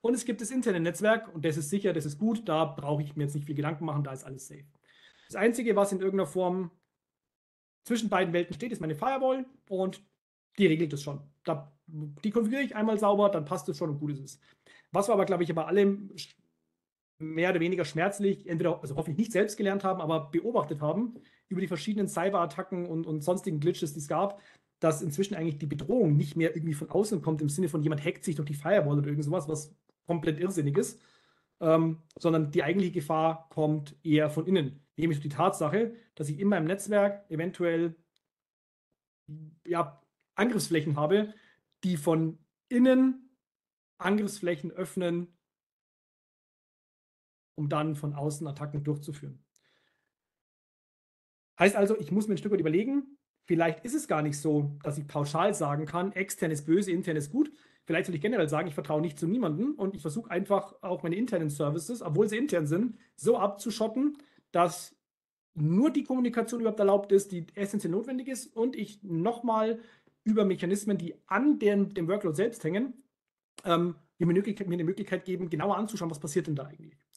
und es gibt das interne Netzwerk und das ist sicher, das ist gut, da brauche ich mir jetzt nicht viel Gedanken machen, da ist alles safe. Das Einzige, was in irgendeiner Form zwischen beiden Welten steht, ist meine Firewall und die regelt es schon. Da, die konfiguriere ich einmal sauber, dann passt es schon und gut ist es. Was wir aber, glaube ich, bei allem mehr oder weniger schmerzlich, entweder, also hoffentlich nicht selbst gelernt haben, aber beobachtet haben, über die verschiedenen Cyberattacken und, und sonstigen Glitches, die es gab, dass inzwischen eigentlich die Bedrohung nicht mehr irgendwie von außen kommt, im Sinne von jemand hackt sich durch die Firewall oder irgend sowas, was komplett irrsinnig ist, ähm, sondern die eigentliche Gefahr kommt eher von innen. Nämlich die Tatsache, dass ich in meinem Netzwerk eventuell ja, Angriffsflächen habe, die von innen Angriffsflächen öffnen, um dann von außen Attacken durchzuführen. Heißt also, ich muss mir ein Stück weit überlegen, vielleicht ist es gar nicht so, dass ich pauschal sagen kann, extern ist böse, intern ist gut. Vielleicht soll ich generell sagen, ich vertraue nicht zu niemandem und ich versuche einfach auch meine internen Services, obwohl sie intern sind, so abzuschotten, dass nur die Kommunikation überhaupt erlaubt ist, die essentiell notwendig ist und ich nochmal über Mechanismen, die an den, dem Workload selbst hängen, ähm, mir, mir eine Möglichkeit geben, genauer anzuschauen, was passiert denn da eigentlich.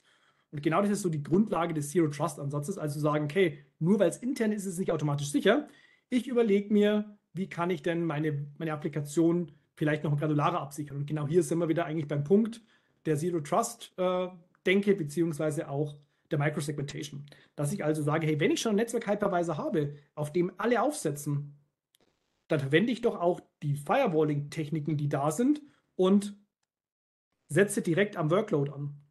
Und genau das ist so die Grundlage des Zero Trust Ansatzes, also zu sagen, okay, nur weil es intern ist, ist es nicht automatisch sicher. Ich überlege mir, wie kann ich denn meine, meine Applikation vielleicht noch granularer absichern. Und genau hier sind wir wieder eigentlich beim Punkt der Zero Trust äh, Denke, beziehungsweise auch der Microsegmentation. Dass ich also sage, hey, wenn ich schon einen Netzwerk-Hypervisor habe, auf dem alle aufsetzen, dann verwende ich doch auch die Firewalling-Techniken, die da sind und setze direkt am Workload an.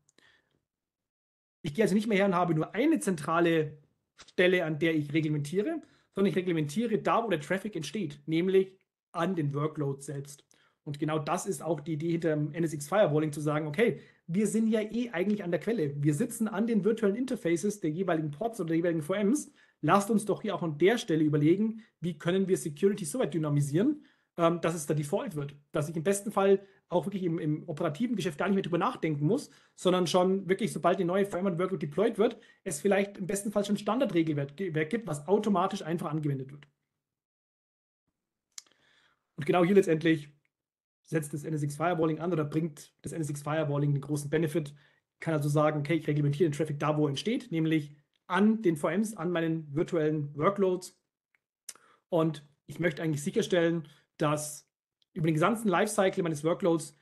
Ich gehe also nicht mehr her und habe nur eine zentrale Stelle, an der ich reglementiere, sondern ich reglementiere da, wo der Traffic entsteht, nämlich an den Workload selbst. Und genau das ist auch die Idee hinter dem NSX Firewalling, zu sagen, okay, wir sind ja eh eigentlich an der Quelle. Wir sitzen an den virtuellen Interfaces der jeweiligen Ports oder der jeweiligen VMs. Lasst uns doch hier auch an der Stelle überlegen, wie können wir Security so weit dynamisieren, ähm, dass es der Default wird. Dass ich im besten Fall auch wirklich im, im, operativen Geschäft gar nicht mehr drüber nachdenken muss, sondern schon wirklich, sobald die neue Firmware Workload deployed wird, es vielleicht im besten Fall schon Standardregelwerk gibt, was automatisch einfach angewendet wird. Und genau hier letztendlich setzt das NSX Firewalling an oder bringt das NSX Firewalling einen großen Benefit. Ich kann also sagen, okay, ich reglementiere den Traffic da, wo er entsteht, nämlich an den VMs, an meinen virtuellen Workloads. Und ich möchte eigentlich sicherstellen, dass über den gesamten Lifecycle meines Workloads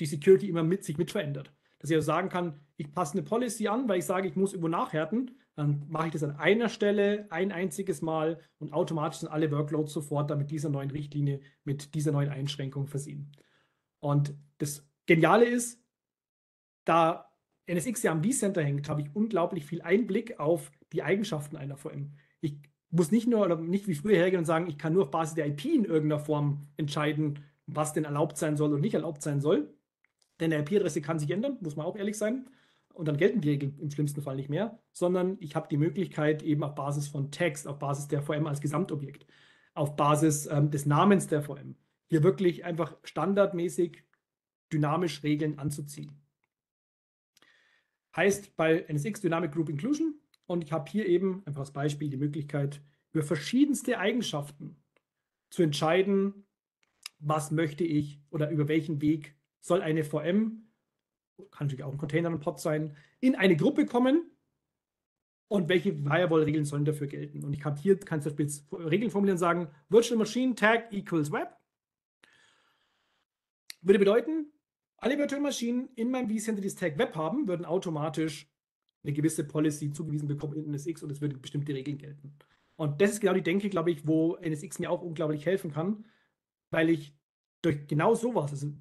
die Security immer mit sich mit verändert. Dass ich also sagen kann, ich passe eine Policy an, weil ich sage, ich muss irgendwo nachhärten, dann mache ich das an einer Stelle ein einziges Mal und automatisch sind alle Workloads sofort dann mit dieser neuen Richtlinie, mit dieser neuen Einschränkung versehen. Und das Geniale ist, da NSX ja am vCenter hängt, habe ich unglaublich viel Einblick auf die Eigenschaften einer VM. Ich muss nicht nur oder nicht wie früher hergehen und sagen, ich kann nur auf Basis der IP in irgendeiner Form entscheiden, was denn erlaubt sein soll und nicht erlaubt sein soll. Denn der IP-Adresse kann sich ändern, muss man auch ehrlich sein. Und dann gelten die Regeln im schlimmsten Fall nicht mehr, sondern ich habe die Möglichkeit, eben auf Basis von Text, auf Basis der VM als Gesamtobjekt, auf Basis ähm, des Namens der VM, hier wirklich einfach standardmäßig dynamisch Regeln anzuziehen. Heißt bei NSX Dynamic Group Inclusion und ich habe hier eben einfach als Beispiel die Möglichkeit, über verschiedenste Eigenschaften zu entscheiden, was möchte ich oder über welchen Weg soll eine VM, kann natürlich auch ein Container und Pod sein, in eine Gruppe kommen und welche Firewall-Regeln sollen dafür gelten. Und ich kann hier kann zum Beispiel Regeln formulieren und sagen, Virtual Machine Tag equals Web. Würde bedeuten, alle virtuellen Maschinen in meinem vCenter, die das Tag Web haben, würden automatisch eine gewisse Policy zugewiesen bekommen in NSX und es würden bestimmte Regeln gelten. Und das ist genau die Denke, glaube ich, wo NSX mir auch unglaublich helfen kann, weil ich durch genau sowas, also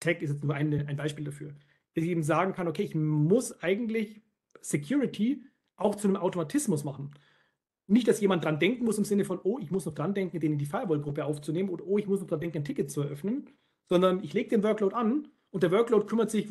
Tag ist jetzt nur eine, ein Beispiel dafür, dass ich eben sagen kann, okay, ich muss eigentlich Security auch zu einem Automatismus machen. Nicht, dass jemand dran denken muss im Sinne von, oh, ich muss noch dran denken, den in die Firewall-Gruppe aufzunehmen oder oh, ich muss noch dran denken, ein Ticket zu eröffnen, sondern ich lege den Workload an und der Workload kümmert sich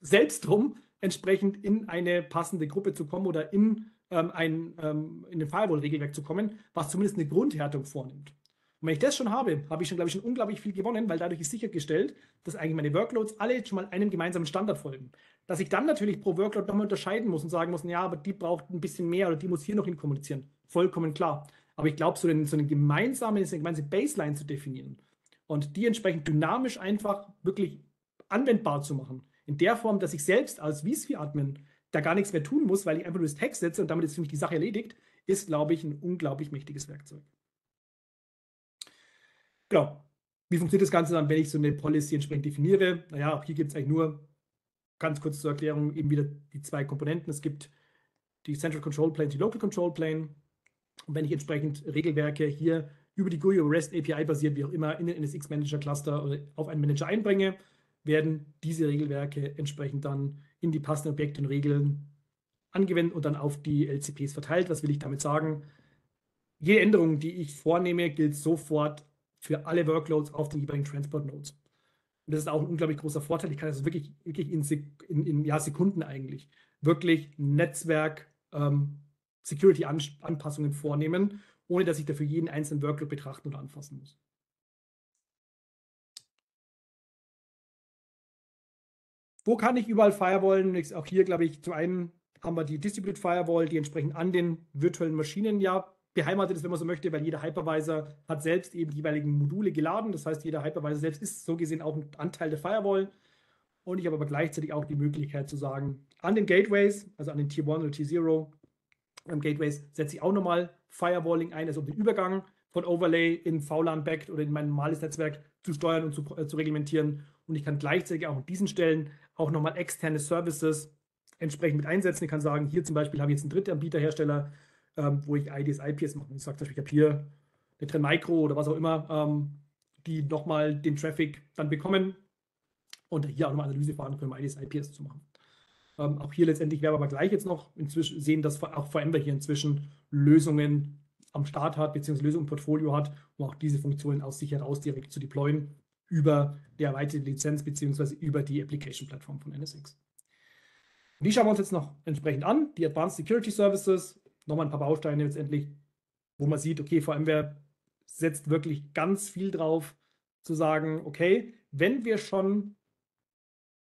selbst darum, entsprechend in eine passende Gruppe zu kommen oder in, ähm, ein, ähm, in ein Firewall-Regelwerk zu kommen, was zumindest eine Grundhärtung vornimmt. Und wenn ich das schon habe, habe ich schon, glaube ich, schon unglaublich viel gewonnen, weil dadurch ist sichergestellt, dass eigentlich meine Workloads alle schon mal einem gemeinsamen Standard folgen. Dass ich dann natürlich pro Workload nochmal unterscheiden muss und sagen muss, ja, aber die braucht ein bisschen mehr oder die muss hier noch hin kommunizieren. Vollkommen klar. Aber ich glaube, so, so eine gemeinsame, eine gemeinsame Baseline zu definieren und die entsprechend dynamisch einfach wirklich anwendbar zu machen, in der Form, dass ich selbst als vSphere-Admin da gar nichts mehr tun muss, weil ich einfach nur das Text setze und damit ist für mich die Sache erledigt, ist, glaube ich, ein unglaublich mächtiges Werkzeug. Genau. Wie funktioniert das Ganze dann, wenn ich so eine Policy entsprechend definiere? Naja, auch hier gibt es eigentlich nur, ganz kurz zur Erklärung, eben wieder die zwei Komponenten. Es gibt die Central Control Plane, die Local Control Plane. Und wenn ich entsprechend Regelwerke hier über die GUI oder REST API basiert, wie auch immer, in den NSX Manager Cluster oder auf einen Manager einbringe, werden diese Regelwerke entsprechend dann in die passenden Objekte und Regeln angewendet und dann auf die LCPs verteilt. Was will ich damit sagen? Jede Änderung, die ich vornehme, gilt sofort für alle Workloads auf den jeweiligen Transport Nodes. Und das ist auch ein unglaublich großer Vorteil. Ich kann das wirklich, wirklich in, in, in ja, Sekunden eigentlich wirklich Netzwerk ähm, vornehmen, ohne dass ich dafür jeden einzelnen Workload betrachten oder anfassen muss. Wo kann ich überall Firewallen? Auch hier, glaube ich, zum einen haben wir die Distributed Firewall, die entsprechend an den virtuellen Maschinen ja beheimatet ist, wenn man so möchte, weil jeder Hypervisor hat selbst eben die jeweiligen Module geladen. Das heißt, jeder Hypervisor selbst ist so gesehen auch ein Anteil der Firewall. Und ich habe aber gleichzeitig auch die Möglichkeit zu sagen, an den Gateways, also an den Tier 1 oder Tier 0 ähm, Gateways, setze ich auch nochmal Firewalling ein, also um den Übergang von Overlay in VLAN-Backed oder in mein normales Netzwerk zu steuern und zu, äh, zu reglementieren. Und ich kann gleichzeitig auch an diesen Stellen auch nochmal externe Services entsprechend mit einsetzen. Ich kann sagen, hier zum Beispiel habe ich jetzt einen Drittanbieterhersteller, ähm, wo ich IDs, IPs mache. Ich sage zum Beispiel, ich habe hier eine Trend Micro oder was auch immer, ähm, die nochmal den Traffic dann bekommen und hier auch nochmal Analyse fahren können, um IDs, IPs zu machen. Ähm, auch hier letztendlich werden wir aber gleich jetzt noch inzwischen sehen, dass auch VMware hier inzwischen Lösungen am Start hat, beziehungsweise Lösungen im Portfolio hat, um auch diese Funktionen aus sich heraus direkt zu deployen über die erweiterte Lizenz, beziehungsweise über die Application-Plattform von NSX. Die schauen wir uns jetzt noch entsprechend an. Die Advanced Security Services, nochmal ein paar Bausteine letztendlich, wo man sieht, okay, VMware setzt wirklich ganz viel drauf, zu sagen, okay, wenn wir schon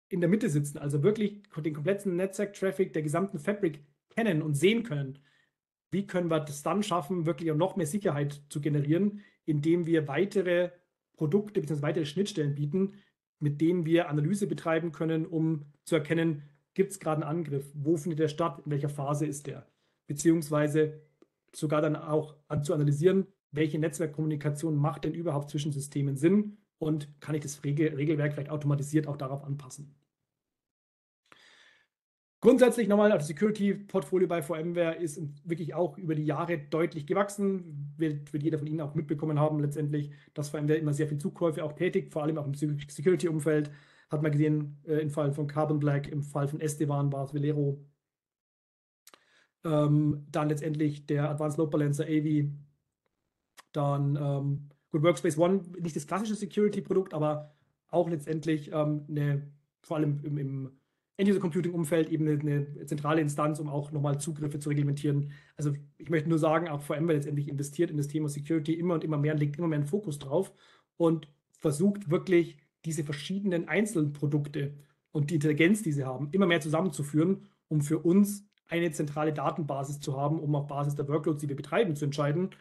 in der Mitte sitzen, also wirklich den kompletten Netzwerk-Traffic der gesamten Fabric kennen und sehen können, wie können wir das dann schaffen, wirklich auch noch mehr Sicherheit zu generieren, indem wir weitere Produkte bzw. weitere Schnittstellen bieten, mit denen wir Analyse betreiben können, um zu erkennen, gibt es gerade einen Angriff, wo findet der statt, in welcher Phase ist der, beziehungsweise sogar dann auch zu analysieren, welche Netzwerkkommunikation macht denn überhaupt zwischen Systemen Sinn und kann ich das Regel Regelwerk vielleicht automatisiert auch darauf anpassen. Grundsätzlich nochmal, das Security-Portfolio bei VMware ist wirklich auch über die Jahre deutlich gewachsen. Wird, wird jeder von Ihnen auch mitbekommen haben, letztendlich, dass VMware immer sehr viel Zukäufe auch tätigt, vor allem auch im Security-Umfeld. Hat man gesehen, äh, im Fall von Carbon Black, im Fall von Esteban war es Velero. Ähm, dann letztendlich der Advanced Load Balancer AV. Dann ähm, Good Workspace One, nicht das klassische Security-Produkt, aber auch letztendlich ähm, eine, vor allem im, im End-User-Computing-Umfeld eben eine, eine, zentrale Instanz, um auch nochmal Zugriffe zu reglementieren. Also ich möchte nur sagen, auch VMware letztendlich investiert in das Thema Security immer und immer mehr, legt immer mehr einen Fokus drauf und versucht wirklich diese verschiedenen Einzelprodukte und die Intelligenz, die sie haben, immer mehr zusammenzuführen, um für uns eine zentrale Datenbasis zu haben, um auf Basis der Workloads, die wir betreiben, zu entscheiden,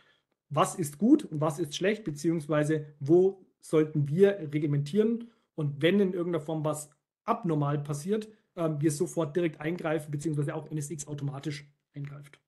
was ist gut und was ist schlecht, beziehungsweise wo sollten wir reglementieren und wenn in irgendeiner Form was abnormal passiert, ähm, wir sofort direkt eingreifen, beziehungsweise auch NSX automatisch eingreift.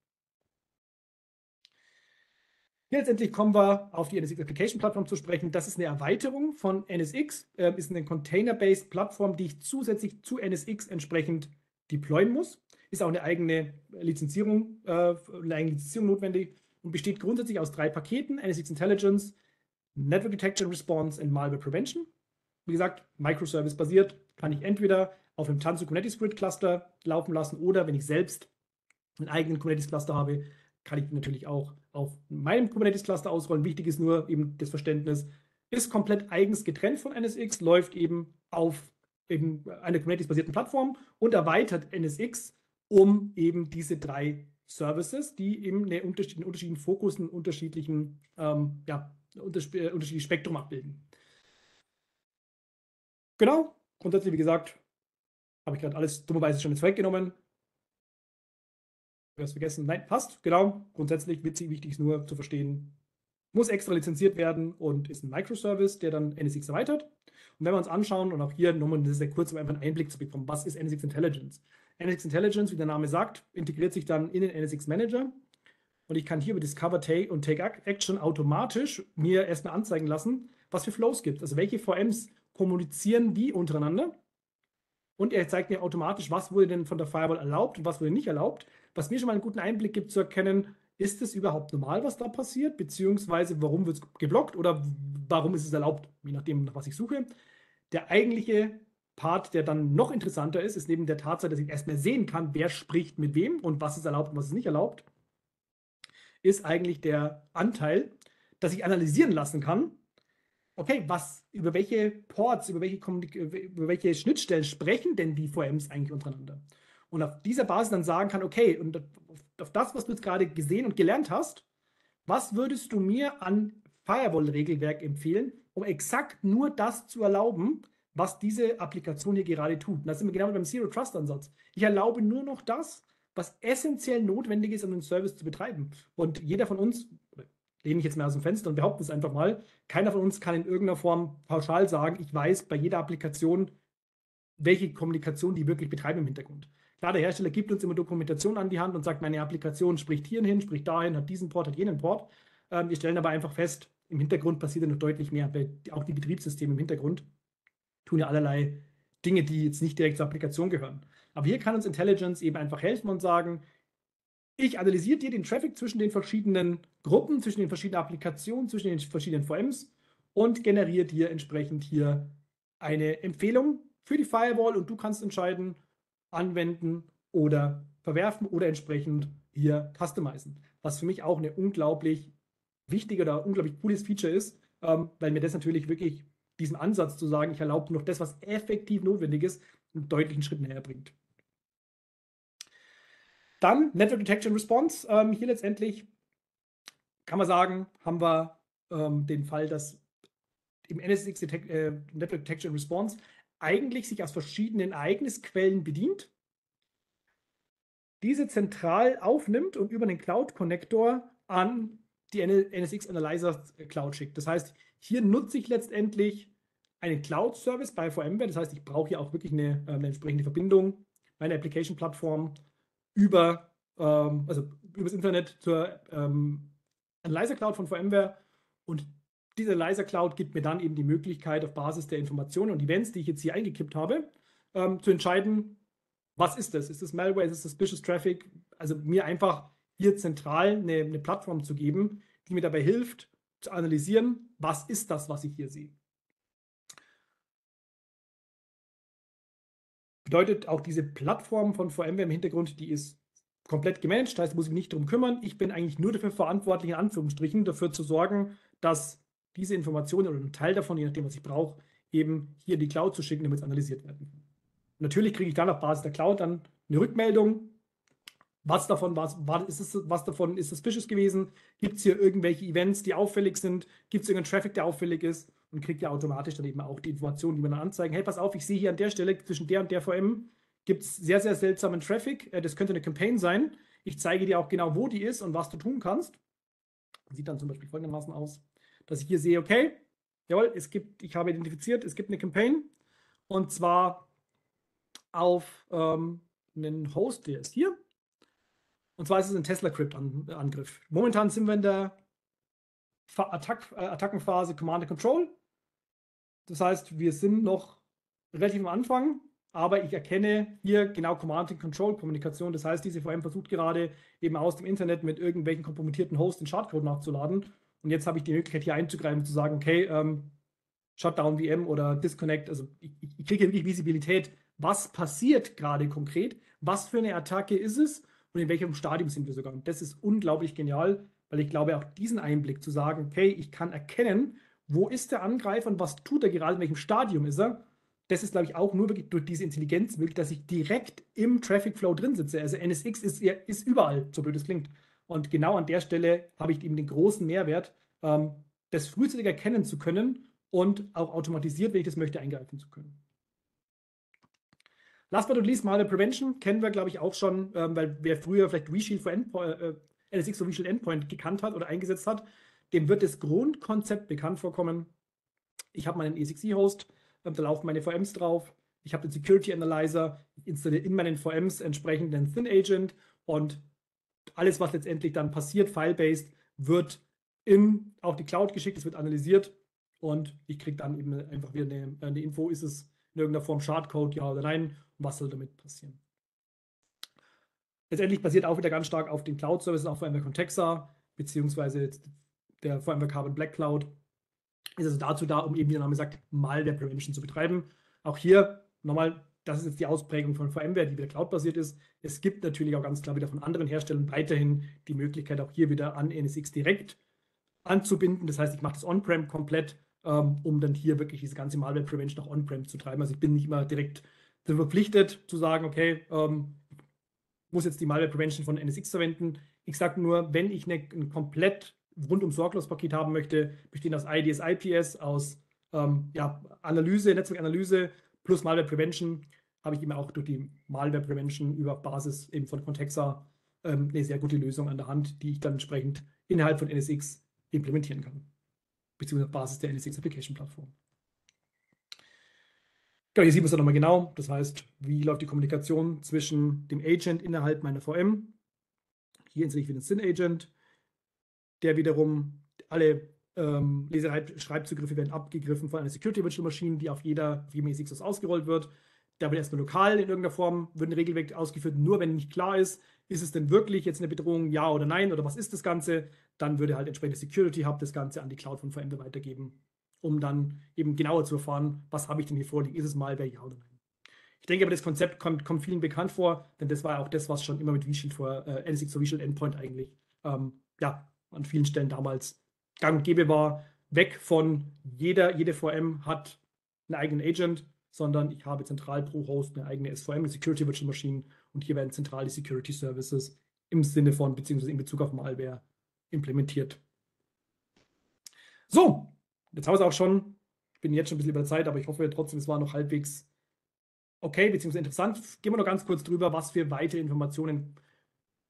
Hier letztendlich kommen wir auf die NSX Application Plattform zu sprechen. Das ist eine Erweiterung von NSX, äh, ist eine Container-based Plattform, die ich zusätzlich zu NSX entsprechend deployen muss. Ist auch eine eigene Lizenzierung, äh, eine eigene Lizenzierung notwendig und besteht grundsätzlich aus drei Paketen: NSX Intelligence, Network Detection Response und Malware Prevention. Wie gesagt, Microservice basiert, kann ich entweder auf einem Tanzu Kubernetes Grid Cluster laufen lassen oder wenn ich selbst einen eigenen Kubernetes Cluster habe, kann ich natürlich auch auf meinem Kubernetes Cluster ausrollen. Wichtig ist nur eben das Verständnis, ist komplett eigens getrennt von NSX, läuft eben auf eben einer Kubernetes-basierten Plattform und erweitert NSX um eben diese drei Services, die eben einen unterschiedlichen, unterschiedlichen Fokus, einen unterschiedlichen ähm, ja, unterschiedliches Spektrum abbilden. Genau, grundsätzlich, wie gesagt, habe ich gerade alles dummerweise schon ins weggenommen. Du hast vergessen. Nein, passt. Genau. Grundsätzlich witzig, wichtig ist nur zu verstehen, muss extra lizenziert werden und ist ein Microservice, der dann NSX erweitert. Und wenn wir uns anschauen, und auch hier nochmal sehr kurz, um einfach einen Einblick zu bekommen, was ist NSX Intelligence? NSX Intelligence, wie der Name sagt, integriert sich dann in den NSX Manager. Und ich kann hier über Discover Take und Take Action automatisch mir erstmal anzeigen lassen, was für Flows gibt. Also welche VMs kommunizieren die untereinander. Und er zeigt mir automatisch, was wurde denn von der Firewall erlaubt und was wurde nicht erlaubt. Was mir schon mal einen guten Einblick gibt zu erkennen, ist es überhaupt normal, was da passiert, beziehungsweise warum wird es geblockt oder warum ist es erlaubt, je nachdem, nach was ich suche. Der eigentliche Part, der dann noch interessanter ist, ist neben der Tatsache, dass ich erstmal sehen kann, wer spricht mit wem und was ist erlaubt und was ist nicht erlaubt, ist eigentlich der Anteil, dass ich analysieren lassen kann, okay, was, über welche Ports, über welche, über welche Schnittstellen sprechen denn die VMs eigentlich untereinander? Und auf dieser Basis dann sagen kann, okay, und auf das, was du jetzt gerade gesehen und gelernt hast, was würdest du mir an Firewall-Regelwerk empfehlen, um exakt nur das zu erlauben, was diese Applikation hier gerade tut. Und da sind wir genau beim Zero Trust Ansatz. Ich erlaube nur noch das, was essentiell notwendig ist, um den Service zu betreiben. Und jeder von uns, lehne ich jetzt mal aus dem Fenster und behaupte es einfach mal, keiner von uns kann in irgendeiner Form pauschal sagen, ich weiß bei jeder Applikation, welche Kommunikation die wirklich betreiben im Hintergrund. Klar, der Hersteller gibt uns immer Dokumentation an die Hand und sagt, meine Applikation spricht hierhin hin, spricht dahin, hat diesen Port, hat jenen Port. Ähm, wir stellen aber einfach fest, im Hintergrund passiert ja noch deutlich mehr. Auch die Betriebssysteme im Hintergrund tun ja allerlei Dinge, die jetzt nicht direkt zur Applikation gehören. Aber hier kann uns Intelligence eben einfach helfen und sagen, ich analysiere dir den Traffic zwischen den verschiedenen Gruppen, zwischen den verschiedenen Applikationen, zwischen den verschiedenen VMs und generiere dir entsprechend hier eine Empfehlung für die Firewall und du kannst entscheiden, anwenden oder verwerfen oder entsprechend hier customizen. Was für mich auch eine unglaublich wichtige oder unglaublich cooles Feature ist, ähm, weil mir das natürlich wirklich diesen Ansatz zu sagen, ich erlaube noch das, was effektiv notwendig ist, einen deutlichen Schritt näher bringt. Dann Network Detection Response. Ähm, hier letztendlich kann man sagen, haben wir ähm, den Fall, dass im NSX Detect, äh, Network Detection Response eigentlich sich aus verschiedenen Ereignisquellen bedient, diese zentral aufnimmt und über den Cloud Connector an die NSX Analyzer Cloud schickt. Das heißt, hier nutze ich letztendlich einen Cloud-Service bei VMware. Das heißt, ich brauche hier auch wirklich eine, äh, eine entsprechende Verbindung, meine Application-Plattform über, ähm, also übers Internet zur ähm, Analyzer Cloud von VMware und diese Analyzer Cloud gibt mir dann eben die Möglichkeit, auf Basis der Informationen und Events, die ich jetzt hier eingekippt habe, ähm, zu entscheiden, was ist das? Ist das Malware? Ist das Suspicious Traffic? Also mir einfach hier zentral eine, eine Plattform zu geben, die mir dabei hilft, zu analysieren, was ist das, was ich hier sehe. Bedeutet auch diese Plattform von VMware im Hintergrund, die ist komplett gemanagt, das heißt, muss ich mich nicht darum kümmern. Ich bin eigentlich nur dafür verantwortlich, in Anführungsstrichen, dafür zu sorgen, dass diese Informationen oder ein Teil davon, je nachdem, was ich brauche, eben hier in die Cloud zu schicken, damit es analysiert werden kann. Natürlich kriege ich dann auf Basis der Cloud dann eine Rückmeldung. Was davon war ist es, was davon ist suspicious gewesen? Gibt es hier irgendwelche Events, die auffällig sind? Gibt es irgendeinen Traffic, der auffällig ist? Und kriegt ja automatisch dann eben auch die Informationen, die mir dann anzeigen. Hey, pass auf, ich sehe hier an der Stelle zwischen der und der VM gibt es sehr, sehr seltsamen Traffic. Äh, das könnte eine Campaign sein. Ich zeige dir auch genau, wo die ist und was du tun kannst. Sieht dann zum Beispiel folgendermaßen aus dass ich hier sehe, okay, jawohl, es gibt, ich habe identifiziert, es gibt eine Campaign und zwar auf ähm, einen Host, der ist hier. Und zwar ist es ein Tesla-Crypt-Angriff. Momentan sind wir in der Attack, äh, Attackenphase Command and Control. Das heißt, wir sind noch relativ am Anfang, aber ich erkenne hier genau Command and Control Kommunikation. Das heißt, diese VM versucht gerade eben aus dem Internet mit irgendwelchen kompromittierten Hosts den Schadcode nachzuladen und jetzt habe ich die Möglichkeit, hier einzugreifen und zu sagen, okay, ähm, Shutdown VM oder Disconnect. Also ich, ich kriege wirklich Visibilität, was passiert gerade konkret, was für eine Attacke ist es und in welchem Stadium sind wir sogar. Und das ist unglaublich genial, weil ich glaube, auch diesen Einblick zu sagen, okay, ich kann erkennen, wo ist der Angreifer und was tut er gerade, in welchem Stadium ist er. Das ist, glaube ich, auch nur wirklich durch diese Intelligenz möglich, dass ich direkt im Traffic Flow drin sitze. Also NSX ist, ist überall, so blöd es klingt. Und genau an der Stelle habe ich eben den großen Mehrwert, ähm, das frühzeitig erkennen zu können und auch automatisiert, wenn ich das möchte, eingreifen zu können. Last but not least, Malware Prevention kennen wir, glaube ich, auch schon, ähm, weil wer früher vielleicht Reshield for Endpoint, äh, NSX for Reshield Endpoint gekannt hat oder eingesetzt hat, dem wird das Grundkonzept bekannt vorkommen. Ich habe meinen ESXi-Host, ähm, da laufen meine VMs drauf. Ich habe den Security Analyzer, installiere in meinen VMs entsprechend den Thin Agent und alles, was letztendlich dann passiert, file-based, wird in auch die Cloud geschickt, es wird analysiert und ich kriege dann eben einfach wieder eine, eine, Info, ist es in irgendeiner Form Shardcode, ja oder nein, was soll damit passieren. Letztendlich basiert auch wieder ganz stark auf den Cloud-Services, auch VMware Contexa, beziehungsweise der VMware Carbon Black Cloud. Ist also dazu da, um eben, wie der Name sagt, Malware Prevention zu betreiben. Auch hier nochmal, das ist jetzt die Ausprägung von VMware, die wieder cloud-basiert ist. Es gibt natürlich auch ganz klar wieder von anderen Herstellern weiterhin die Möglichkeit, auch hier wieder an NSX direkt anzubinden. Das heißt, ich mache das On-Prem komplett, ähm, um dann hier wirklich diese ganze Malware Prevention auch On-Prem zu treiben. Also ich bin nicht immer direkt verpflichtet zu sagen, okay, ähm, muss jetzt die Malware Prevention von NSX verwenden. Ich sage nur, wenn ich eine, ein komplett rundum sorglos Paket haben möchte, bestehend aus IDS, IPS, aus ähm, ja, Analyse, Netzwerkanalyse plus Malware Prevention, habe ich eben auch durch die Malware Prevention über Basis eben von Contexa ähm, eine sehr gute Lösung an der Hand, die ich dann entsprechend innerhalb von NSX implementieren kann. Beziehungsweise Basis der NSX Application Plattform. Genau, hier sieht man es dann nochmal genau. Das heißt, wie läuft die Kommunikation zwischen dem Agent innerhalb meiner VM. Hier installiere ich wieder den SYN-Agent, der wiederum alle ähm, Leserei-Schreibzugriffe werden abgegriffen von einer Security Virtual Machine, die auf jeder VMA6 ausgerollt wird. Da wird erstmal lokal in irgendeiner Form, wird ein Regelwerk ausgeführt, nur wenn nicht klar ist, ist es denn wirklich jetzt eine Bedrohung, ja oder nein, oder was ist das Ganze, dann würde halt entsprechend Security Hub das Ganze an die Cloud von VMware weitergeben, um dann eben genauer zu erfahren, was habe ich denn hier vorliegen, ist es Malware, ja oder nein. Ich denke aber, das Konzept kommt, kommt vielen bekannt vor, denn das war auch das, was schon immer mit vShield vor äh, NSX for vShield Endpoint eigentlich ähm, ja, an vielen Stellen damals gang und gäbe war, weg von jeder, jede VM hat einen eigenen Agent, sondern ich habe zentral pro Host eine eigene SVM, eine Security Virtual Machine und hier werden zentrale Security Services im Sinne von, beziehungsweise in Bezug auf Malware implementiert. So, jetzt haben wir es auch schon. Ich bin jetzt schon ein bisschen über Zeit, aber ich hoffe trotzdem, es war noch halbwegs okay, beziehungsweise interessant. Gehen wir noch ganz kurz drüber, was für weitere Informationen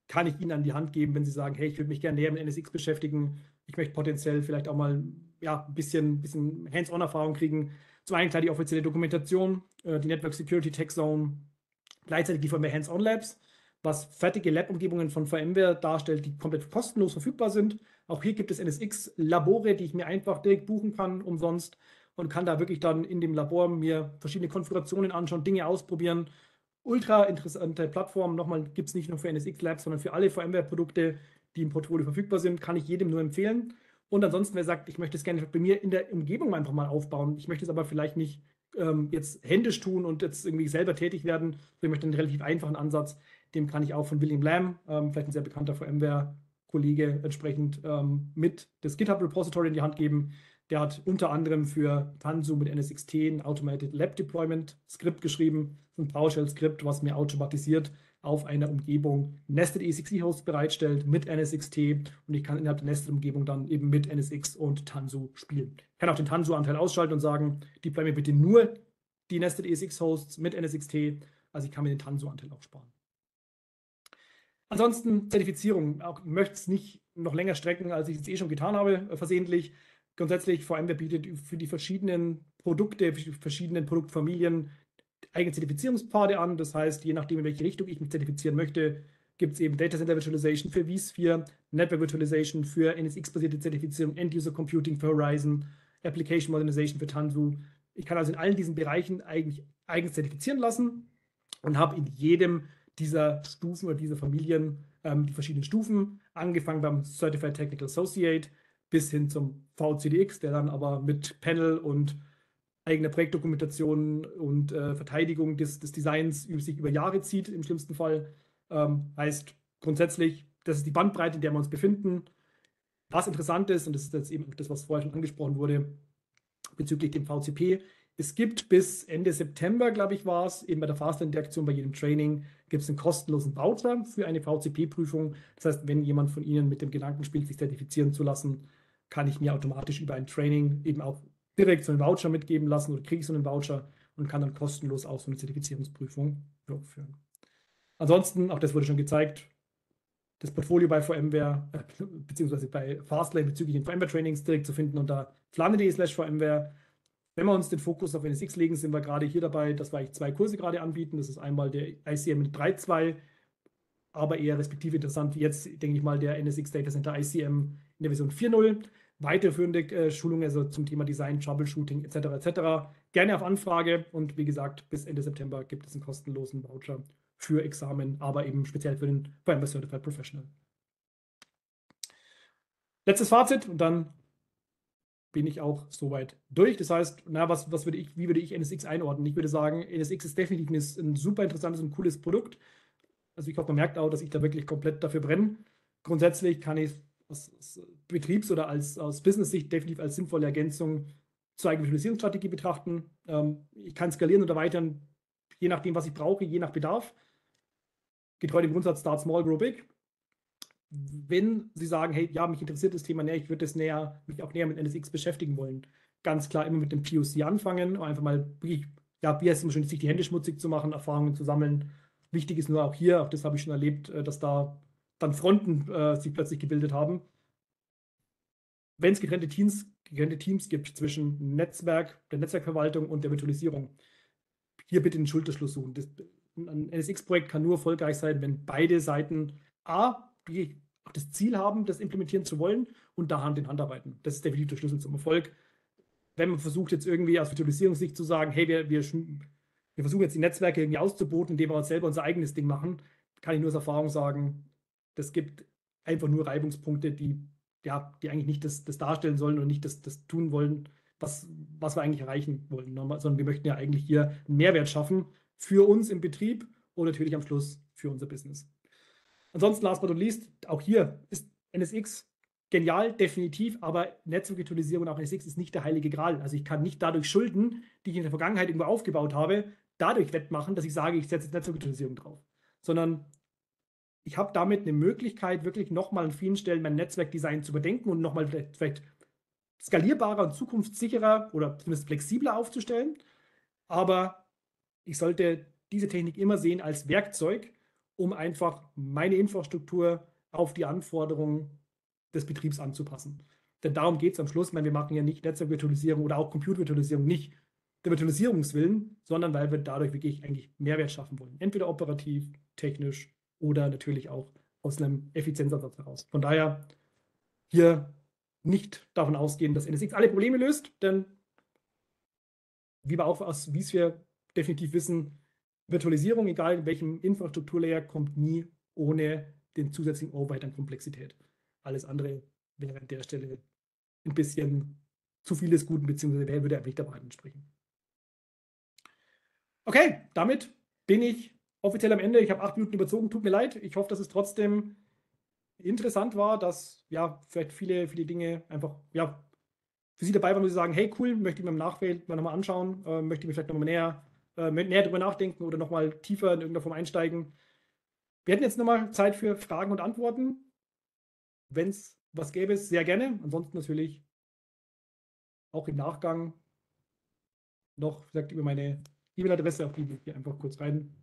kann ich Ihnen an die Hand geben, wenn Sie sagen, hey, ich würde mich gerne näher mit NSX beschäftigen. Ich möchte potenziell vielleicht auch mal ja, ein bisschen, bisschen Hands-on-Erfahrung kriegen. Zum einen klar die offizielle Dokumentation, äh, die Network Security Tech Zone, gleichzeitig die VMware Hands-on Labs, was fertige Lab-Umgebungen von VMware darstellt, die komplett kostenlos verfügbar sind. Auch hier gibt es NSX-Labore, die ich mir einfach direkt buchen kann, umsonst und kann da wirklich dann in dem Labor mir verschiedene Konfigurationen anschauen, Dinge ausprobieren, ultra interessante Plattform. Nochmal gibt es nicht nur für NSX Labs, sondern für alle VMware-Produkte, die im Portfolio verfügbar sind, kann ich jedem nur empfehlen. Und ansonsten, wer sagt, ich möchte es gerne bei mir in der Umgebung einfach mal aufbauen, ich möchte es aber vielleicht nicht ähm, jetzt händisch tun und jetzt irgendwie selber tätig werden, ich möchte einen relativ einfachen Ansatz, dem kann ich auch von William Lamb, ähm, vielleicht ein sehr bekannter VMware-Kollege, entsprechend ähm, mit das GitHub-Repository in die Hand geben. Der hat unter anderem für Tanzu mit NSXT ein Automated Lab Deployment Skript geschrieben, ein PowerShell-Skript, was mir automatisiert auf einer Umgebung Nested ESXi-Host bereitstellt mit NSXT und ich kann innerhalb der Nested-Umgebung dann eben mit NSX und Tanzu spielen. Ich kann auch den Tanzu-Anteil ausschalten und sagen, deploy mir bitte nur die Nested ESX-Hosts mit NSXT. Also ich kann mir den Tanzu-Anteil auch sparen. Ansonsten Zertifizierung. Ich möchte es nicht noch länger strecken, als ich es eh schon getan habe, versehentlich grundsätzlich vor allem, wer bietet für die verschiedenen Produkte, für die verschiedenen Produktfamilien eigene Zertifizierungspfade an. Das heißt, je nachdem, in welche Richtung ich mich zertifizieren möchte, gibt es eben Data Center Virtualization für vSphere, Network Virtualization für NSX-basierte Zertifizierung, End-User Computing für Horizon, Application Modernization für Tanzu. Ich kann also in allen diesen Bereichen eigentlich eigens zertifizieren lassen und habe in jedem dieser Stufen oder dieser Familien ähm, die verschiedenen Stufen, angefangen beim Certified Technical Associate bis hin zum VCDX, der dann aber mit Panel und eigener Projektdokumentation und äh, Verteidigung des, des Designs sich über Jahre zieht, im schlimmsten Fall. Ähm, heißt grundsätzlich, das ist die Bandbreite, in der wir uns befinden. Was interessant ist, und das ist jetzt eben das, was vorher schon angesprochen wurde, bezüglich dem VCP, es gibt bis Ende September, glaube ich, war es, eben bei der Fast-Interaktion bei jedem Training, gibt es einen kostenlosen Voucher für eine VCP-Prüfung. Das heißt, wenn jemand von Ihnen mit dem Gedanken spielt, sich zertifizieren zu lassen, kann ich mir automatisch über ein Training eben auch direkt so einen Voucher mitgeben lassen oder kriege ich so einen Voucher und kann dann kostenlos auch so eine Zertifizierungsprüfung durchführen. Ansonsten, auch das wurde schon gezeigt, das Portfolio bei VMware, äh, beziehungsweise bei Fastlane bezüglich den VMware-Trainings direkt zu finden unter flane.de slash VMware. Wenn wir uns den Fokus auf NSX legen, sind wir gerade hier dabei, dass wir eigentlich zwei Kurse gerade anbieten. Das ist einmal der ICM 3.2, aber eher respektive interessant jetzt, denke ich mal, der NSX Data Center ICM in der Version 4.0. Weiterführende äh, Schulungen also zum Thema Design, Troubleshooting etc. etc. Gerne auf Anfrage und wie gesagt, bis Ende September gibt es einen kostenlosen Voucher für Examen, aber eben speziell für den VMware Certified Professional. Letztes Fazit und dann bin ich auch soweit durch. Das heißt, na, was, was würde ich, wie würde ich NSX einordnen? Ich würde sagen, NSX ist definitiv ein, ein super interessantes und cooles Produkt. Also ich hoffe, man merkt auch, dass ich da wirklich komplett dafür brenne. Grundsätzlich kann ich aus, aus Betriebs- oder als, aus Business-Sicht definitiv als sinnvolle Ergänzung zur eigenen Visualisierungsstrategie betrachten. Ähm, ich kann skalieren oder erweitern, je nachdem, was ich brauche, je nach Bedarf. Getreu dem Grundsatz Start Small, Grow Big. Wenn Sie sagen, hey, ja, mich interessiert das Thema näher, ich würde das näher, mich auch näher mit NSX beschäftigen wollen, ganz klar immer mit dem POC anfangen, und einfach mal wirklich, ja, wie heißt es schon, sich die Hände schmutzig zu machen, Erfahrungen zu sammeln. Wichtig ist nur auch hier, auch das habe ich schon erlebt, äh, dass da dann Fronten äh, sich plötzlich gebildet haben. Wenn es getrennte Teams, getrennte Teams gibt zwischen Netzwerk, der Netzwerkverwaltung und der Virtualisierung, hier bitte den Schulterschluss suchen. Das, ein NSX-Projekt kann nur erfolgreich sein, wenn beide Seiten A, das Ziel haben, das implementieren zu wollen und da Hand in Hand arbeiten. Das ist definitiv der Schlüssel zum Erfolg. Wenn man versucht, jetzt irgendwie aus Virtualisierungssicht zu sagen, hey, wir, wir, wir versuchen jetzt die Netzwerke irgendwie auszuboten, indem wir uns selber unser eigenes Ding machen, kann ich nur aus Erfahrung sagen, das gibt einfach nur Reibungspunkte, die, ja, die eigentlich nicht das, das darstellen sollen und nicht das, das tun wollen, was, was wir eigentlich erreichen wollen, sondern wir möchten ja eigentlich hier einen Mehrwert schaffen für uns im Betrieb und natürlich am Schluss für unser Business. Ansonsten, last but not least, auch hier ist NSX genial, definitiv, aber Netzwerkvirtualisierung auch NSX ist nicht der heilige Gral. Also ich kann nicht dadurch Schulden, die ich in der Vergangenheit irgendwo aufgebaut habe, dadurch wettmachen, dass ich sage, ich setze Netzwerkvirtualisierung drauf. Sondern ich habe damit eine Möglichkeit, wirklich nochmal an vielen Stellen mein Netzwerkdesign zu überdenken und nochmal vielleicht, vielleicht skalierbarer und zukunftssicherer oder zumindest flexibler aufzustellen. Aber ich sollte diese Technik immer sehen als Werkzeug, um einfach meine Infrastruktur auf die Anforderungen des Betriebs anzupassen. Denn darum geht es am Schluss. Ich meine, wir machen ja nicht Netzwerkvirtualisierung oder auch Computervirtualisierung nicht der Virtualisierungswillen, sondern weil wir dadurch wirklich eigentlich Mehrwert schaffen wollen. Entweder operativ, technisch oder natürlich auch aus einem Effizienzansatz heraus. Von daher hier nicht davon ausgehen, dass NSX alle Probleme löst, denn wie wir auch aus vSphere definitiv wissen, Virtualisierung, egal in welchem Infrastrukturlayer, kommt nie ohne den zusätzlichen Overhead an Komplexität. Alles andere wäre an der Stelle ein bisschen zu viel des Guten, beziehungsweise wer einfach nicht der Wahrheit entsprechen. Okay, damit bin ich offiziell am Ende. Ich habe acht Minuten überzogen, tut mir leid. Ich hoffe, dass es trotzdem interessant war, dass ja vielleicht viele, viele Dinge einfach ja für Sie dabei waren, wo Sie sagen, hey cool, möchte ich mir im Nachfeld mal nochmal anschauen, äh, möchte ich mir vielleicht nochmal näher, äh, näher drüber nachdenken oder nochmal tiefer in irgendeiner Form einsteigen. Wir hätten jetzt nochmal Zeit für Fragen und Antworten. Wenn es was gäbe, sehr gerne. Ansonsten natürlich auch im Nachgang noch, gesagt, über meine E-Mail-Adresse, auf die wir hier einfach kurz rein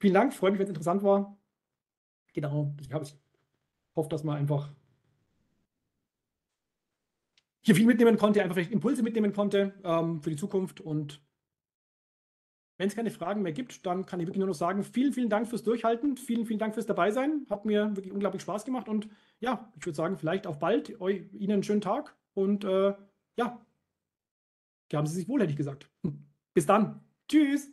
Vielen Dank, freue mich, wenn es interessant war. Genau, ich, habe, ich hoffe, dass man einfach hier viel mitnehmen konnte, einfach vielleicht Impulse mitnehmen konnte ähm, für die Zukunft. Und wenn es keine Fragen mehr gibt, dann kann ich wirklich nur noch sagen, vielen, vielen Dank fürs Durchhalten, vielen, vielen Dank fürs Dabeisein. Hat mir wirklich unglaublich Spaß gemacht und ja, ich würde sagen, vielleicht auf bald. Eu, Ihnen einen schönen Tag und äh, ja, haben Sie sich wohl, hätte ich gesagt. Bis dann. Tschüss.